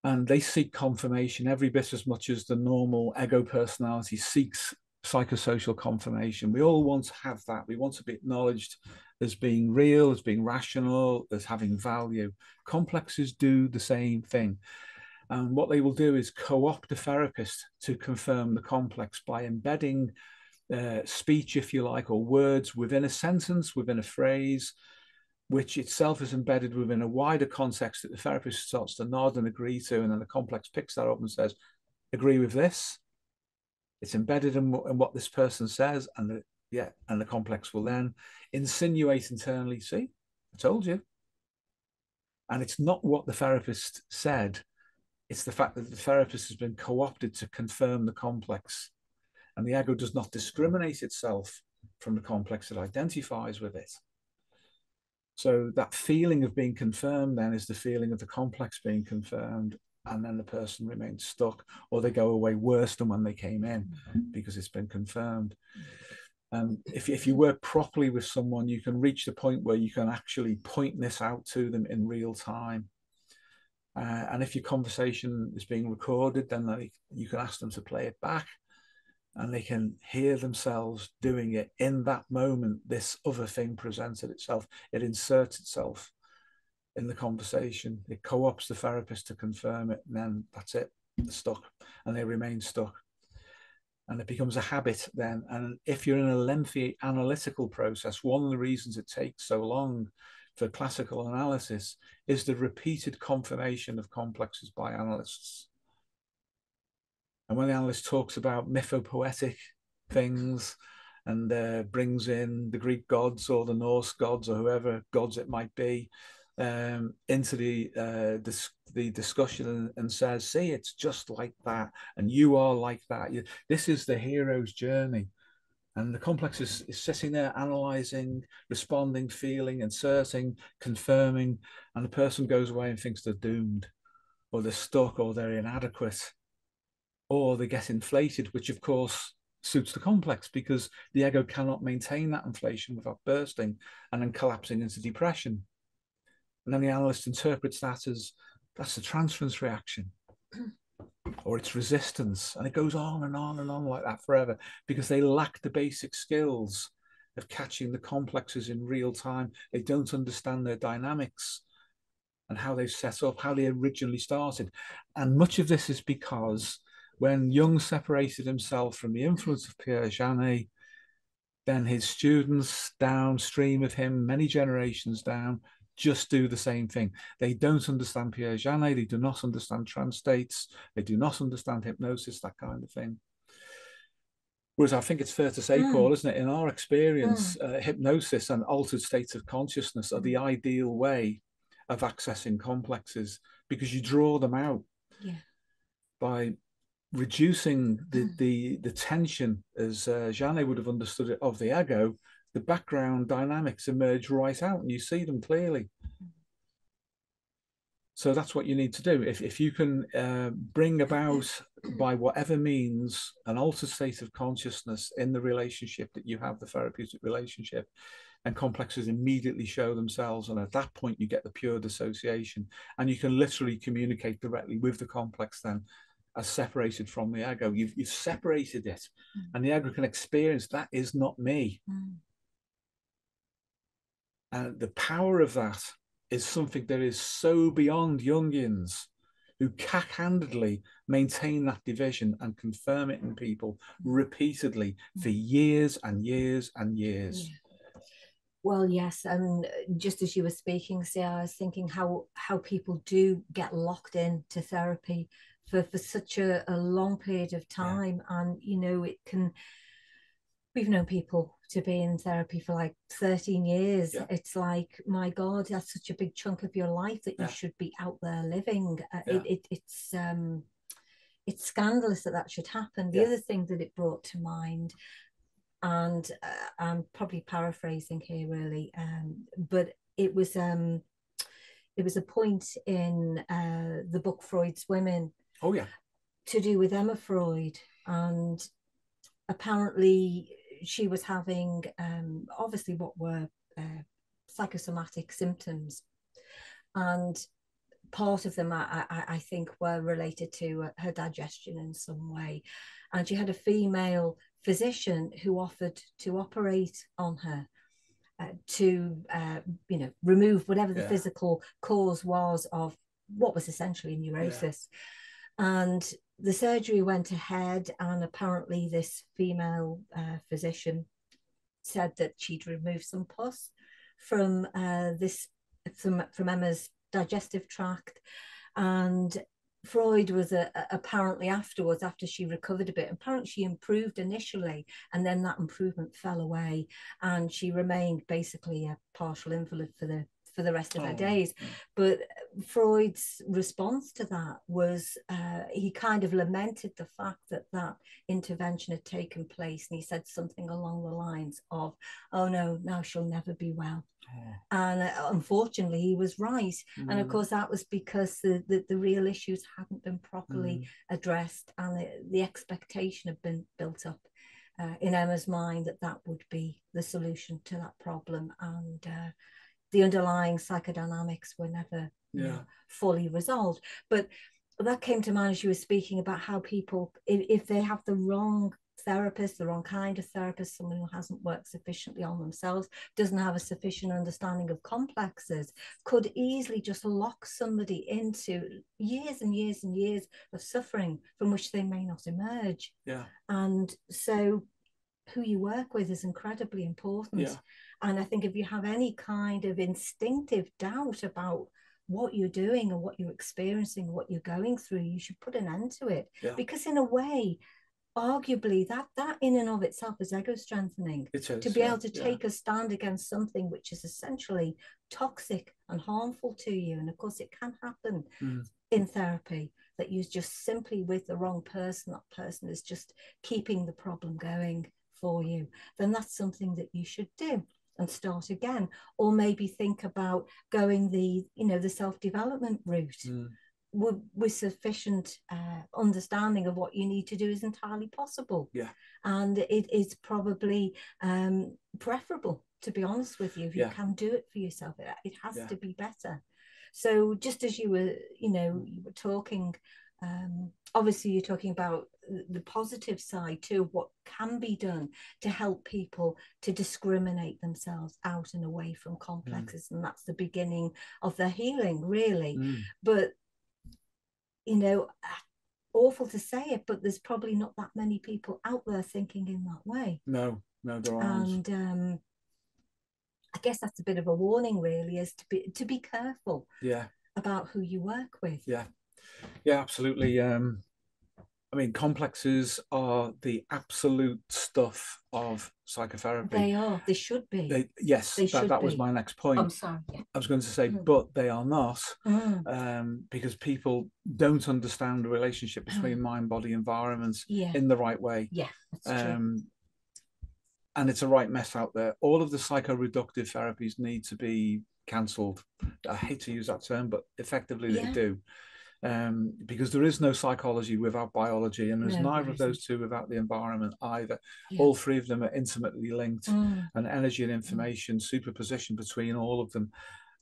And they seek confirmation every bit as much as the normal ego personality seeks psychosocial confirmation. We all want to have that. We want to be acknowledged as being real, as being rational, as having value. Complexes do the same thing. And what they will do is co opt a therapist to confirm the complex by embedding uh, speech, if you like, or words within a sentence, within a phrase, which itself is embedded within a wider context that the therapist starts to nod and agree to. And then the complex picks that up and says, Agree with this it's embedded in, in what this person says, and the yeah, and the complex will then insinuate internally. See, I told you. And it's not what the therapist said; it's the fact that the therapist has been co-opted to confirm the complex, and the ego does not discriminate itself from the complex; it identifies with it. So that feeling of being confirmed then is the feeling of the complex being confirmed, and then the person remains stuck or they go away worse than when they came in mm-hmm. because it's been confirmed. And if, if you work properly with someone, you can reach the point where you can actually point this out to them in real time. Uh, and if your conversation is being recorded, then they, you can ask them to play it back and they can hear themselves doing it in that moment. This other thing presented itself, it inserts itself in the conversation. It co-ops the therapist to confirm it, and then that's it. They're stuck, and they remain stuck. And it becomes a habit then. And if you're in a lengthy analytical process, one of the reasons it takes so long for classical analysis is the repeated confirmation of complexes by analysts. And when the analyst talks about mythopoetic things and uh, brings in the Greek gods or the Norse gods or whoever gods it might be, um, into the uh, dis- the discussion and, and, says, "See, it's just like that, and you are like that. You, this is the hero's journey." And the complex is, is sitting there analyzing, responding, feeling, inserting, confirming, and the person goes away and thinks they're doomed, or they're stuck, or they're inadequate, or they get inflated, which of course suits the complex because the ego cannot maintain that inflation without bursting and then collapsing into depression. And then the analyst interprets that as that's a transference reaction or it's resistance. And it goes on and on and on like that forever because they lack the basic skills of catching the complexes in real time. They don't understand their dynamics and how they've set up, how they originally started. And much of this is because when Jung separated himself from the influence of Pierre Janet, then his students downstream of him, many generations down, just do the same thing. They don't understand Pierre Janet, they do not understand trance states, they do not understand hypnosis, that kind of thing. Whereas I think it's fair to say, mm. Paul, isn't it? In our experience, mm. uh, hypnosis and altered states of consciousness are the ideal way of accessing complexes because you draw them out yeah. by reducing the, mm. the, the tension, as uh, Janet would have understood it, of the ego the background dynamics emerge right out and you see them clearly. so that's what you need to do. If, if you can uh, bring about, by whatever means, an altered state of consciousness in the relationship that you have, the therapeutic relationship, and complexes immediately show themselves. And at that point, you get the pure dissociation, and you can literally communicate directly with the complex then as separated from the ego. You've, you've separated it, mm. and the ego can experience that is not me. Mm. And the power of that is something that is so beyond Jungians who cack-handedly maintain that division and confirm it in people repeatedly for years and years and years. Well, yes, and just as you were speaking, see, I was thinking how how people do get locked into therapy for for such a, a long period of time, yeah. and you know it can. We've known people to be in therapy for like 13 years yeah. it's like my god that's such a big chunk of your life that yeah. you should be out there living uh, yeah. it, it, it's um it's scandalous that that should happen the other thing that it brought to mind and uh, i'm probably paraphrasing here really um but it was um it was a point in uh the book freud's women oh yeah to do with emma freud and apparently she was having um, obviously what were uh, psychosomatic symptoms, and part of them I, I, I, think were related to uh, her digestion in some way, and she had a female physician who offered to operate on her. Uh, to uh, you know remove whatever the yeah. physical cause was of what was essentially neurosis yeah. and the surgery went ahead, and apparently, this female uh, physician said that she'd removed some pus from uh, this from, from Emma's digestive tract, and Freud was a, a, apparently afterwards, after she recovered a bit, apparently she improved initially, and then that improvement fell away, and she remained basically a partial invalid for the for the rest of oh. her days. But Freud's response to that was uh, he kind of lamented the fact that that intervention had taken place. And he said something along the lines of, Oh no, now she'll never be well. Oh. And uh, unfortunately, he was right. Mm. And of mm. course, that was because the, the, the real issues hadn't been properly mm. addressed and the, the expectation had been built up. Uh, in Emma's mind, that that would be the solution to that problem, and uh, the underlying psychodynamics were never yeah. you know, fully resolved. But that came to mind as you were speaking about how people, if, if they have the wrong therapist, the wrong kind of therapist, someone who hasn't worked sufficiently on themselves, doesn't have a sufficient understanding of complexes, could easily just lock somebody into years and years and years of suffering from which they may not emerge. Yeah. And so who you work with is incredibly important. Yeah. And I think if you have any kind of instinctive doubt about what you're doing and what you're experiencing, what you're going through, you should put an end to it. Yeah. Because in a way, arguably that that in and of itself is ego strengthening is, to be able to take yeah. a stand against something which is essentially toxic and harmful to you and of course it can happen mm. in therapy that you're just simply with the wrong person that person is just keeping the problem going for you then that's something that you should do and start again or maybe think about going the you know the self-development route mm. with, with sufficient uh, understanding of what you need to do is entirely possible yeah and it is probably um, preferable to be honest with you if yeah. you can do it for yourself it, it has yeah. to be better so just as you were you know you were talking um, obviously you're talking about the positive side too what can be done to help people to discriminate themselves out and away from complexes mm. and that's the beginning of their healing really. Mm. but you know awful to say it but there's probably not that many people out there thinking in that way. No no there aren't. And um i guess that's a bit of a warning really is to be to be careful yeah. about who you work with. Yeah yeah, absolutely. Um, I mean, complexes are the absolute stuff of psychotherapy. They are. They should be. They, yes, they that, that was my next point. I'm sorry. Yeah. I was going to say, mm. but they are not, mm. um, because people don't understand the relationship between mm. mind, body, environments yeah. in the right way. Yeah, that's um, true. And it's a right mess out there. All of the psychoreductive therapies need to be cancelled. I hate to use that term, but effectively Yeah. they do. Um, because there is no psychology without biology, and there's No, neither of those two without the environment either. Yeah. All three of them are intimately linked, Mm, and energy and information superposition between all of them.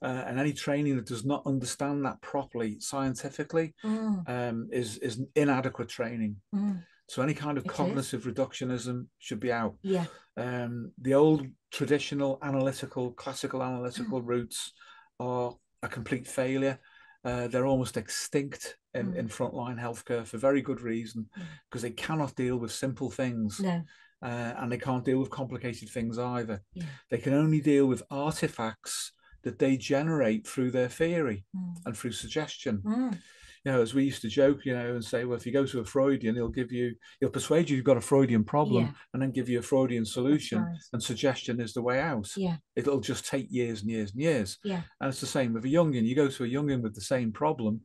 Uh, and any training that does not understand that properly scientifically mm, um, is is inadequate training. mm. So any kind of It is. cognitive reductionism should be out. Yeah. Um, the old traditional analytical, classical analytical routes are a complete failure. Uh, they're almost extinct in, Mm. in frontline healthcare for very good reason, Mm. because they cannot deal with simple things No. uh, and they can't deal with complicated things either. Yeah. They can only deal with artifacts that they generate through their theory Mm, and through suggestion mm. You know, as we used to joke, you know, and say, well, if you go to a Freudian, he'll give you, he'll persuade you you've got a Freudian problem Yeah. and then give you a Freudian solution. And suggestion is the way out. Yeah. It'll just take years and years and years. Yeah. And it's the same with a Jungian. You go to a Jungian with the same problem,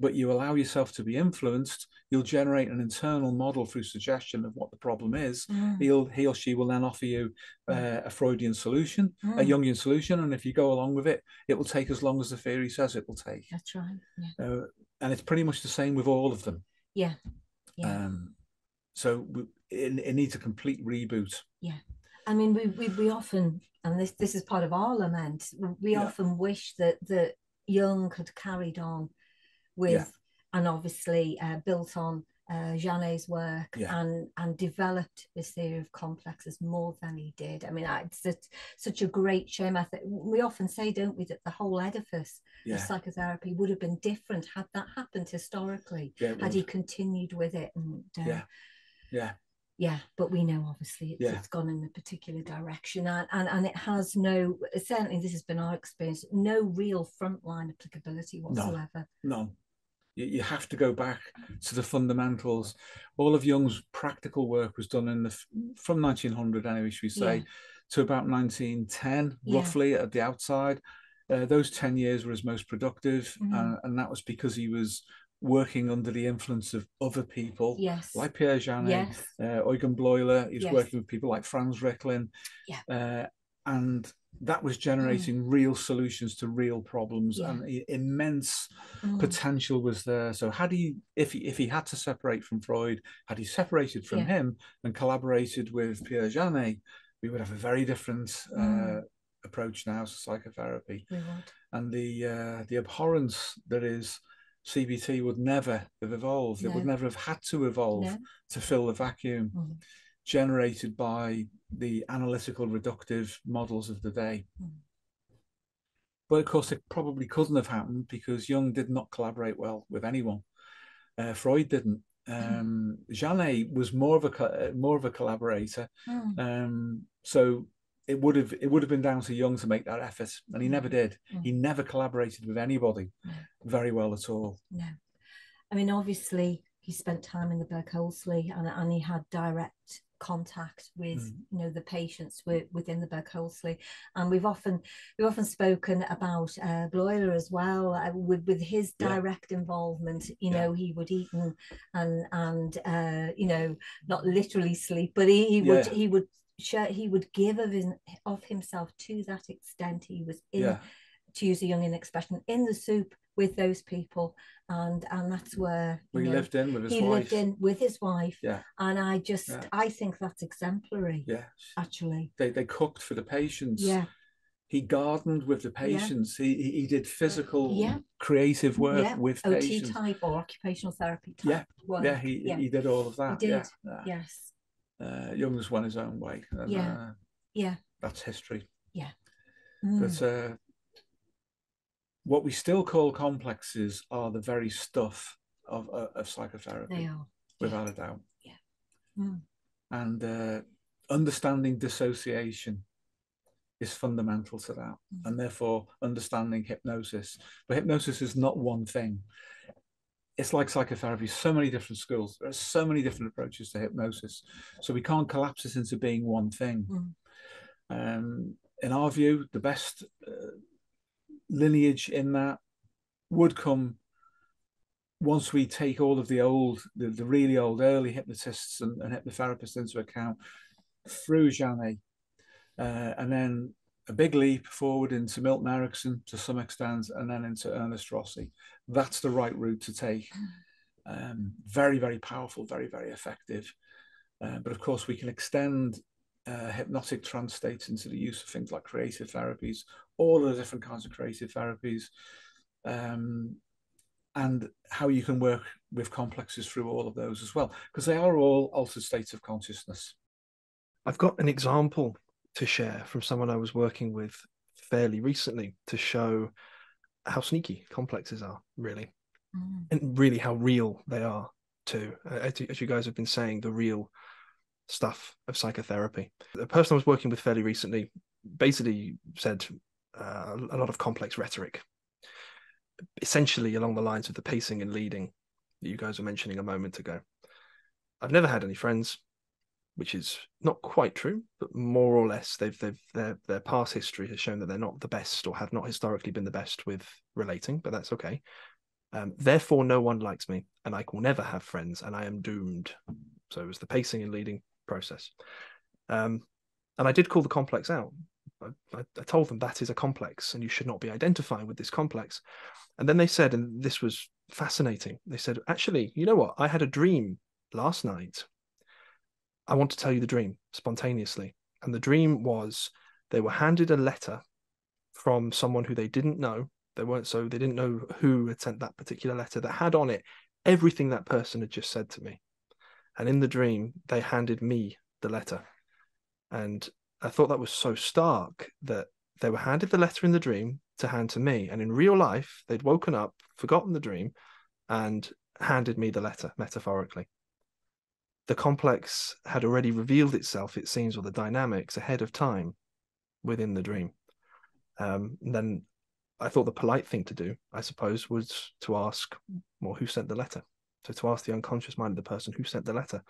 but you allow yourself to be influenced. You'll generate an internal model through suggestion of what the problem is. Mm, He'll, he or she will then offer you uh, a Freudian solution, a mm. Jungian solution. And if you go along with it, it will take as long as the theory says it will take. That's right. Yeah. Uh, and it's pretty much the same with all of them. Yeah. Yeah. Um, so we, it, it needs a complete reboot. Yeah. I mean, we, we we often, and this this is part of our lament. We Yeah. often wish that that Jung had carried on with, Yeah. and obviously uh, built on uh, Janet's work Yeah. and and developed this theory of complexes more than he did. I mean, it's such, such a great shame. I think we often say, don't we, that the whole edifice of psychotherapy would have been different had that happened historically, yeah, had he continued with it. And uh, Yeah. yeah, yeah but we know obviously it's, Yeah. it's gone in a particular direction and, and and it has no certainly this has been our experience no real frontline applicability whatsoever none. You, you have to go back to the fundamentals. All of Jung's practical work was done in the from 1900 anyway, should we say, Yeah. to about 1910, Yeah. roughly at the outside. Uh, those 10 years were his most productive, Mhm. uh, and that was because he was working under the influence of other people yes like Pierre Janet, yes uh, Eugen Bleuler. He's Yes. working with people like Franz Riklin, Yeah. And that was generating real solutions to real problems Yeah. and immense Mm, potential was there. So had he, if he, if he had to separate from Freud, had he separated from Yeah. him and collaborated with Pierre Janet, we would have a very different uh, Mm. approach now to psychotherapy. And the uh, the abhorrence that is CBT would never have evolved. It would never have had to evolve No? to fill the vacuum Mm. generated by the analytical reductive models of the day. Mm. But of course, it probably couldn't have happened because Jung did not collaborate well with anyone. Uh, Freud didn't. Um, Janet was more of a uh, more of a collaborator. Mm, Um, so it would have it would have been down to Jung to make that effort, and he never did. Mm. He never collaborated with anybody very well at all. no i mean obviously he spent time in the Burghölzli and, and he had direct contact with Mm. you know the patients within the Burghölzli and we've often we've often spoken about uh, Bleuler as well uh, with with his Yeah. direct involvement you Yeah. know he would eat and and and uh, you know not literally sleep but he, he would Yeah. he would share he would give of his, of himself to that extent he was in Yeah, to use a Jungian expression in the soup with those people and and that's where you we know, lived in with his he wife. lived in with his wife Yeah. and i just Yeah. i think that's exemplary Yeah, actually they they cooked for the patients. yeah he gardened with the patients. He, he he did physical, Yeah. creative work yeah with ot patients. type or occupational therapy type Yeah, work. Yeah, he yeah he did all of that. He did, Yeah, yeah. yes Uh, Jung just went his own way. And, Yeah. uh, yeah that's history. Mm, But uh, what we still call complexes are the very stuff of of, of psychotherapy, they are without a doubt. Yeah. Mm. And uh, understanding dissociation is fundamental to that, Mm. and therefore understanding hypnosis. But hypnosis is not one thing. It's like psychotherapy, so many different schools. There are so many different approaches to hypnosis. So we can't collapse it into being one thing. Mm. Um, in our view, the best uh, lineage in that would come once we take all of the old, the, the really old early hypnotists and, and hypnotherapists into account through Janet, uh, and then a big leap forward into Milton Erickson to some extent, and then into Ernest Rossi. That's the right route to take. Um, very, very powerful, very, very effective. Uh, but of course, we can extend uh, hypnotic trance states into the use of things like creative therapies, all the different kinds of creative therapies, um, and how you can work with complexes through all of those as well, because they are all altered states of consciousness. I've got an example to share from someone I was working with fairly recently to show how sneaky complexes are, really, mm. and really how real they are too. As you guys have been saying, the real stuff of psychotherapy. The person I was working with fairly recently basically said uh, a lot of complex rhetoric, essentially along the lines of the pacing and leading that you guys were mentioning a moment ago. I've never had any friends which is not quite true, but more or less they've they've their their past history has shown that they're not the best or have not historically been the best with relating, but that's okay. Um, therefore, no one likes me, and I will never have friends, and I am doomed. So it was the pacing and leading process. Um, and I did call the complex out. I, I, told them that is a complex, and you should not be identifying with this complex. And then they said, and this was fascinating. They said, actually, you know what? I had a dream last night I want to tell you the dream spontaneously. And the dream was they were handed a letter from someone who they didn't know. They weren't so they didn't know who had sent that particular letter that had on it everything that person had just said to me. And in the dream, they handed me the letter. And I thought that was so stark that they were handed the letter in the dream to hand to me. And in real life, they'd woken up, forgotten the dream, and handed me the letter metaphorically the complex had already revealed itself, it seems, or the dynamics ahead of time within the dream. Um, then I thought the polite thing to do, I suppose, was to ask, well, who sent the letter? So to ask the unconscious mind of the person who sent the letter.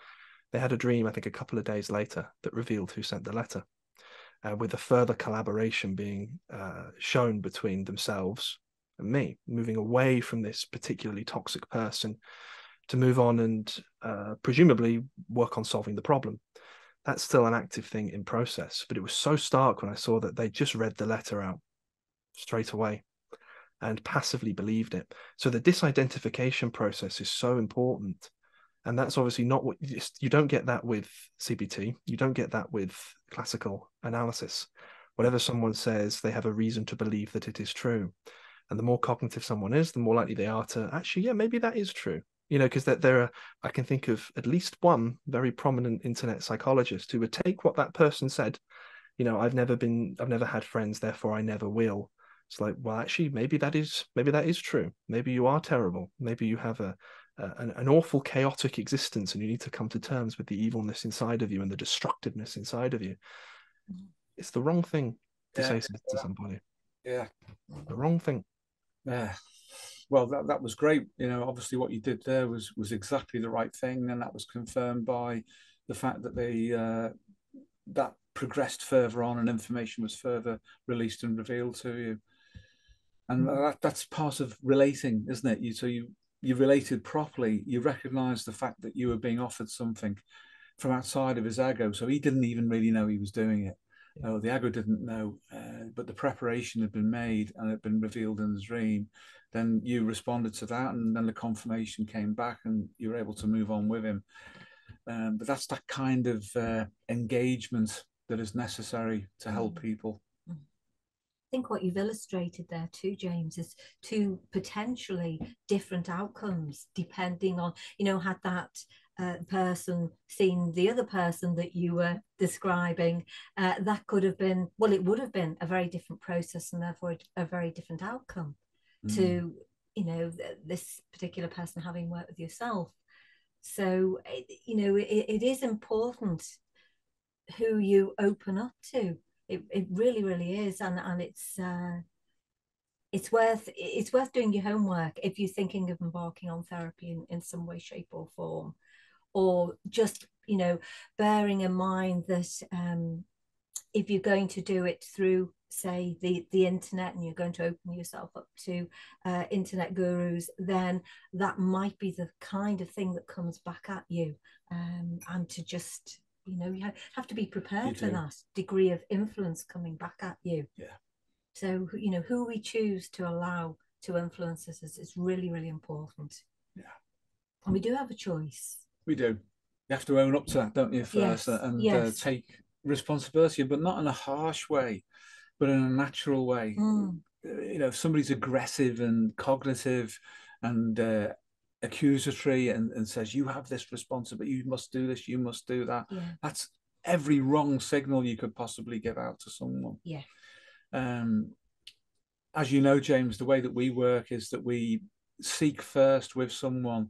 They had a dream, I think, a couple of days later that revealed who sent the letter, uh, with a further collaboration being uh, shown between themselves and me, moving away from this particularly toxic person to move on and uh, presumably work on solving the problem. That's still an active thing in process. But it was so stark when I saw that they just read the letter out straight away and passively believed it. So the disidentification process is so important. And that's obviously not what you, don't get that with CBT. You don't get that with classical analysis. Whatever someone says, they have a reason to believe that it is true. And the more cognitive someone is, the more likely they are to actually, yeah, maybe that is true you know, because that there are, I can think of at least one very prominent internet psychologist who would take what that person said, you know, I've never been, I've never had friends, therefore I never will. It's like, well, actually, maybe that is, maybe that is true. Maybe you are terrible. Maybe you have a, a an, an awful chaotic existence, and you need to come to terms with the evilness inside of you and the destructiveness inside of you. Mm-hmm. It's the wrong thing to yeah. say to somebody. Yeah, the wrong thing. Yeah well, that, that was great. You know, obviously what you did there was was exactly the right thing, and that was confirmed by the fact that they uh, that progressed further on, and information was further released and revealed to you. And mm. that, that's part of relating, isn't it? You so you you related properly. You recognised the fact that you were being offered something from outside of his ego, so he didn't even really know he was doing it. Oh, the ego didn't know, uh, but the preparation had been made and it had been revealed in the dream then you responded to that, and then the confirmation came back, and you were able to move on with him. Um, but that's that kind of uh, engagement that is necessary to help mm. people. I think what you've illustrated there too, James, is two potentially different outcomes depending on, you know, had that uh, person seen the other person that you were describing, uh, that could have been, well, it would have been a very different process and therefore a very different outcome mm. to you know th- this particular person having worked with yourself so it, you know it, it is important who you open up to it, it really really is. And and it's uh it's worth it's worth doing your homework if you're thinking of embarking on therapy in, in some way shape or form or just you know bearing in mind that um if you're going to do it through say the the internet and you're going to open yourself up to uh, internet gurus then that might be the kind of thing that comes back at you um, and to just you know you have to be prepared for that degree of influence coming back at you Yeah. so you know who we choose to allow to influence us is, is really really important Yeah. and we do have a choice We do. You have to own up to that, don't you, first, Yes, and yes. Uh, take responsibility, but not in a harsh way, but in a natural way. Mm, you know, if somebody's aggressive and cognitive and uh, accusatory and, and says, you have this responsibility, you must do this, you must do that, yeah that's every wrong signal you could possibly give out to someone. Yeah. Um, as you know, James, the way that we work is that we seek first with someone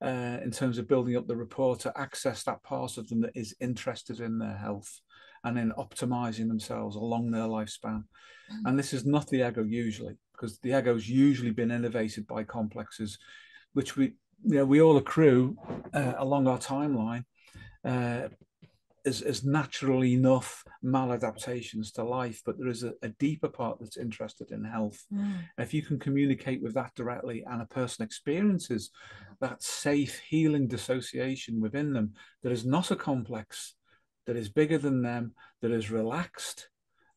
uh, in terms of building up the rapport to access that part of them that is interested in their health and in optimizing themselves along their lifespan. Mm. And this is not the ego usually, because the ego's usually been innervated by complexes, which we you know we all accrue uh, along our timeline uh, as, as natural enough maladaptations to life, but there is a, a deeper part that's interested in health. Mm, If you can communicate with that directly and a person experiences that safe healing dissociation within them that is not a complex, that is bigger than them, that is relaxed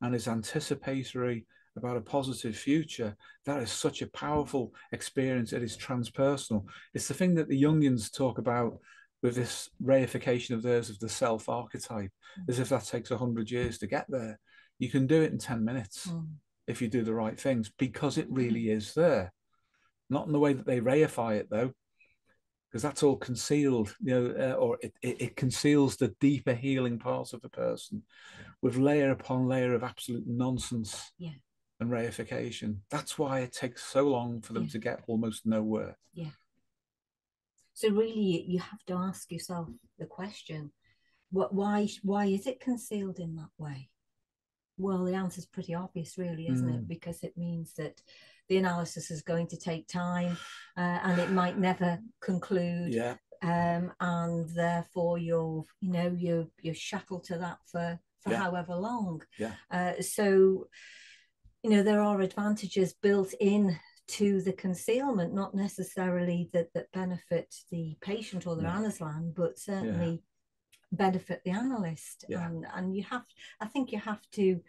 and is anticipatory about a positive future, that is such a powerful experience. It is transpersonal. It's the thing that the Jungians talk about with this reification of theirs of the self archetype, as if that takes 100 years to get there. You can do it in 10 minutes mm. if you do the right things because it really is there. Not in the way that they reify it though, because that's all concealed, you know, uh, or it, it, it conceals the deeper healing part of a person with layer upon layer of absolute nonsense Yeah. And reification. That's why it takes so long for them Yeah. to get almost nowhere. Yeah. So really, you have to ask yourself the question: what, why, why is it concealed in that way? Well, the answer is pretty obvious, really, isn't it? Mm. Because it means that the analysis is going to take time, uh, and it might never conclude. Yeah, Um, and therefore, you're, you know, you're you're shackled to that for for Yeah. however long. Yeah. Uh, so, you know, there are advantages built in to the concealment, not necessarily that that benefit the patient or the No. analysand, but certainly benefit the analyst. Yeah. And and you have, I think you have to,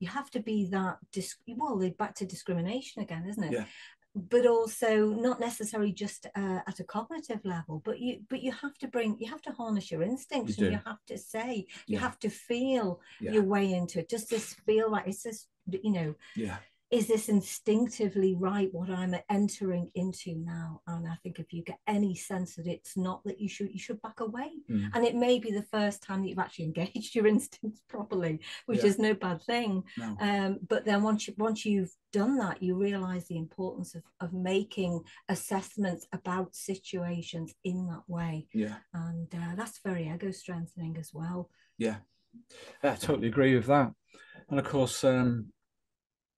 you have to be that. Dis- well, back to discrimination again, isn't it? Yeah. But also not necessarily just uh, at a cognitive level, but you but you have to bring you have to harness your instincts You and you have to say you Yeah. have to feel Yeah. your way into it. Does this feel like is this you know yeah, is this instinctively right what i'm entering into now and i think if you get any sense that it's not that you should you should back away Mm. and it may be the first time that you've actually engaged your instincts properly which Yeah. is no bad thing no, um, but then once you once you've done that you realize the importance of, of making assessments about situations in that way yeah. and uh, that's very ego strengthening as well Yeah, I totally agree with that. And of course, um,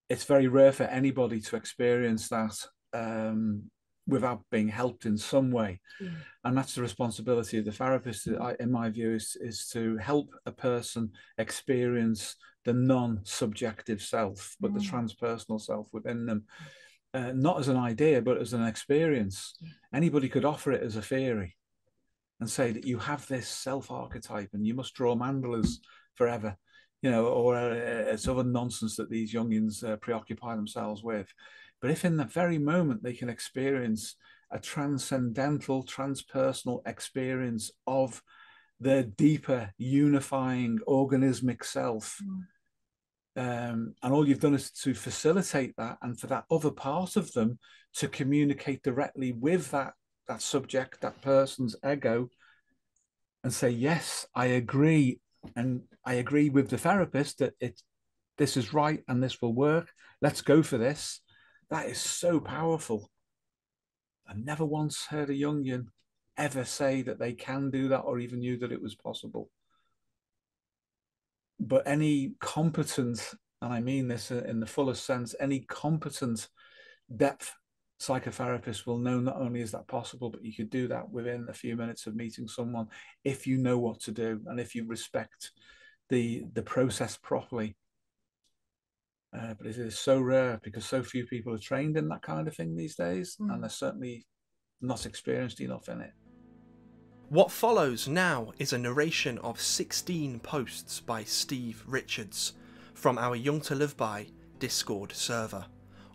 it's very rare for anybody to experience that um, without being helped in some way. yeah And that's the responsibility of the therapist, in my view, is, is to help a person experience the non subjective self, but the Mm. transpersonal self within them. Uh, not as an idea, but as an experience. Yeah. Anybody could offer it as a theory and say that you have this self archetype and you must draw mandalas forever, you know, or uh, it's other nonsense that these Jungians uh, preoccupy themselves with. But if in the very moment they can experience a transcendental, transpersonal experience of their deeper, unifying, organismic self, Mm. um, and all you've done is to facilitate that, and for that other part of them to communicate directly with that that subject, that person's ego, and say, "Yes, I agree," and I agree with the therapist that it this is right and this will work. Let's go for this. That is so powerful. I've never once heard a Jungian ever say that they can do that or even knew that it was possible. But any competent, and I mean this in the fullest sense, any competent depth psychotherapist will know not only is that possible, but you could do that within a few minutes of meeting someone if you know what to do and if you respect the the process properly. Uh, but it is so rare because so few people are trained in that kind of thing these days, Mm. and they're certainly not experienced enough in it. What follows now is a narration of 16 posts by Steve Richards from our Jung to Live By Discord server,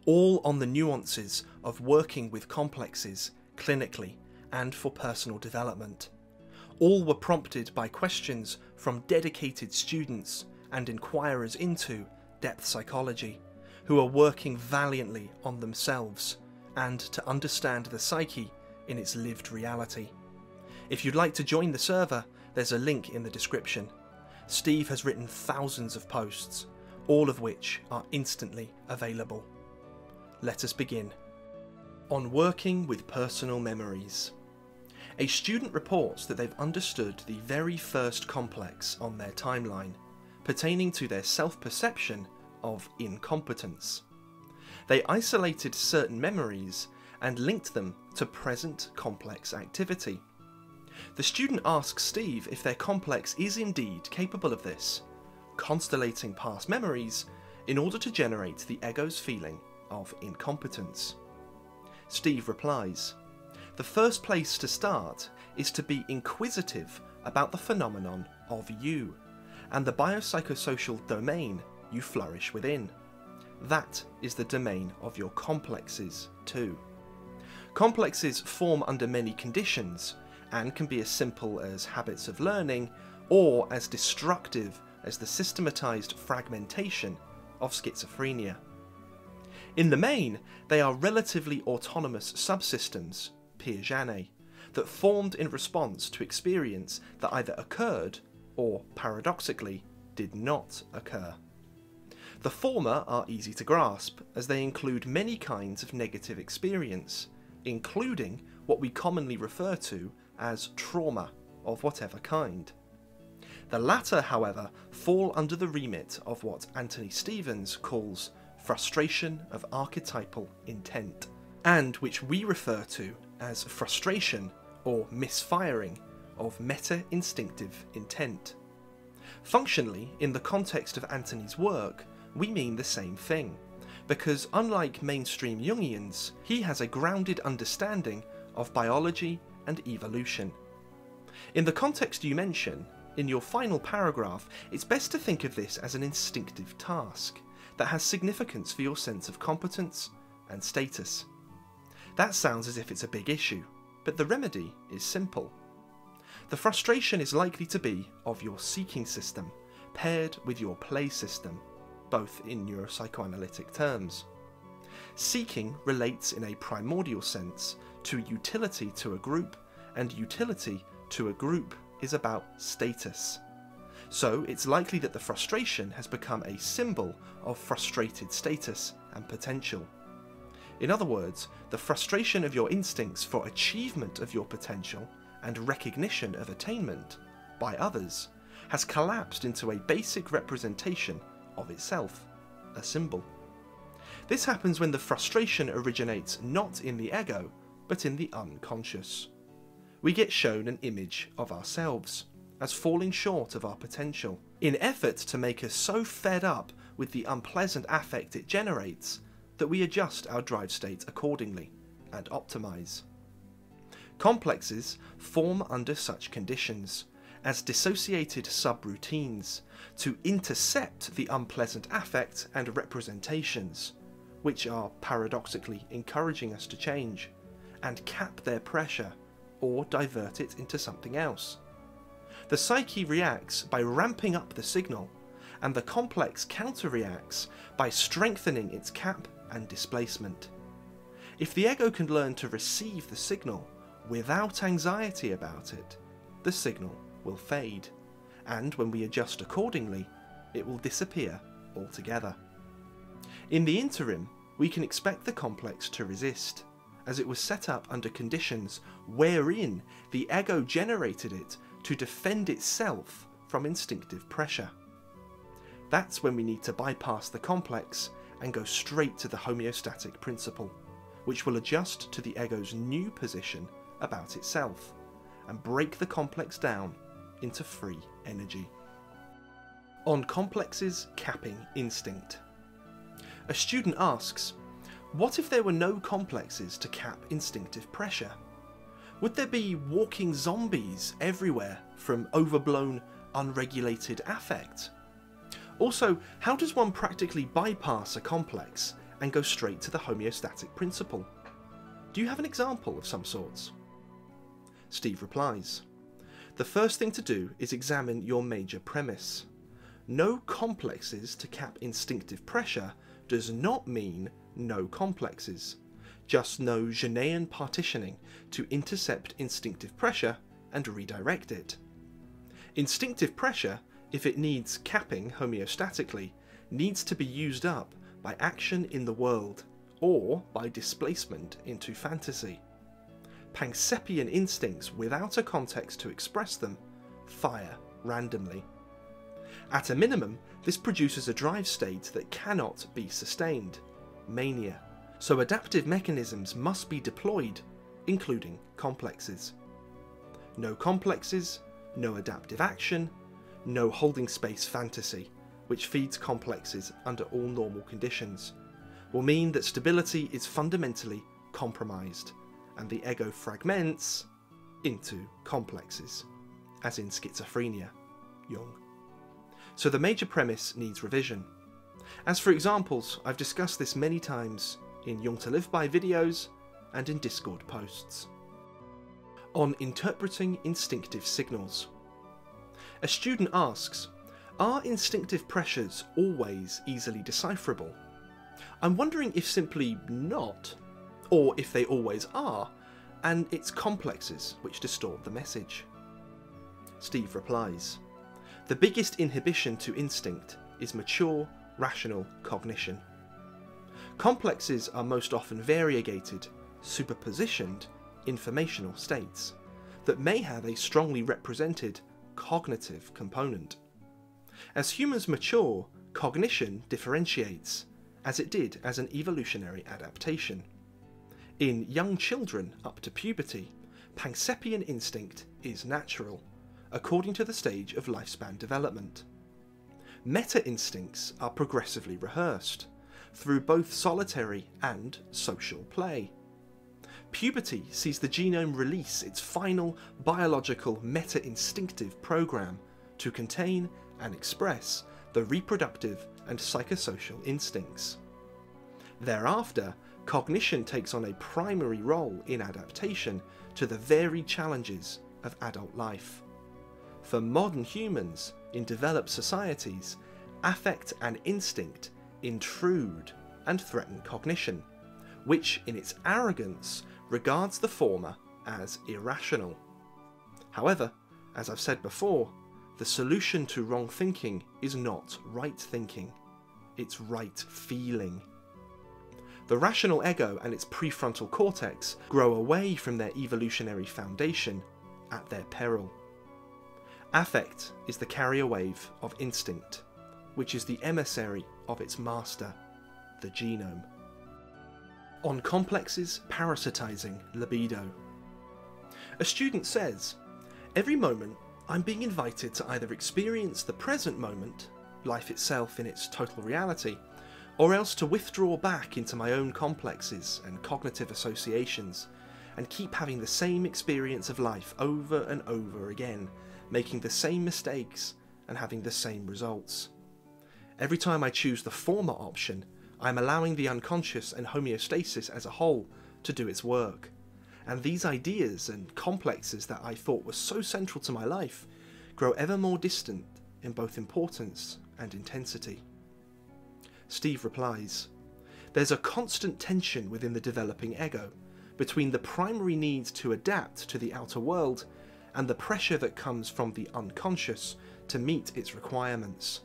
all on the nuances of working with complexes clinically and for personal development. All were prompted by questions from dedicated students and inquirers into depth psychology, who are working valiantly on themselves and to understand the psyche in its lived reality. If you'd like to join the server, there's a link in the description. Steve has written thousands of posts, all of which are instantly available. Let us begin. On working with personal memories. A student reports that they've understood the very first complex on their timeline, pertaining to their self perception of incompetence. They isolated certain memories and linked them to present complex activity. The student asks Steve if their complex is indeed capable of this, constellating past memories in order to generate the ego's feeling of incompetence. Steve replies, The first place to start is to be inquisitive about the phenomenon of you and the biopsychosocial domain you flourish within. That is the domain of your complexes, too. Complexes form under many conditions and can be as simple as habits of learning or as destructive as the systematized fragmentation of schizophrenia. In the main, they are relatively autonomous subsystems, Piaget, that formed in response to experience that either occurred or, paradoxically, did not occur. The former are easy to grasp, as they include many kinds of negative experience, including what we commonly refer to as trauma of whatever kind. The latter, however, fall under the remit of what Anthony Stevens calls frustration of archetypal intent, and which we refer to as frustration or misfiring of meta instinctive intent. Functionally, in the context of Anthony's work, we mean the same thing, because unlike mainstream Jungians, he has a grounded understanding of biology and evolution. In the context you mention, in your final paragraph, it's best to think of this as an instinctive task that has significance for your sense of competence and status. That sounds as if it's a big issue, but the remedy is simple. The frustration is likely to be of your seeking system paired with your play system, both in neuropsychoanalytic terms. Seeking relates in a primordial sense to utility to a group, and utility to a group is about status. So it's likely that the frustration has become a symbol of frustrated status and potential. In other words, the frustration of your instincts for achievement of your potential and recognition of attainment by others has collapsed into a basic representation of itself, a symbol. This happens when the frustration originates not in the ego, but in the unconscious. We get shown an image of ourselves as falling short of our potential, in effort to make us so fed up with the unpleasant affect it generates that we adjust our drive state accordingly and optimize. Complexes form under such conditions as dissociated subroutines to intercept the unpleasant affect and representations, which are paradoxically encouraging us to change, and cap their pressure or divert it into something else. The psyche reacts by ramping up the signal, and the complex counter reacts by strengthening its cap and displacement. If the ego can learn to receive the signal without anxiety about it, the signal will fade, and when we adjust accordingly, it will disappear altogether. In the interim, we can expect the complex to resist, as it was set up under conditions wherein the ego generated it to defend itself from instinctive pressure. That's when we need to bypass the complex and go straight to the homeostatic principle, which will adjust to the ego's new position about itself and break the complex down into free energy. On complexes capping instinct. A student asks, what if there were no complexes to cap instinctive pressure? Would there be walking zombies everywhere from overblown, unregulated affect? Also, how does one practically bypass a complex and go straight to the homeostatic principle? Do you have an example of some sorts? Steve replies The first thing to do is examine your major premise. No complexes to cap instinctive pressure does not mean no complexes, just no Janean partitioning to intercept instinctive pressure and redirect it. Instinctive pressure, if it needs capping homeostatically, needs to be used up by action in the world or by displacement into fantasy. Pankseppian instincts without a context to express them fire randomly. At a minimum, this produces a drive state that cannot be sustained mania. So adaptive mechanisms must be deployed, including complexes. No complexes, no adaptive action, no holding space fantasy, which feeds complexes under all normal conditions, will mean that stability is fundamentally compromised and the ego fragments into complexes, as in schizophrenia, Jung. So the major premise needs revision. As for examples, I've discussed this many times in Jung to Live By videos and in Discord posts. On interpreting instinctive signals. A student asks, are instinctive pressures always easily decipherable? I'm wondering if simply not, or if they always are, and it's complexes which distort the message. Steve replies, The biggest inhibition to instinct is mature, rational cognition. Complexes are most often variegated, superpositioned, informational states that may have a strongly represented cognitive component. As humans mature, cognition differentiates, as it did as an evolutionary adaptation. In young children up to puberty, Pankseppian instinct is natural, according to the stage of lifespan development. Meta instincts are progressively rehearsed through both solitary and social play. Puberty sees the genome release its final biological meta instinctive program to contain and express the reproductive and psychosocial instincts. Thereafter, cognition takes on a primary role in adaptation to the varied challenges of adult life. For modern humans in developed societies, affect and instinct intrude and threaten cognition, which in its arrogance regards the former as irrational. However, as I've said before, the solution to wrong thinking is not right thinking, it's right feeling. The rational ego and its prefrontal cortex grow away from their evolutionary foundation at their peril. Affect is the carrier wave of instinct, which is the emissary of its master, the genome. On complexes parasitizing libido. A student says, Every moment I'm being invited to either experience the present moment, life itself in its total reality, or else to withdraw back into my own complexes and cognitive associations and keep having the same experience of life over and over again, making the same mistakes and having the same results. Every time I choose the former option, I am allowing the unconscious and homeostasis as a whole to do its work and these ideas and complexes that I thought were so central to my life grow ever more distant in both importance and intensity. Steve replies, There's a constant tension within the developing ego between the primary need to adapt to the outer world and the pressure that comes from the unconscious to meet its requirements.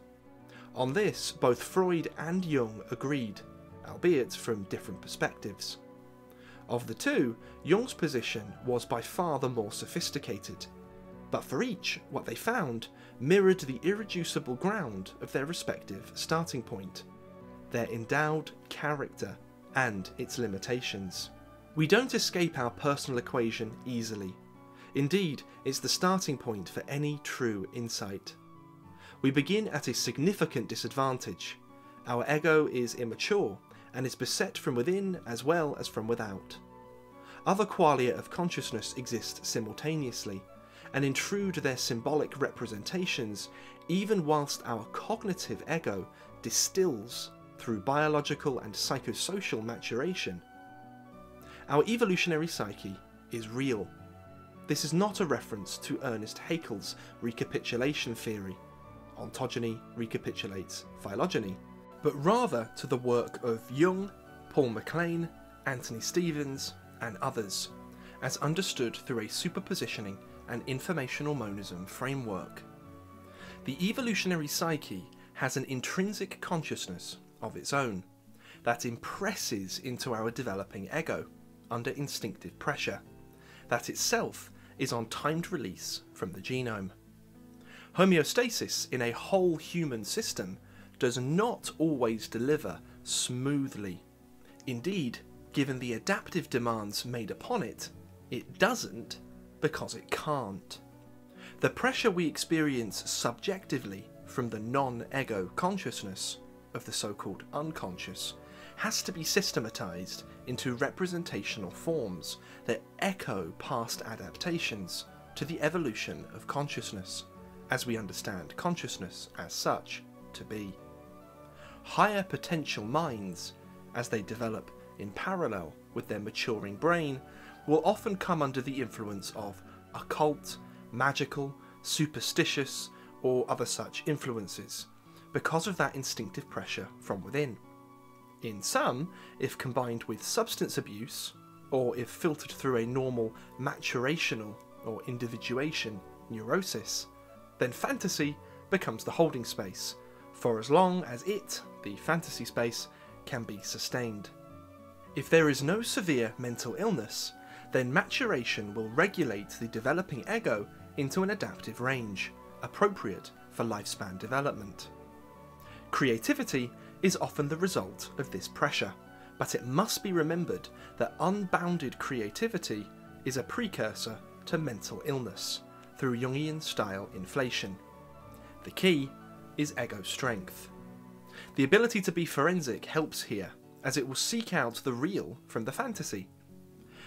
On this, both Freud and Jung agreed, albeit from different perspectives. Of the two, Jung's position was by far the more sophisticated, but for each, what they found mirrored the irreducible ground of their respective starting point, their endowed character and its limitations. We don't escape our personal equation easily. Indeed, it's the starting point for any true insight. We begin at a significant disadvantage. Our ego is immature and is beset from within as well as from without. Other qualia of consciousness exist simultaneously and intrude their symbolic representations even whilst our cognitive ego distills through biological and psychosocial maturation. Our evolutionary psyche is real. This is not a reference to Ernest Haeckel's recapitulation theory, ontogeny recapitulates phylogeny, but rather to the work of Jung, Paul MacLean, Anthony Stevens, and others, as understood through a superpositioning and informational monism framework. The evolutionary psyche has an intrinsic consciousness of its own that impresses into our developing ego under instinctive pressure, that itself is on timed release from the genome. Homeostasis in a whole human system does not always deliver smoothly. Indeed, given the adaptive demands made upon it, it doesn't because it can't. The pressure we experience subjectively from the non ego consciousness of the so called unconscious has to be systematized into representational forms that echo past adaptations to the evolution of consciousness, as we understand consciousness as such to be. Higher potential minds, as they develop in parallel with their maturing brain, will often come under the influence of occult, magical, superstitious, or other such influences because of that instinctive pressure from within. In some, if combined with substance abuse, or if filtered through a normal maturational or individuation neurosis, then fantasy becomes the holding space, for as long as it, the fantasy space, can be sustained. If there is no severe mental illness, then maturation will regulate the developing ego into an adaptive range, appropriate for lifespan development. Creativity is often the result of this pressure, but it must be remembered that unbounded creativity is a precursor to mental illness through Jungian style inflation. The key is ego strength. The ability to be forensic helps here, as it will seek out the real from the fantasy.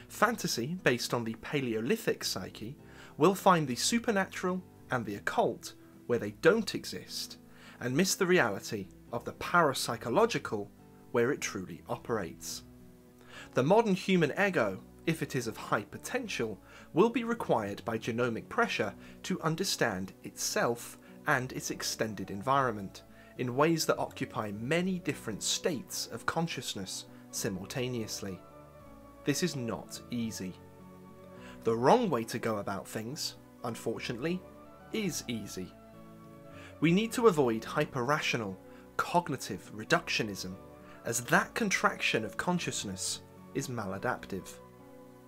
Fantasy, based on the Paleolithic psyche, will find the supernatural and the occult where they don't exist, and miss the reality of the parapsychological where it truly operates. The modern human ego, if it is of high potential, will be required by genomic pressure to understand itself and its extended environment in ways that occupy many different states of consciousness simultaneously. This is not easy. The wrong way to go about things, unfortunately, is easy. We need to avoid hyper-rational, cognitive reductionism, as that contraction of consciousness is maladaptive.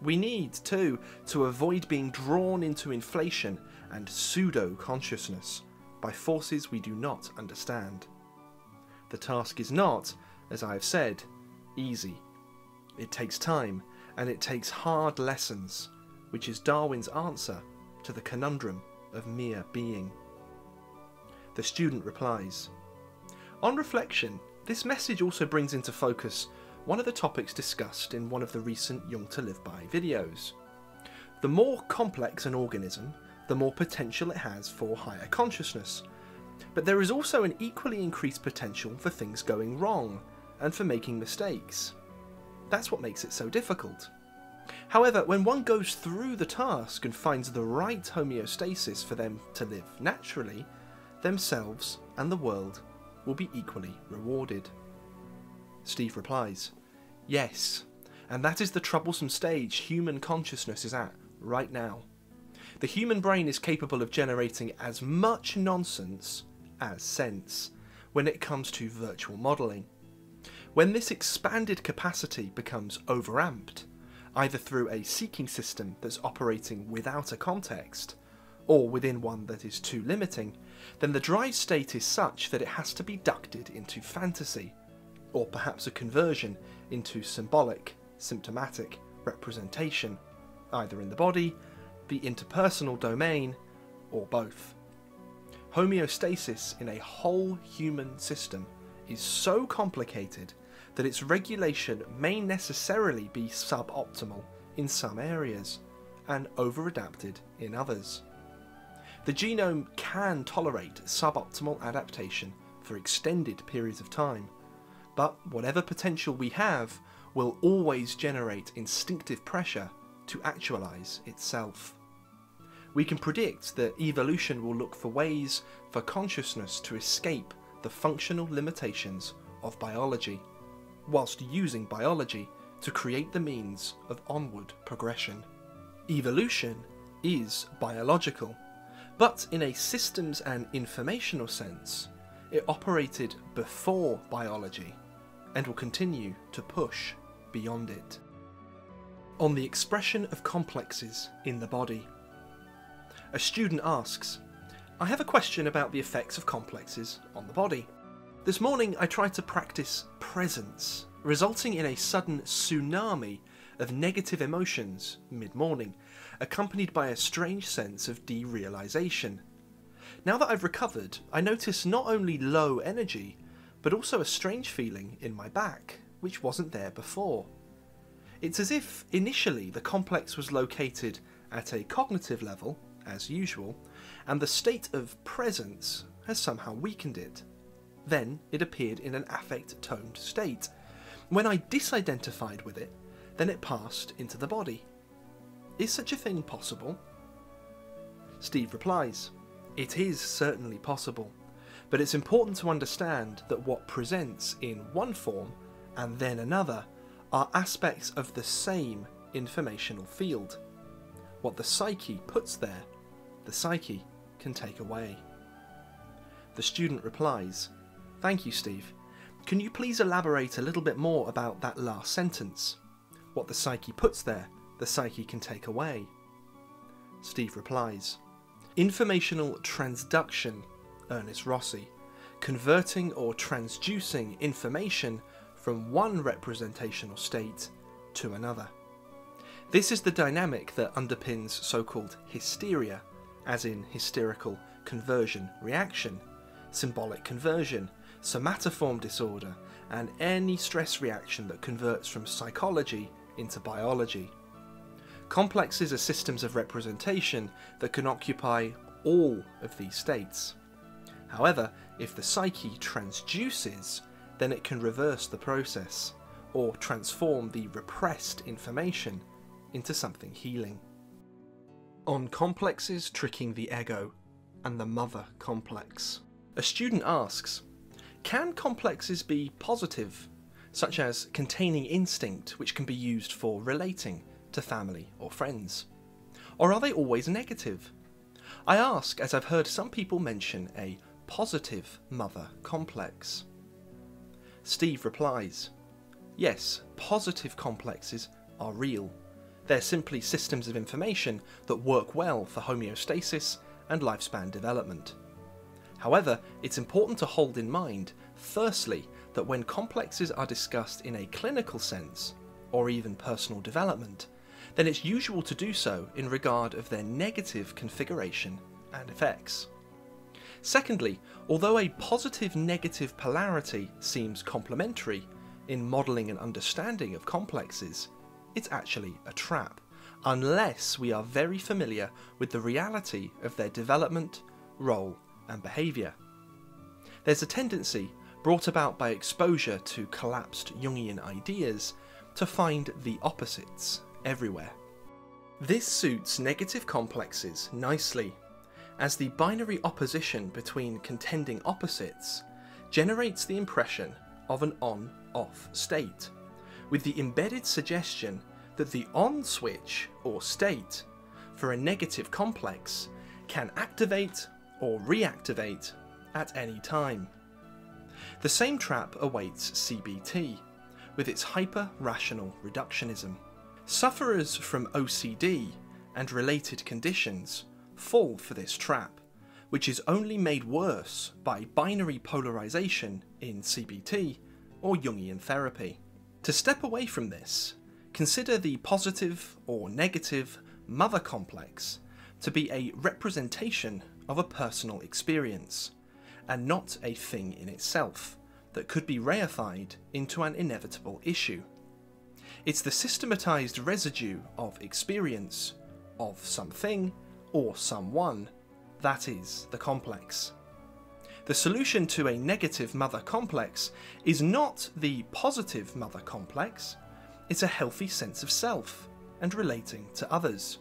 We need, too, to avoid being drawn into inflation and pseudo consciousness by forces we do not understand. The task is not, as I have said, easy. It takes time and it takes hard lessons, which is Darwin's answer to the conundrum of mere being. The student replies On reflection, this message also brings into focus one of the topics discussed in one of the recent Jung to Live By videos. The more complex an organism, the more potential it has for higher consciousness. But there is also an equally increased potential for things going wrong and for making mistakes. That's what makes it so difficult. However, when one goes through the task and finds the right homeostasis for them to live naturally, themselves and the world will be equally rewarded. Steve replies, Yes, and that is the troublesome stage human consciousness is at right now. The human brain is capable of generating as much nonsense as sense when it comes to virtual modelling. When this expanded capacity becomes overamped, either through a seeking system that's operating without a context, or within one that is too limiting, then the drive state is such that it has to be ducted into fantasy, or perhaps a conversion into symbolic, symptomatic representation, either in the body, the interpersonal domain, or both. Homeostasis in a whole human system is so complicated that its regulation may necessarily be suboptimal in some areas and over-adapted in others. The genome can tolerate suboptimal adaptation for extended periods of time, but whatever potential we have will always generate instinctive pressure to actualize itself. We can predict that evolution will look for ways for consciousness to escape the functional limitations of biology, whilst using biology to create the means of onward progression. Evolution is biological, but in a systems and informational sense, it operated before biology and will continue to push beyond it. On the expression of complexes in the body. A student asks, I have a question about the effects of complexes on the body. This morning I tried to practice presence, resulting in a sudden tsunami of negative emotions mid morning, accompanied by a strange sense of derealization. Now that I've recovered, I notice not only low energy, but also a strange feeling in my back, which wasn't there before. It's as if initially the complex was located at a cognitive level, as usual, and the state of presence has somehow weakened it. Then it appeared in an affect toned state. When I disidentified with it, then it passed into the body. Is such a thing possible? Steve replies, It is certainly possible, but it's important to understand that what presents in one form and then another are aspects of the same informational field. What the psyche puts there, the psyche can take away. The student replies, Thank you, Steve. Can you please elaborate a little bit more about that last sentence? What the psyche puts there, the psyche can take away. Steve replies, Informational transduction, Ernest Rossi, converting or transducing information from one representational state to another. This is the dynamic that underpins so called hysteria, as in hysterical conversion reaction, symbolic conversion, somatoform disorder, and any stress reaction that converts from psychology into biology. Complexes are systems of representation that can occupy all of these states. However, if the psyche transduces, then it can reverse the process, or transform the repressed information into something healing. On complexes tricking the ego and the mother complex. A student asks Can complexes be positive such as containing instinct which can be used for relating to family or friends? Or are they always negative? I ask as I've heard some people mention a positive mother complex. Steve replies, Yes, positive complexes are real. They're simply systems of information that work well for homeostasis and lifespan development. However, it's important to hold in mind, firstly, that when complexes are discussed in a clinical sense, or even personal development, then it's usual to do so in regard of their negative configuration and effects. Secondly, although a positive negative polarity seems complementary in modelling and understanding of complexes, it's actually a trap, unless we are very familiar with the reality of their development, role, and behaviour. There's a tendency brought about by exposure to collapsed Jungian ideas, to find the opposites everywhere. This suits negative complexes nicely, as the binary opposition between contending opposites generates the impression of an on off state, with the embedded suggestion that the on switch or state for a negative complex can activate or reactivate at any time. The same trap awaits CBT, with its hyper rational reductionism. Sufferers from OCD and related conditions fall for this trap, which is only made worse by binary polarization in CBT or Jungian therapy. To step away from this, consider the positive or negative mother complex to be a representation of a personal experience and not a thing in itself that could be reified into an inevitable issue. It's the systematized residue of experience, of something, or someone, that is the complex. The solution to a negative mother complex is not the positive mother complex, it's a healthy sense of self and relating to others.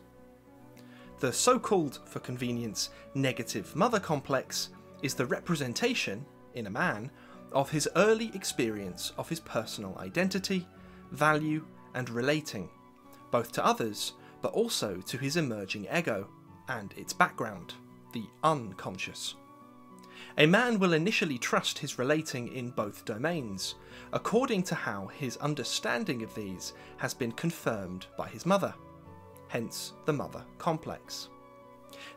The so called, for convenience, negative mother complex is the representation, in a man, of his early experience of his personal identity, value, and relating, both to others but also to his emerging ego and its background, the unconscious. A man will initially trust his relating in both domains, according to how his understanding of these has been confirmed by his mother, hence the mother complex.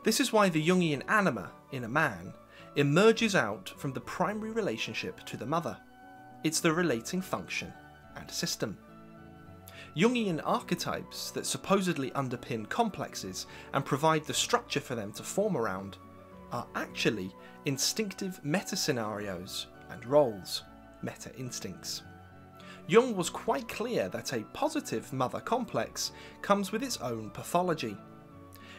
This is why the Jungian anima in a man emerges out from the primary relationship to the mother. It's the relating function and system. Jungian archetypes that supposedly underpin complexes and provide the structure for them to form around are actually instinctive meta scenarios and roles, meta instincts. Jung was quite clear that a positive mother complex comes with its own pathology.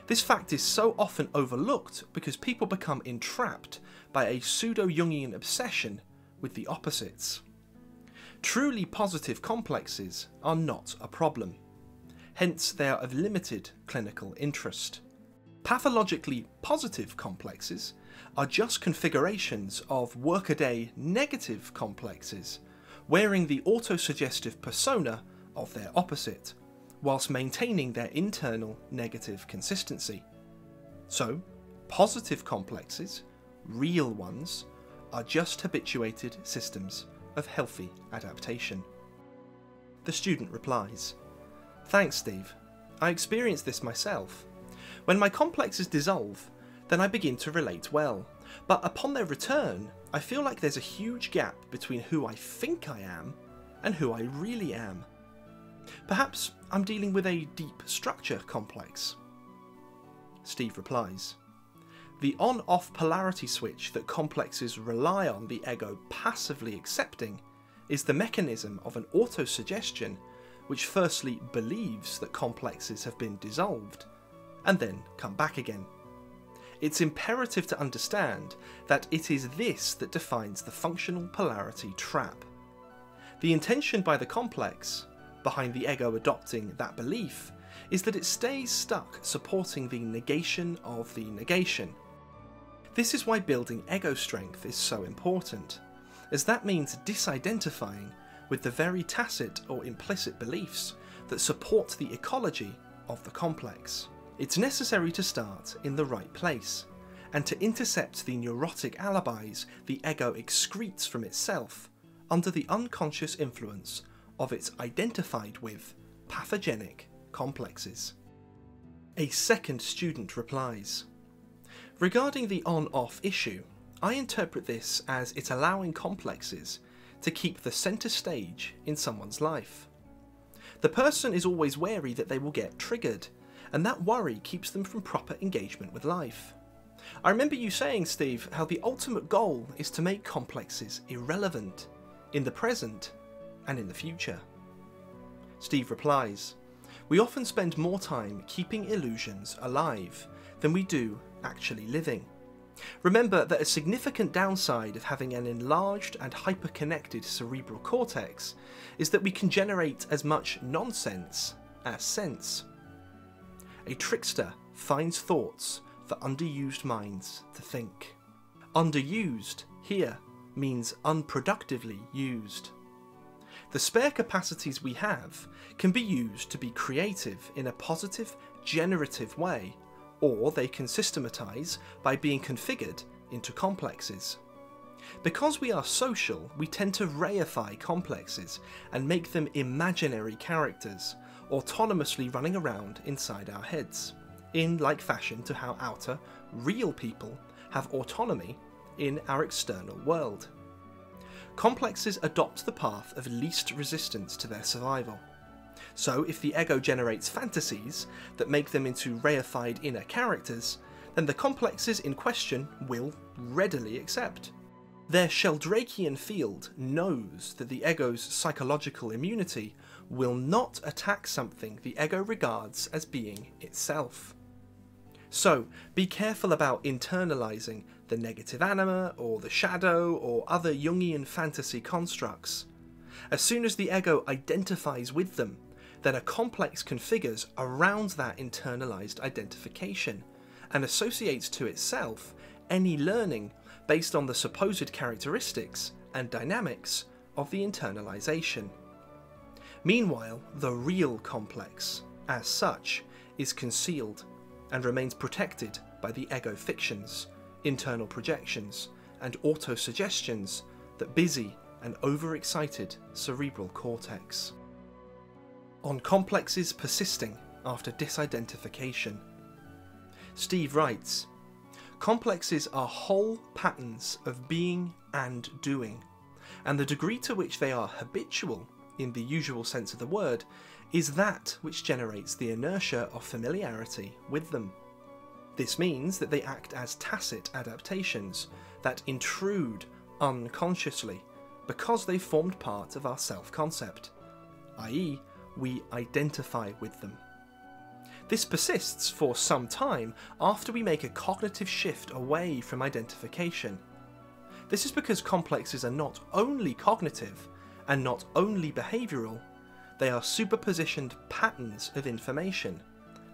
This fact is so often overlooked because people become entrapped by a pseudo Jungian obsession with the opposites. Truly positive complexes are not a problem. Hence, they are of limited clinical interest. Pathologically positive complexes are just configurations of workaday negative complexes, wearing the autosuggestive persona of their opposite, whilst maintaining their internal negative consistency. So, positive complexes, real ones, are just habituated systems of healthy adaptation. The student replies Thanks, Steve. I experience this myself. When my complexes dissolve, then I begin to relate well. But upon their return, I feel like there's a huge gap between who I think I am and who I really am. Perhaps I'm dealing with a deep structure complex. Steve replies the on off polarity switch that complexes rely on the ego passively accepting is the mechanism of an autosuggestion which firstly believes that complexes have been dissolved and then come back again. It's imperative to understand that it is this that defines the functional polarity trap. The intention by the complex, behind the ego adopting that belief, is that it stays stuck supporting the negation of the negation this is why building ego strength is so important, as that means disidentifying with the very tacit or implicit beliefs that support the ecology of the complex. It's necessary to start in the right place and to intercept the neurotic alibis the ego excretes from itself under the unconscious influence of its identified with pathogenic complexes. A second student replies Regarding the on-off issue, I interpret this as it allowing complexes to keep the centre stage in someone's life. The person is always wary that they will get triggered, and that worry keeps them from proper engagement with life. I remember you saying, Steve, how the ultimate goal is to make complexes irrelevant in the present and in the future. Steve replies, We often spend more time keeping illusions alive than we do actually living. Remember that a significant downside of having an enlarged and hyperconnected cerebral cortex is that we can generate as much nonsense as sense. A trickster finds thoughts for underused minds to think. Underused here means unproductively used. The spare capacities we have can be used to be creative in a positive, generative way or they can systematize by being configured into complexes. Because we are social, we tend to reify complexes and make them imaginary characters, autonomously running around inside our heads, in like fashion to how outer, real people have autonomy in our external world. Complexes adopt the path of least resistance to their survival. So, if the ego generates fantasies that make them into reified inner characters, then the complexes in question will readily accept. Their Sheldrakean field knows that the ego's psychological immunity will not attack something the ego regards as being itself. So, be careful about internalizing the negative anima or the shadow or other Jungian fantasy constructs. As soon as the ego identifies with them, then a complex configures around that internalized identification and associates to itself any learning based on the supposed characteristics and dynamics of the internalization. Meanwhile, the real complex, as such, is concealed and remains protected by the ego fictions, internal projections, and autosuggestions that busy an overexcited cerebral cortex. On complexes persisting after disidentification. Steve writes Complexes are whole patterns of being and doing, and the degree to which they are habitual, in the usual sense of the word, is that which generates the inertia of familiarity with them. This means that they act as tacit adaptations that intrude unconsciously because they formed part of our self concept, i.e., we identify with them. This persists for some time after we make a cognitive shift away from identification. This is because complexes are not only cognitive and not only behavioural, they are superpositioned patterns of information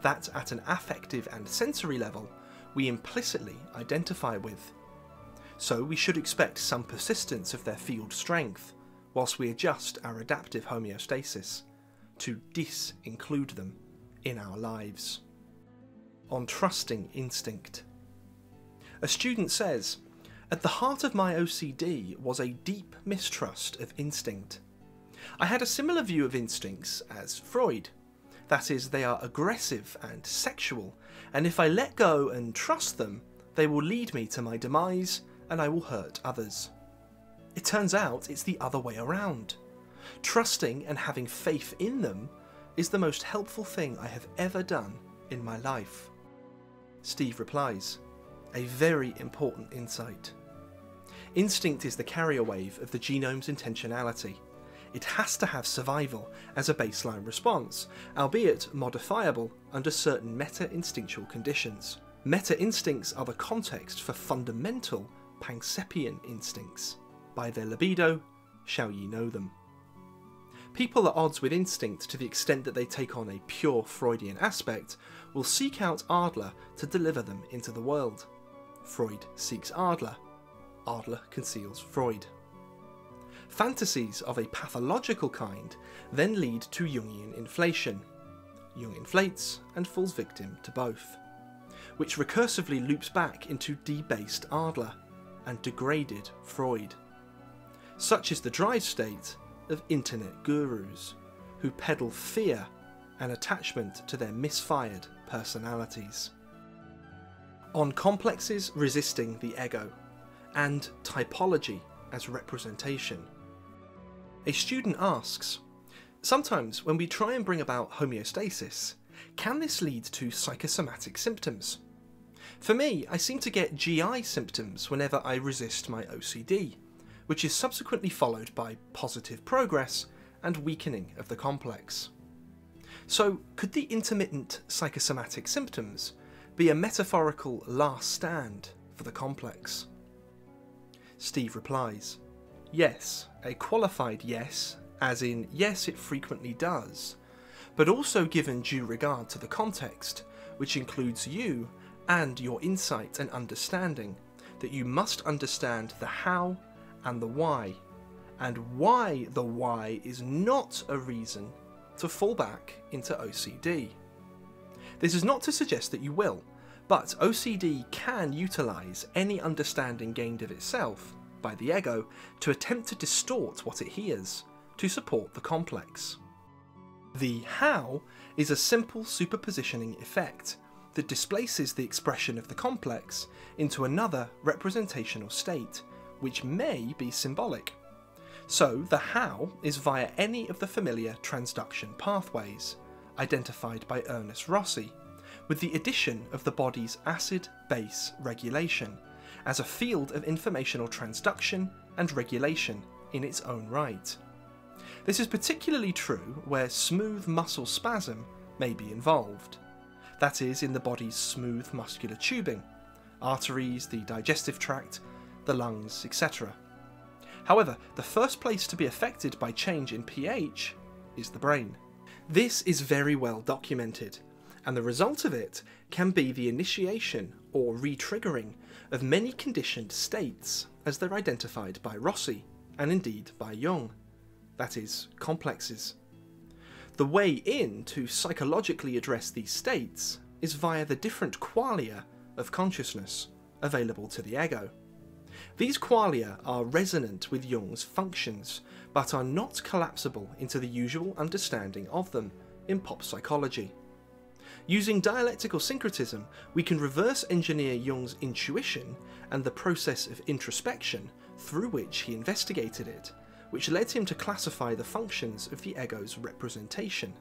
that, at an affective and sensory level, we implicitly identify with so we should expect some persistence of their field strength, whilst we adjust our adaptive homeostasis to disinclude them in our lives. On trusting instinct. A student says, At the heart of my OCD was a deep mistrust of instinct. I had a similar view of instincts as Freud. That is, they are aggressive and sexual, and if I let go and trust them, they will lead me to my demise and I will hurt others. It turns out it's the other way around. Trusting and having faith in them is the most helpful thing I have ever done in my life. Steve replies, a very important insight. Instinct is the carrier wave of the genome's intentionality. It has to have survival as a baseline response, albeit modifiable under certain meta instinctual conditions. Meta instincts are the context for fundamental Pankseppian instincts. By their libido shall ye know them. People at odds with instinct to the extent that they take on a pure Freudian aspect will seek out Adler to deliver them into the world. Freud seeks Adler. Adler conceals Freud. Fantasies of a pathological kind then lead to Jungian inflation. Jung inflates and falls victim to both, which recursively loops back into debased Adler and degraded Freud. Such is the drive state of internet gurus, who peddle fear and attachment to their misfired personalities. On complexes resisting the ego, and typology as representation. A student asks, Sometimes when we try and bring about homeostasis, can this lead to psychosomatic symptoms? For me, I seem to get GI symptoms whenever I resist my OCD, which is subsequently followed by positive progress and weakening of the complex. So, could the intermittent psychosomatic symptoms be a metaphorical last stand for the complex? Steve replies, Yes, a qualified yes, as in yes, it frequently does, but also given due regard to the context, which includes you and your insight and understanding that you must understand the how and the why, and why the why is not a reason to fall back into OCD. This is not to suggest that you will, but OCD can utilize any understanding gained of itself by the ego to attempt to distort what it hears to support the complex. The how is a simple superpositioning effect that displaces the expression of the complex into another representational state, which may be symbolic. So, the how is via any of the familiar transduction pathways, identified by Ernest Rossi, with the addition of the body's acid base regulation, as a field of informational transduction and regulation in its own right. This is particularly true where smooth muscle spasm may be involved, that is, in the body's smooth muscular tubing, arteries, the digestive tract, the lungs, etc. However, the first place to be affected by change in pH is the brain. This is very well documented, and the result of it can be the initiation or re-triggering of many conditioned states as they're identified by Rossi, and indeed by Jung, that is, complexes. The way in to psychologically address these states is via the different qualia of consciousness available to the ego. These qualia are resonant with Jung's functions, but are not collapsible into the usual understanding of them in pop psychology. Using dialectical syncretism, we can reverse engineer Jung's intuition and the process of introspection through which he investigated it, which led him to classify the functions of the ego's representation,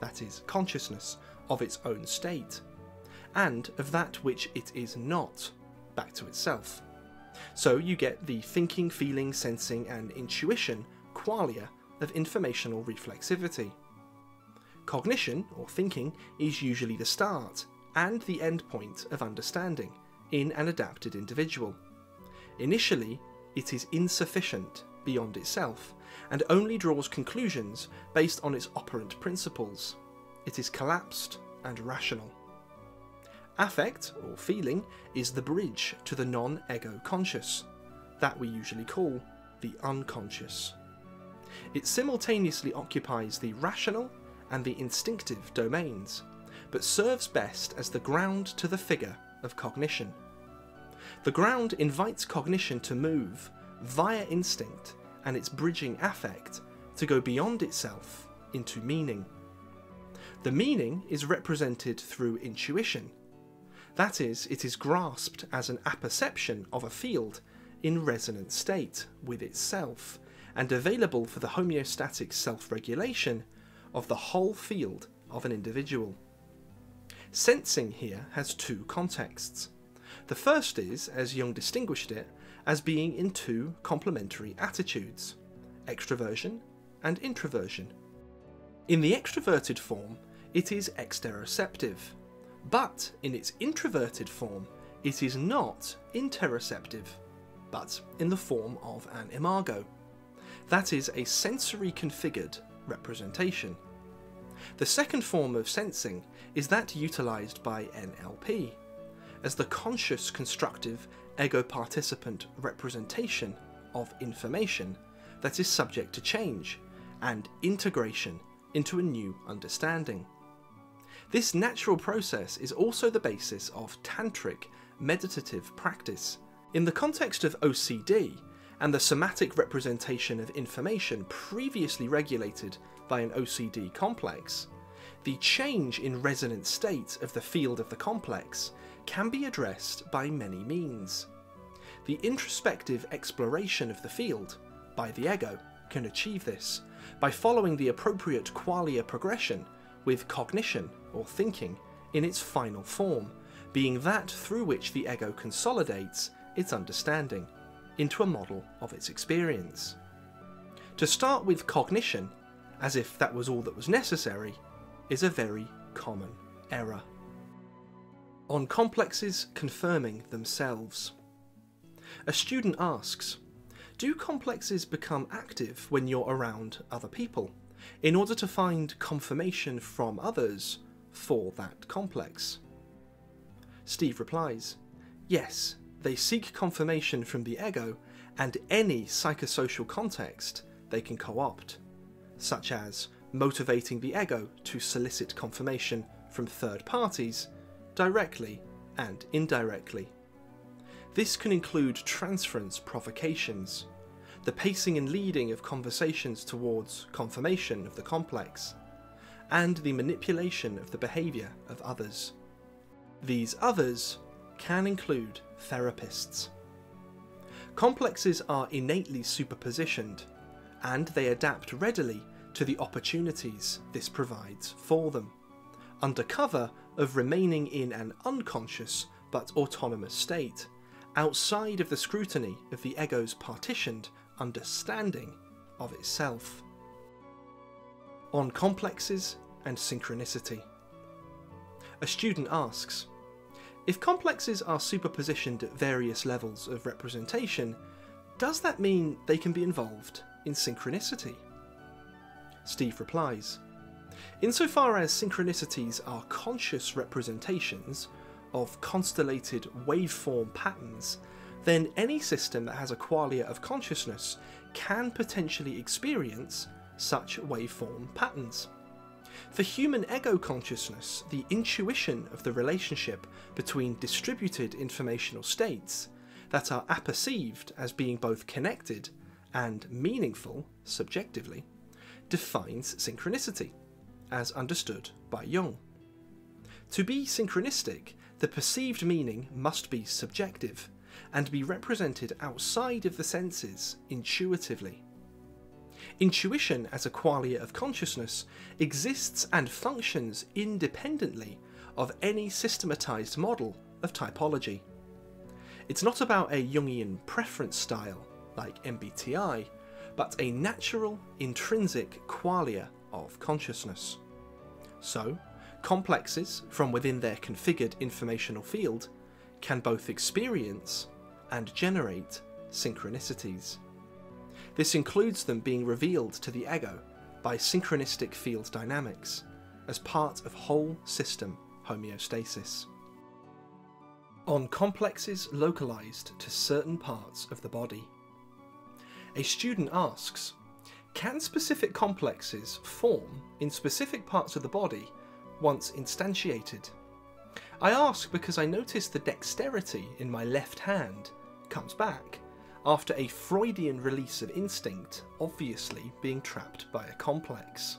that is, consciousness, of its own state, and of that which it is not, back to itself. So you get the thinking, feeling, sensing, and intuition qualia of informational reflexivity. Cognition, or thinking, is usually the start and the end point of understanding in an adapted individual. Initially, it is insufficient beyond itself and only draws conclusions based on its operant principles. It is collapsed and rational. Affect, or feeling, is the bridge to the non ego conscious, that we usually call the unconscious. It simultaneously occupies the rational and the instinctive domains, but serves best as the ground to the figure of cognition. The ground invites cognition to move via instinct and its bridging affect to go beyond itself into meaning. The meaning is represented through intuition. That is, it is grasped as an apperception of a field in resonant state with itself and available for the homeostatic self regulation of the whole field of an individual. Sensing here has two contexts. The first is, as Jung distinguished it, as being in two complementary attitudes extroversion and introversion. In the extroverted form, it is exteroceptive, but in its introverted form, it is not interoceptive, but in the form of an imago. That is a sensory configured representation. The second form of sensing is that utilised by NLP, as the conscious constructive ego participant representation of information that is subject to change and integration into a new understanding. This natural process is also the basis of tantric meditative practice. In the context of OCD, and the somatic representation of information previously regulated by an OCD complex, the change in resonant state of the field of the complex can be addressed by many means. The introspective exploration of the field by the ego can achieve this by following the appropriate qualia progression with cognition or thinking in its final form, being that through which the ego consolidates its understanding into a model of its experience. To start with cognition, as if that was all that was necessary, is a very common error. On complexes confirming themselves. A student asks, do complexes become active when you're around other people in order to find confirmation from others for that complex? Steve replies, Yes, they seek confirmation from the ego and any psychosocial context they can co opt, such as motivating the ego to solicit confirmation from third parties, directly and indirectly. This can include transference provocations, the pacing and leading of conversations towards confirmation of the complex, and the manipulation of the behaviour of others. These others can include therapists. Complexes are innately superpositioned, and they adapt readily to the opportunities this provides for them, under cover of remaining in an unconscious but autonomous state, outside of the scrutiny of the ego's partitioned understanding of itself. On complexes and synchronicity. A student asks If complexes are superpositioned at various levels of representation, does that mean they can be involved in synchronicity? Steve replies Insofar as synchronicities are conscious representations of constellated waveform patterns, then any system that has a qualia of consciousness can potentially experience such waveform patterns. For human ego consciousness, the intuition of the relationship between distributed informational states that are apperceived as being both connected and meaningful subjectively defines synchronicity, as understood by Jung. To be synchronistic, the perceived meaning must be subjective and be represented outside of the senses intuitively. Intuition as a qualia of consciousness exists and functions independently of any systematized model of typology. It's not about a Jungian preference style, like MBTI, but a natural, intrinsic qualia of consciousness. So, complexes from within their configured informational field can both experience and generate synchronicities. This includes them being revealed to the ego by synchronistic field dynamics as part of whole system homeostasis. On complexes localized to certain parts of the body a student asks, can specific complexes form in specific parts of the body once instantiated? I ask because I notice the dexterity in my left hand comes back after a Freudian release of instinct obviously being trapped by a complex.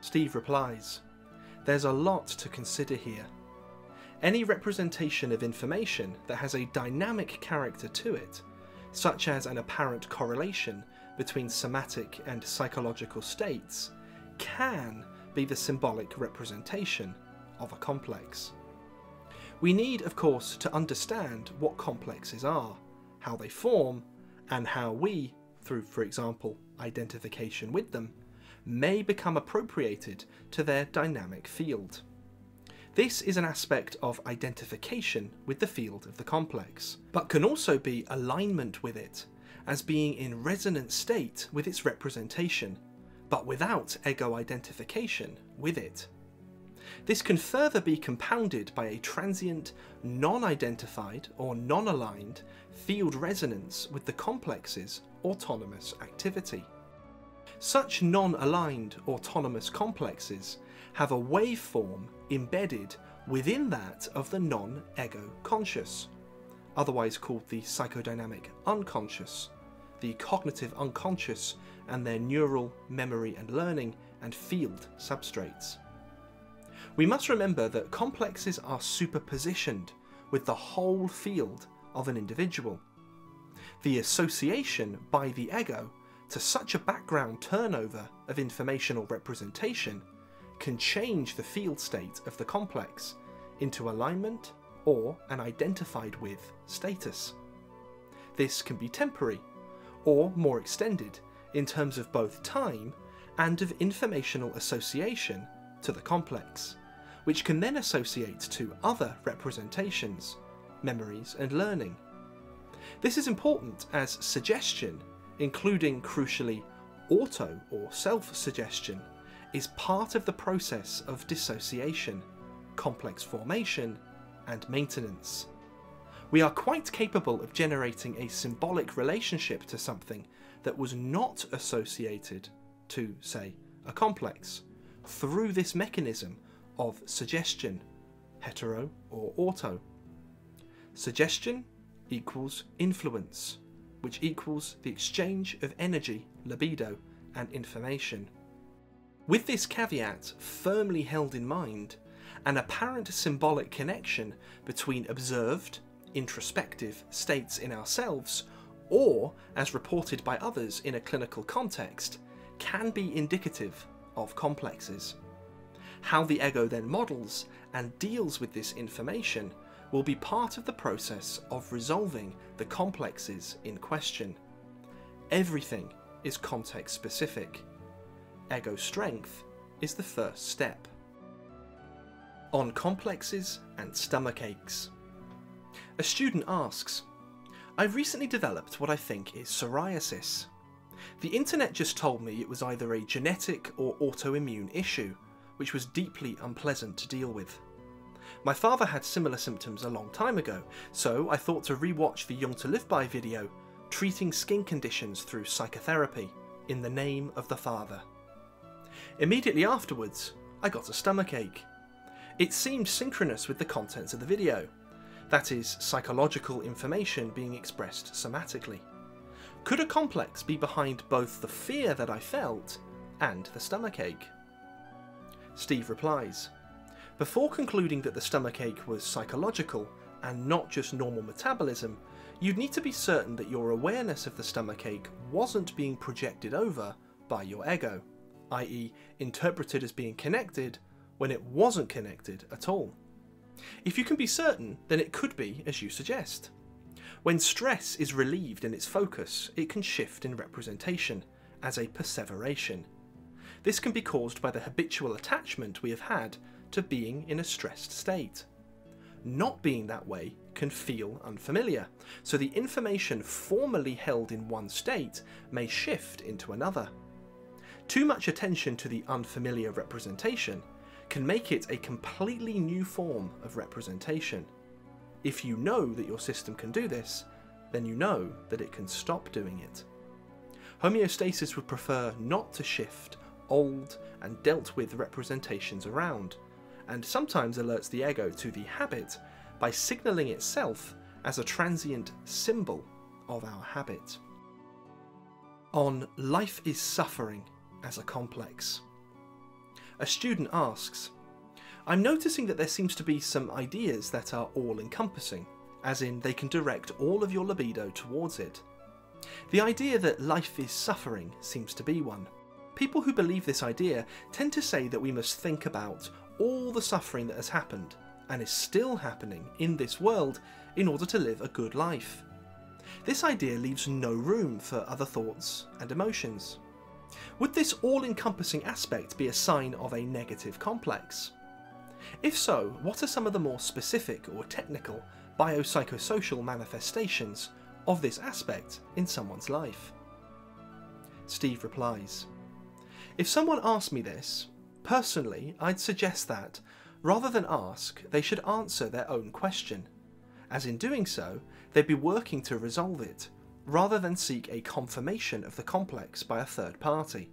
Steve replies, There's a lot to consider here. Any representation of information that has a dynamic character to it such as an apparent correlation between somatic and psychological states, can be the symbolic representation of a complex. We need, of course, to understand what complexes are, how they form, and how we, through, for example, identification with them, may become appropriated to their dynamic field. This is an aspect of identification with the field of the complex, but can also be alignment with it, as being in resonant state with its representation, but without ego identification with it. This can further be compounded by a transient, non identified or non aligned field resonance with the complex's autonomous activity. Such non aligned autonomous complexes have a waveform embedded within that of the non ego conscious, otherwise called the psychodynamic unconscious, the cognitive unconscious, and their neural memory and learning and field substrates. We must remember that complexes are superpositioned with the whole field of an individual. The association by the ego to such a background turnover of informational representation can change the field state of the complex into alignment or an identified with status. This can be temporary or more extended in terms of both time and of informational association to the complex, which can then associate to other representations, memories, and learning. This is important as suggestion, including crucially auto or self suggestion, is part of the process of dissociation, complex formation, and maintenance. We are quite capable of generating a symbolic relationship to something that was not associated to, say, a complex, through this mechanism of suggestion, hetero or auto. Suggestion equals influence, which equals the exchange of energy, libido, and information. With this caveat firmly held in mind, an apparent symbolic connection between observed, introspective states in ourselves, or as reported by others in a clinical context, can be indicative of complexes. How the ego then models and deals with this information will be part of the process of resolving the complexes in question. Everything is context specific. Ego strength is the first step. On complexes and stomach aches. A student asks, I've recently developed what I think is psoriasis. The internet just told me it was either a genetic or autoimmune issue, which was deeply unpleasant to deal with. My father had similar symptoms a long time ago, so I thought to rewatch the Jung to Live By video, treating skin conditions through psychotherapy, in the name of the father. Immediately afterwards, I got a stomach ache. It seemed synchronous with the contents of the video, that is, psychological information being expressed somatically. Could a complex be behind both the fear that I felt and the stomachache? Steve replies Before concluding that the stomachache was psychological and not just normal metabolism, you'd need to be certain that your awareness of the stomachache wasn't being projected over by your ego, i.e., interpreted as being connected when it wasn't connected at all. If you can be certain, then it could be as you suggest. When stress is relieved in its focus, it can shift in representation, as a perseveration. This can be caused by the habitual attachment we have had to being in a stressed state. Not being that way can feel unfamiliar, so the information formerly held in one state may shift into another. Too much attention to the unfamiliar representation can make it a completely new form of representation. If you know that your system can do this, then you know that it can stop doing it. Homeostasis would prefer not to shift old and dealt with representations around, and sometimes alerts the ego to the habit by signalling itself as a transient symbol of our habit. On life is suffering as a complex. A student asks, I'm noticing that there seems to be some ideas that are all encompassing, as in they can direct all of your libido towards it. The idea that life is suffering seems to be one. People who believe this idea tend to say that we must think about all the suffering that has happened and is still happening in this world in order to live a good life. This idea leaves no room for other thoughts and emotions. Would this all encompassing aspect be a sign of a negative complex? If so, what are some of the more specific or technical biopsychosocial manifestations of this aspect in someone's life? Steve replies If someone asked me this, personally, I'd suggest that, rather than ask, they should answer their own question, as in doing so, they'd be working to resolve it rather than seek a confirmation of the complex by a third party.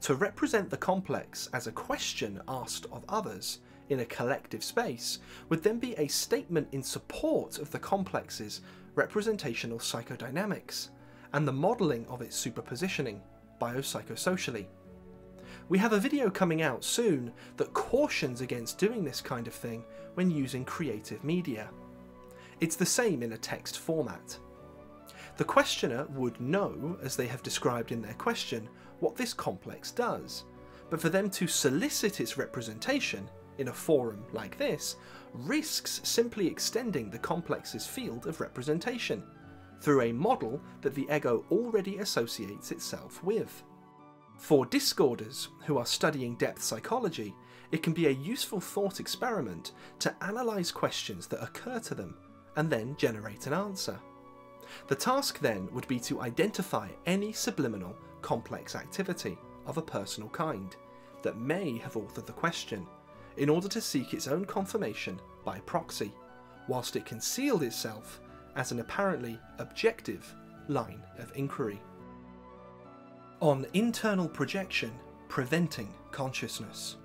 To represent the complex as a question asked of others in a collective space would then be a statement in support of the complex's representational psychodynamics and the modelling of its superpositioning biopsychosocially. We have a video coming out soon that cautions against doing this kind of thing when using creative media. It's the same in a text format. The questioner would know, as they have described in their question, what this complex does, but for them to solicit its representation in a forum like this risks simply extending the complex's field of representation through a model that the ego already associates itself with. For discorders who are studying depth psychology, it can be a useful thought experiment to analyse questions that occur to them and then generate an answer. The task then would be to identify any subliminal complex activity of a personal kind that may have authored the question in order to seek its own confirmation by proxy, whilst it concealed itself as an apparently objective line of inquiry. On internal projection preventing consciousness.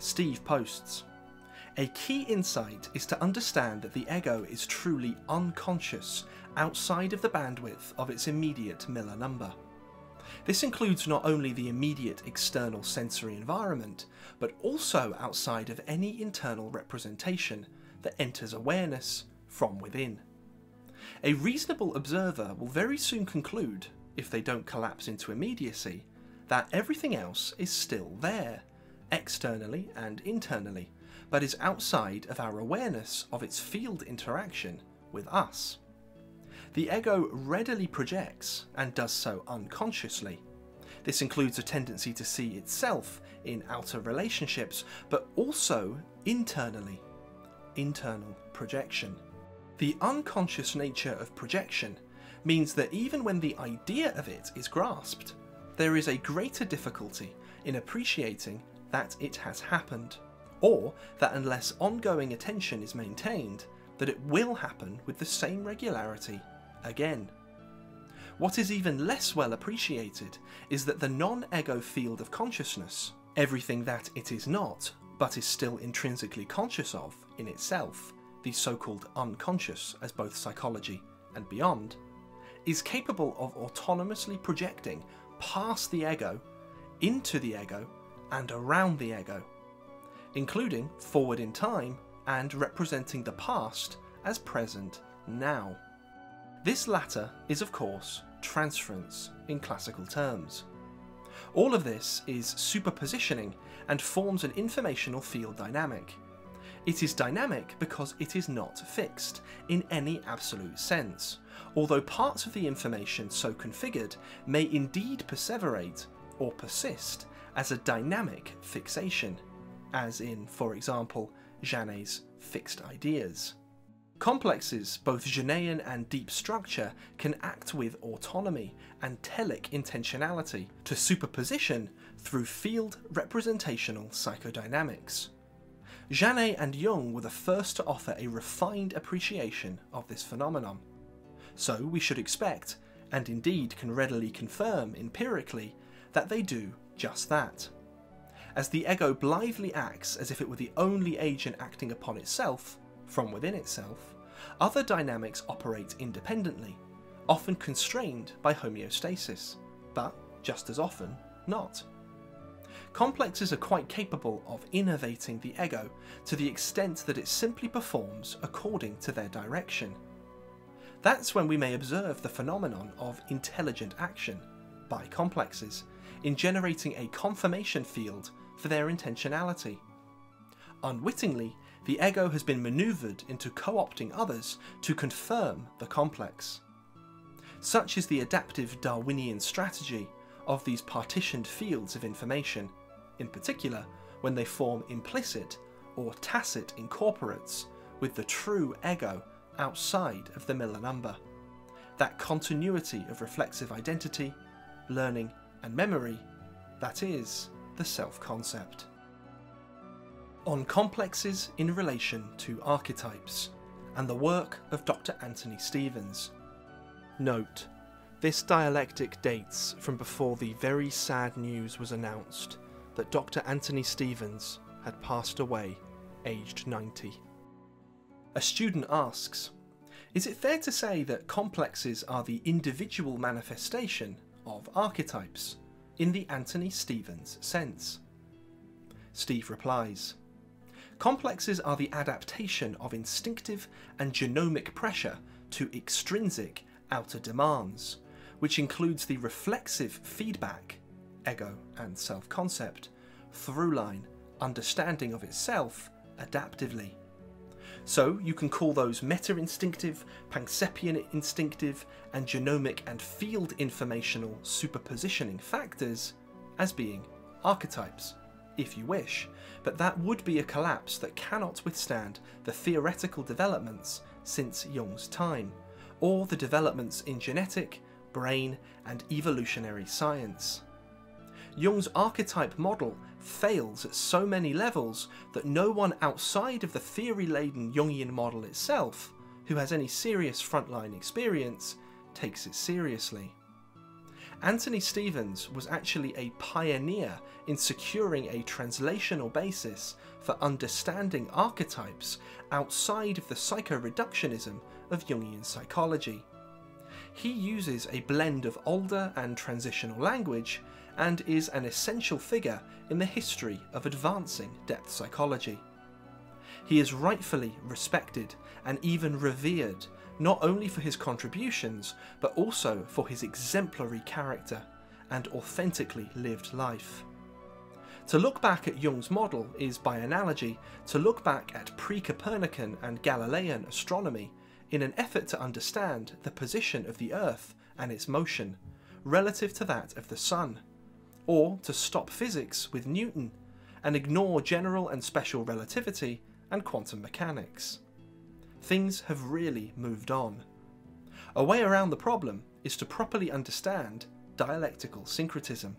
Steve posts A key insight is to understand that the ego is truly unconscious outside of the bandwidth of its immediate Miller number. This includes not only the immediate external sensory environment, but also outside of any internal representation that enters awareness from within. A reasonable observer will very soon conclude, if they don't collapse into immediacy, that everything else is still there, externally and internally, but is outside of our awareness of its field interaction with us. The ego readily projects and does so unconsciously. This includes a tendency to see itself in outer relationships, but also internally. Internal projection. The unconscious nature of projection means that even when the idea of it is grasped, there is a greater difficulty in appreciating that it has happened, or that unless ongoing attention is maintained, that it will happen with the same regularity again. What is even less well appreciated is that the non ego field of consciousness, everything that it is not, but is still intrinsically conscious of in itself, the so called unconscious, as both psychology and beyond, is capable of autonomously projecting past the ego, into the ego, and around the ego, including forward in time and representing the past as present now. This latter is, of course, transference in classical terms. All of this is superpositioning and forms an informational field dynamic. It is dynamic because it is not fixed in any absolute sense, although parts of the information so configured may indeed perseverate or persist as a dynamic fixation, as in, for example, Janet's fixed ideas. Complexes, both Janean and deep structure, can act with autonomy and telic intentionality to superposition through field representational psychodynamics. Janet and Jung were the first to offer a refined appreciation of this phenomenon. So we should expect, and indeed can readily confirm empirically, that they do just that. As the ego blithely acts as if it were the only agent acting upon itself, from within itself, other dynamics operate independently, often constrained by homeostasis, but just as often not. Complexes are quite capable of innervating the ego to the extent that it simply performs according to their direction. That's when we may observe the phenomenon of intelligent action by complexes in generating a confirmation field for their intentionality. Unwittingly, the ego has been maneuvered into co opting others to confirm the complex. Such is the adaptive Darwinian strategy of these partitioned fields of information, in particular when they form implicit or tacit incorporates with the true ego outside of the Miller number. That continuity of reflexive identity, learning, and memory, that is, the self concept on complexes in relation to archetypes and the work of Dr. Anthony Stevens. Note, this dialectic dates from before the very sad news was announced that Dr. Anthony Stevens had passed away, aged 90. A student asks, is it fair to say that complexes are the individual manifestation of archetypes, in the Anthony Stevens sense? Steve replies, Complexes are the adaptation of instinctive and genomic pressure to extrinsic outer demands, which includes the reflexive feedback, ego and self concept, through line, understanding of itself adaptively. So you can call those meta instinctive, Pankseppian instinctive, and genomic and field informational superpositioning factors as being archetypes if you wish, but that would be a collapse that cannot withstand the theoretical developments since Jung's time, or the developments in genetic, brain, and evolutionary science. Jung's archetype model fails at so many levels that no one outside of the theory laden Jungian model itself, who has any serious frontline experience, takes it seriously. Anthony Stevens was actually a pioneer in securing a translational basis for understanding archetypes outside of the psychoreductionism of Jungian psychology. He uses a blend of older and transitional language and is an essential figure in the history of advancing depth psychology. He is rightfully respected and even revered not only for his contributions, but also for his exemplary character and authentically lived life. To look back at Jung's model is, by analogy, to look back at pre Copernican and Galilean astronomy in an effort to understand the position of the Earth and its motion relative to that of the Sun, or to stop physics with Newton and ignore general and special relativity and quantum mechanics. Things have really moved on. A way around the problem is to properly understand dialectical syncretism.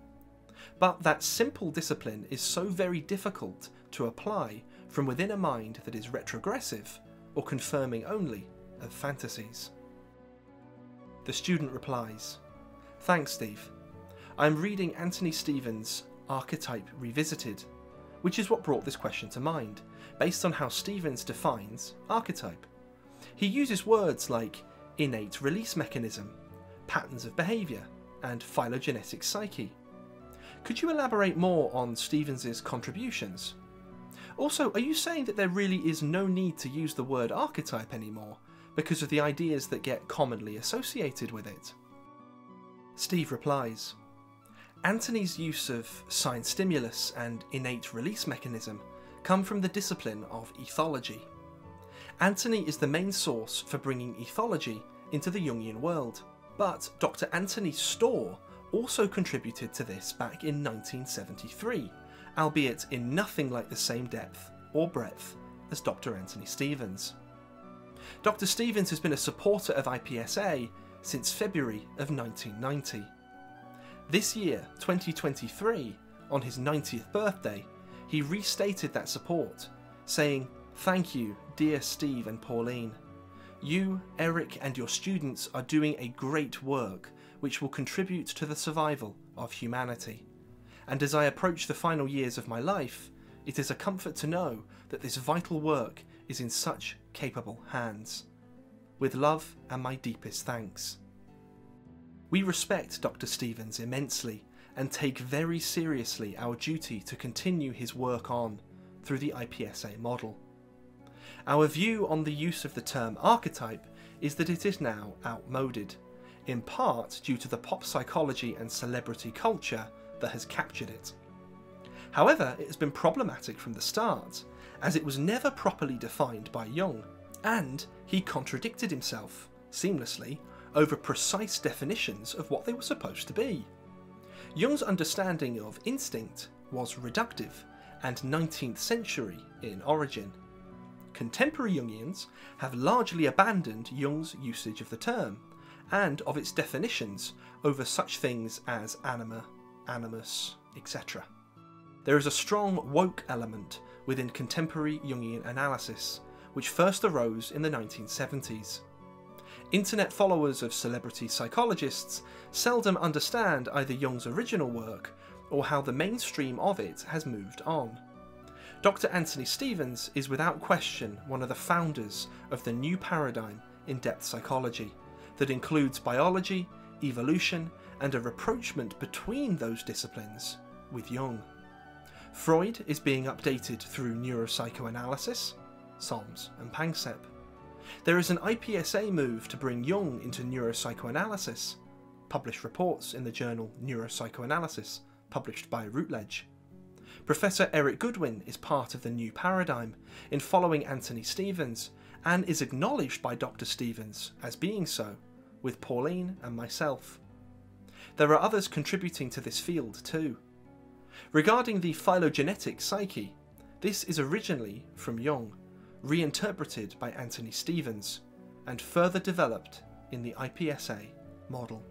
But that simple discipline is so very difficult to apply from within a mind that is retrogressive or confirming only of fantasies. The student replies, Thanks, Steve. I'm reading Anthony Stevens' Archetype Revisited, which is what brought this question to mind, based on how Stevens defines archetype. He uses words like innate release mechanism, patterns of behaviour, and phylogenetic psyche. Could you elaborate more on Stevens's contributions? Also, are you saying that there really is no need to use the word archetype anymore because of the ideas that get commonly associated with it? Steve replies Anthony's use of sign stimulus and innate release mechanism come from the discipline of ethology. Anthony is the main source for bringing ethology into the Jungian world, but Dr. Anthony Storr also contributed to this back in 1973, albeit in nothing like the same depth or breadth as Dr. Anthony Stevens. Dr. Stevens has been a supporter of IPSA since February of 1990. This year, 2023, on his 90th birthday, he restated that support, saying, Thank you, dear Steve and Pauline. You, Eric, and your students are doing a great work which will contribute to the survival of humanity. And as I approach the final years of my life, it is a comfort to know that this vital work is in such capable hands. With love and my deepest thanks. We respect Dr. Stevens immensely and take very seriously our duty to continue his work on through the IPSA model. Our view on the use of the term archetype is that it is now outmoded, in part due to the pop psychology and celebrity culture that has captured it. However, it has been problematic from the start, as it was never properly defined by Jung, and he contradicted himself, seamlessly, over precise definitions of what they were supposed to be. Jung's understanding of instinct was reductive and 19th century in origin. Contemporary Jungians have largely abandoned Jung's usage of the term and of its definitions over such things as anima, animus, etc. There is a strong woke element within contemporary Jungian analysis, which first arose in the 1970s. Internet followers of celebrity psychologists seldom understand either Jung's original work or how the mainstream of it has moved on. Dr. Anthony Stevens is without question one of the founders of the new paradigm in depth psychology that includes biology, evolution, and a rapprochement between those disciplines with Jung. Freud is being updated through neuropsychoanalysis, Solms and Panksepp. There is an IPSA move to bring Jung into neuropsychoanalysis, published reports in the journal Neuropsychoanalysis, published by Routledge. Professor Erik Goodwyn is part of the new paradigm in following Anthony Stevens and is acknowledged by Dr. Stevens as being so, with Pauline and myself. There are others contributing to this field too. Regarding the phylogenetic psyche, this is originally from Jung, reinterpreted by Anthony Stevens, and further developed in the IPSA model.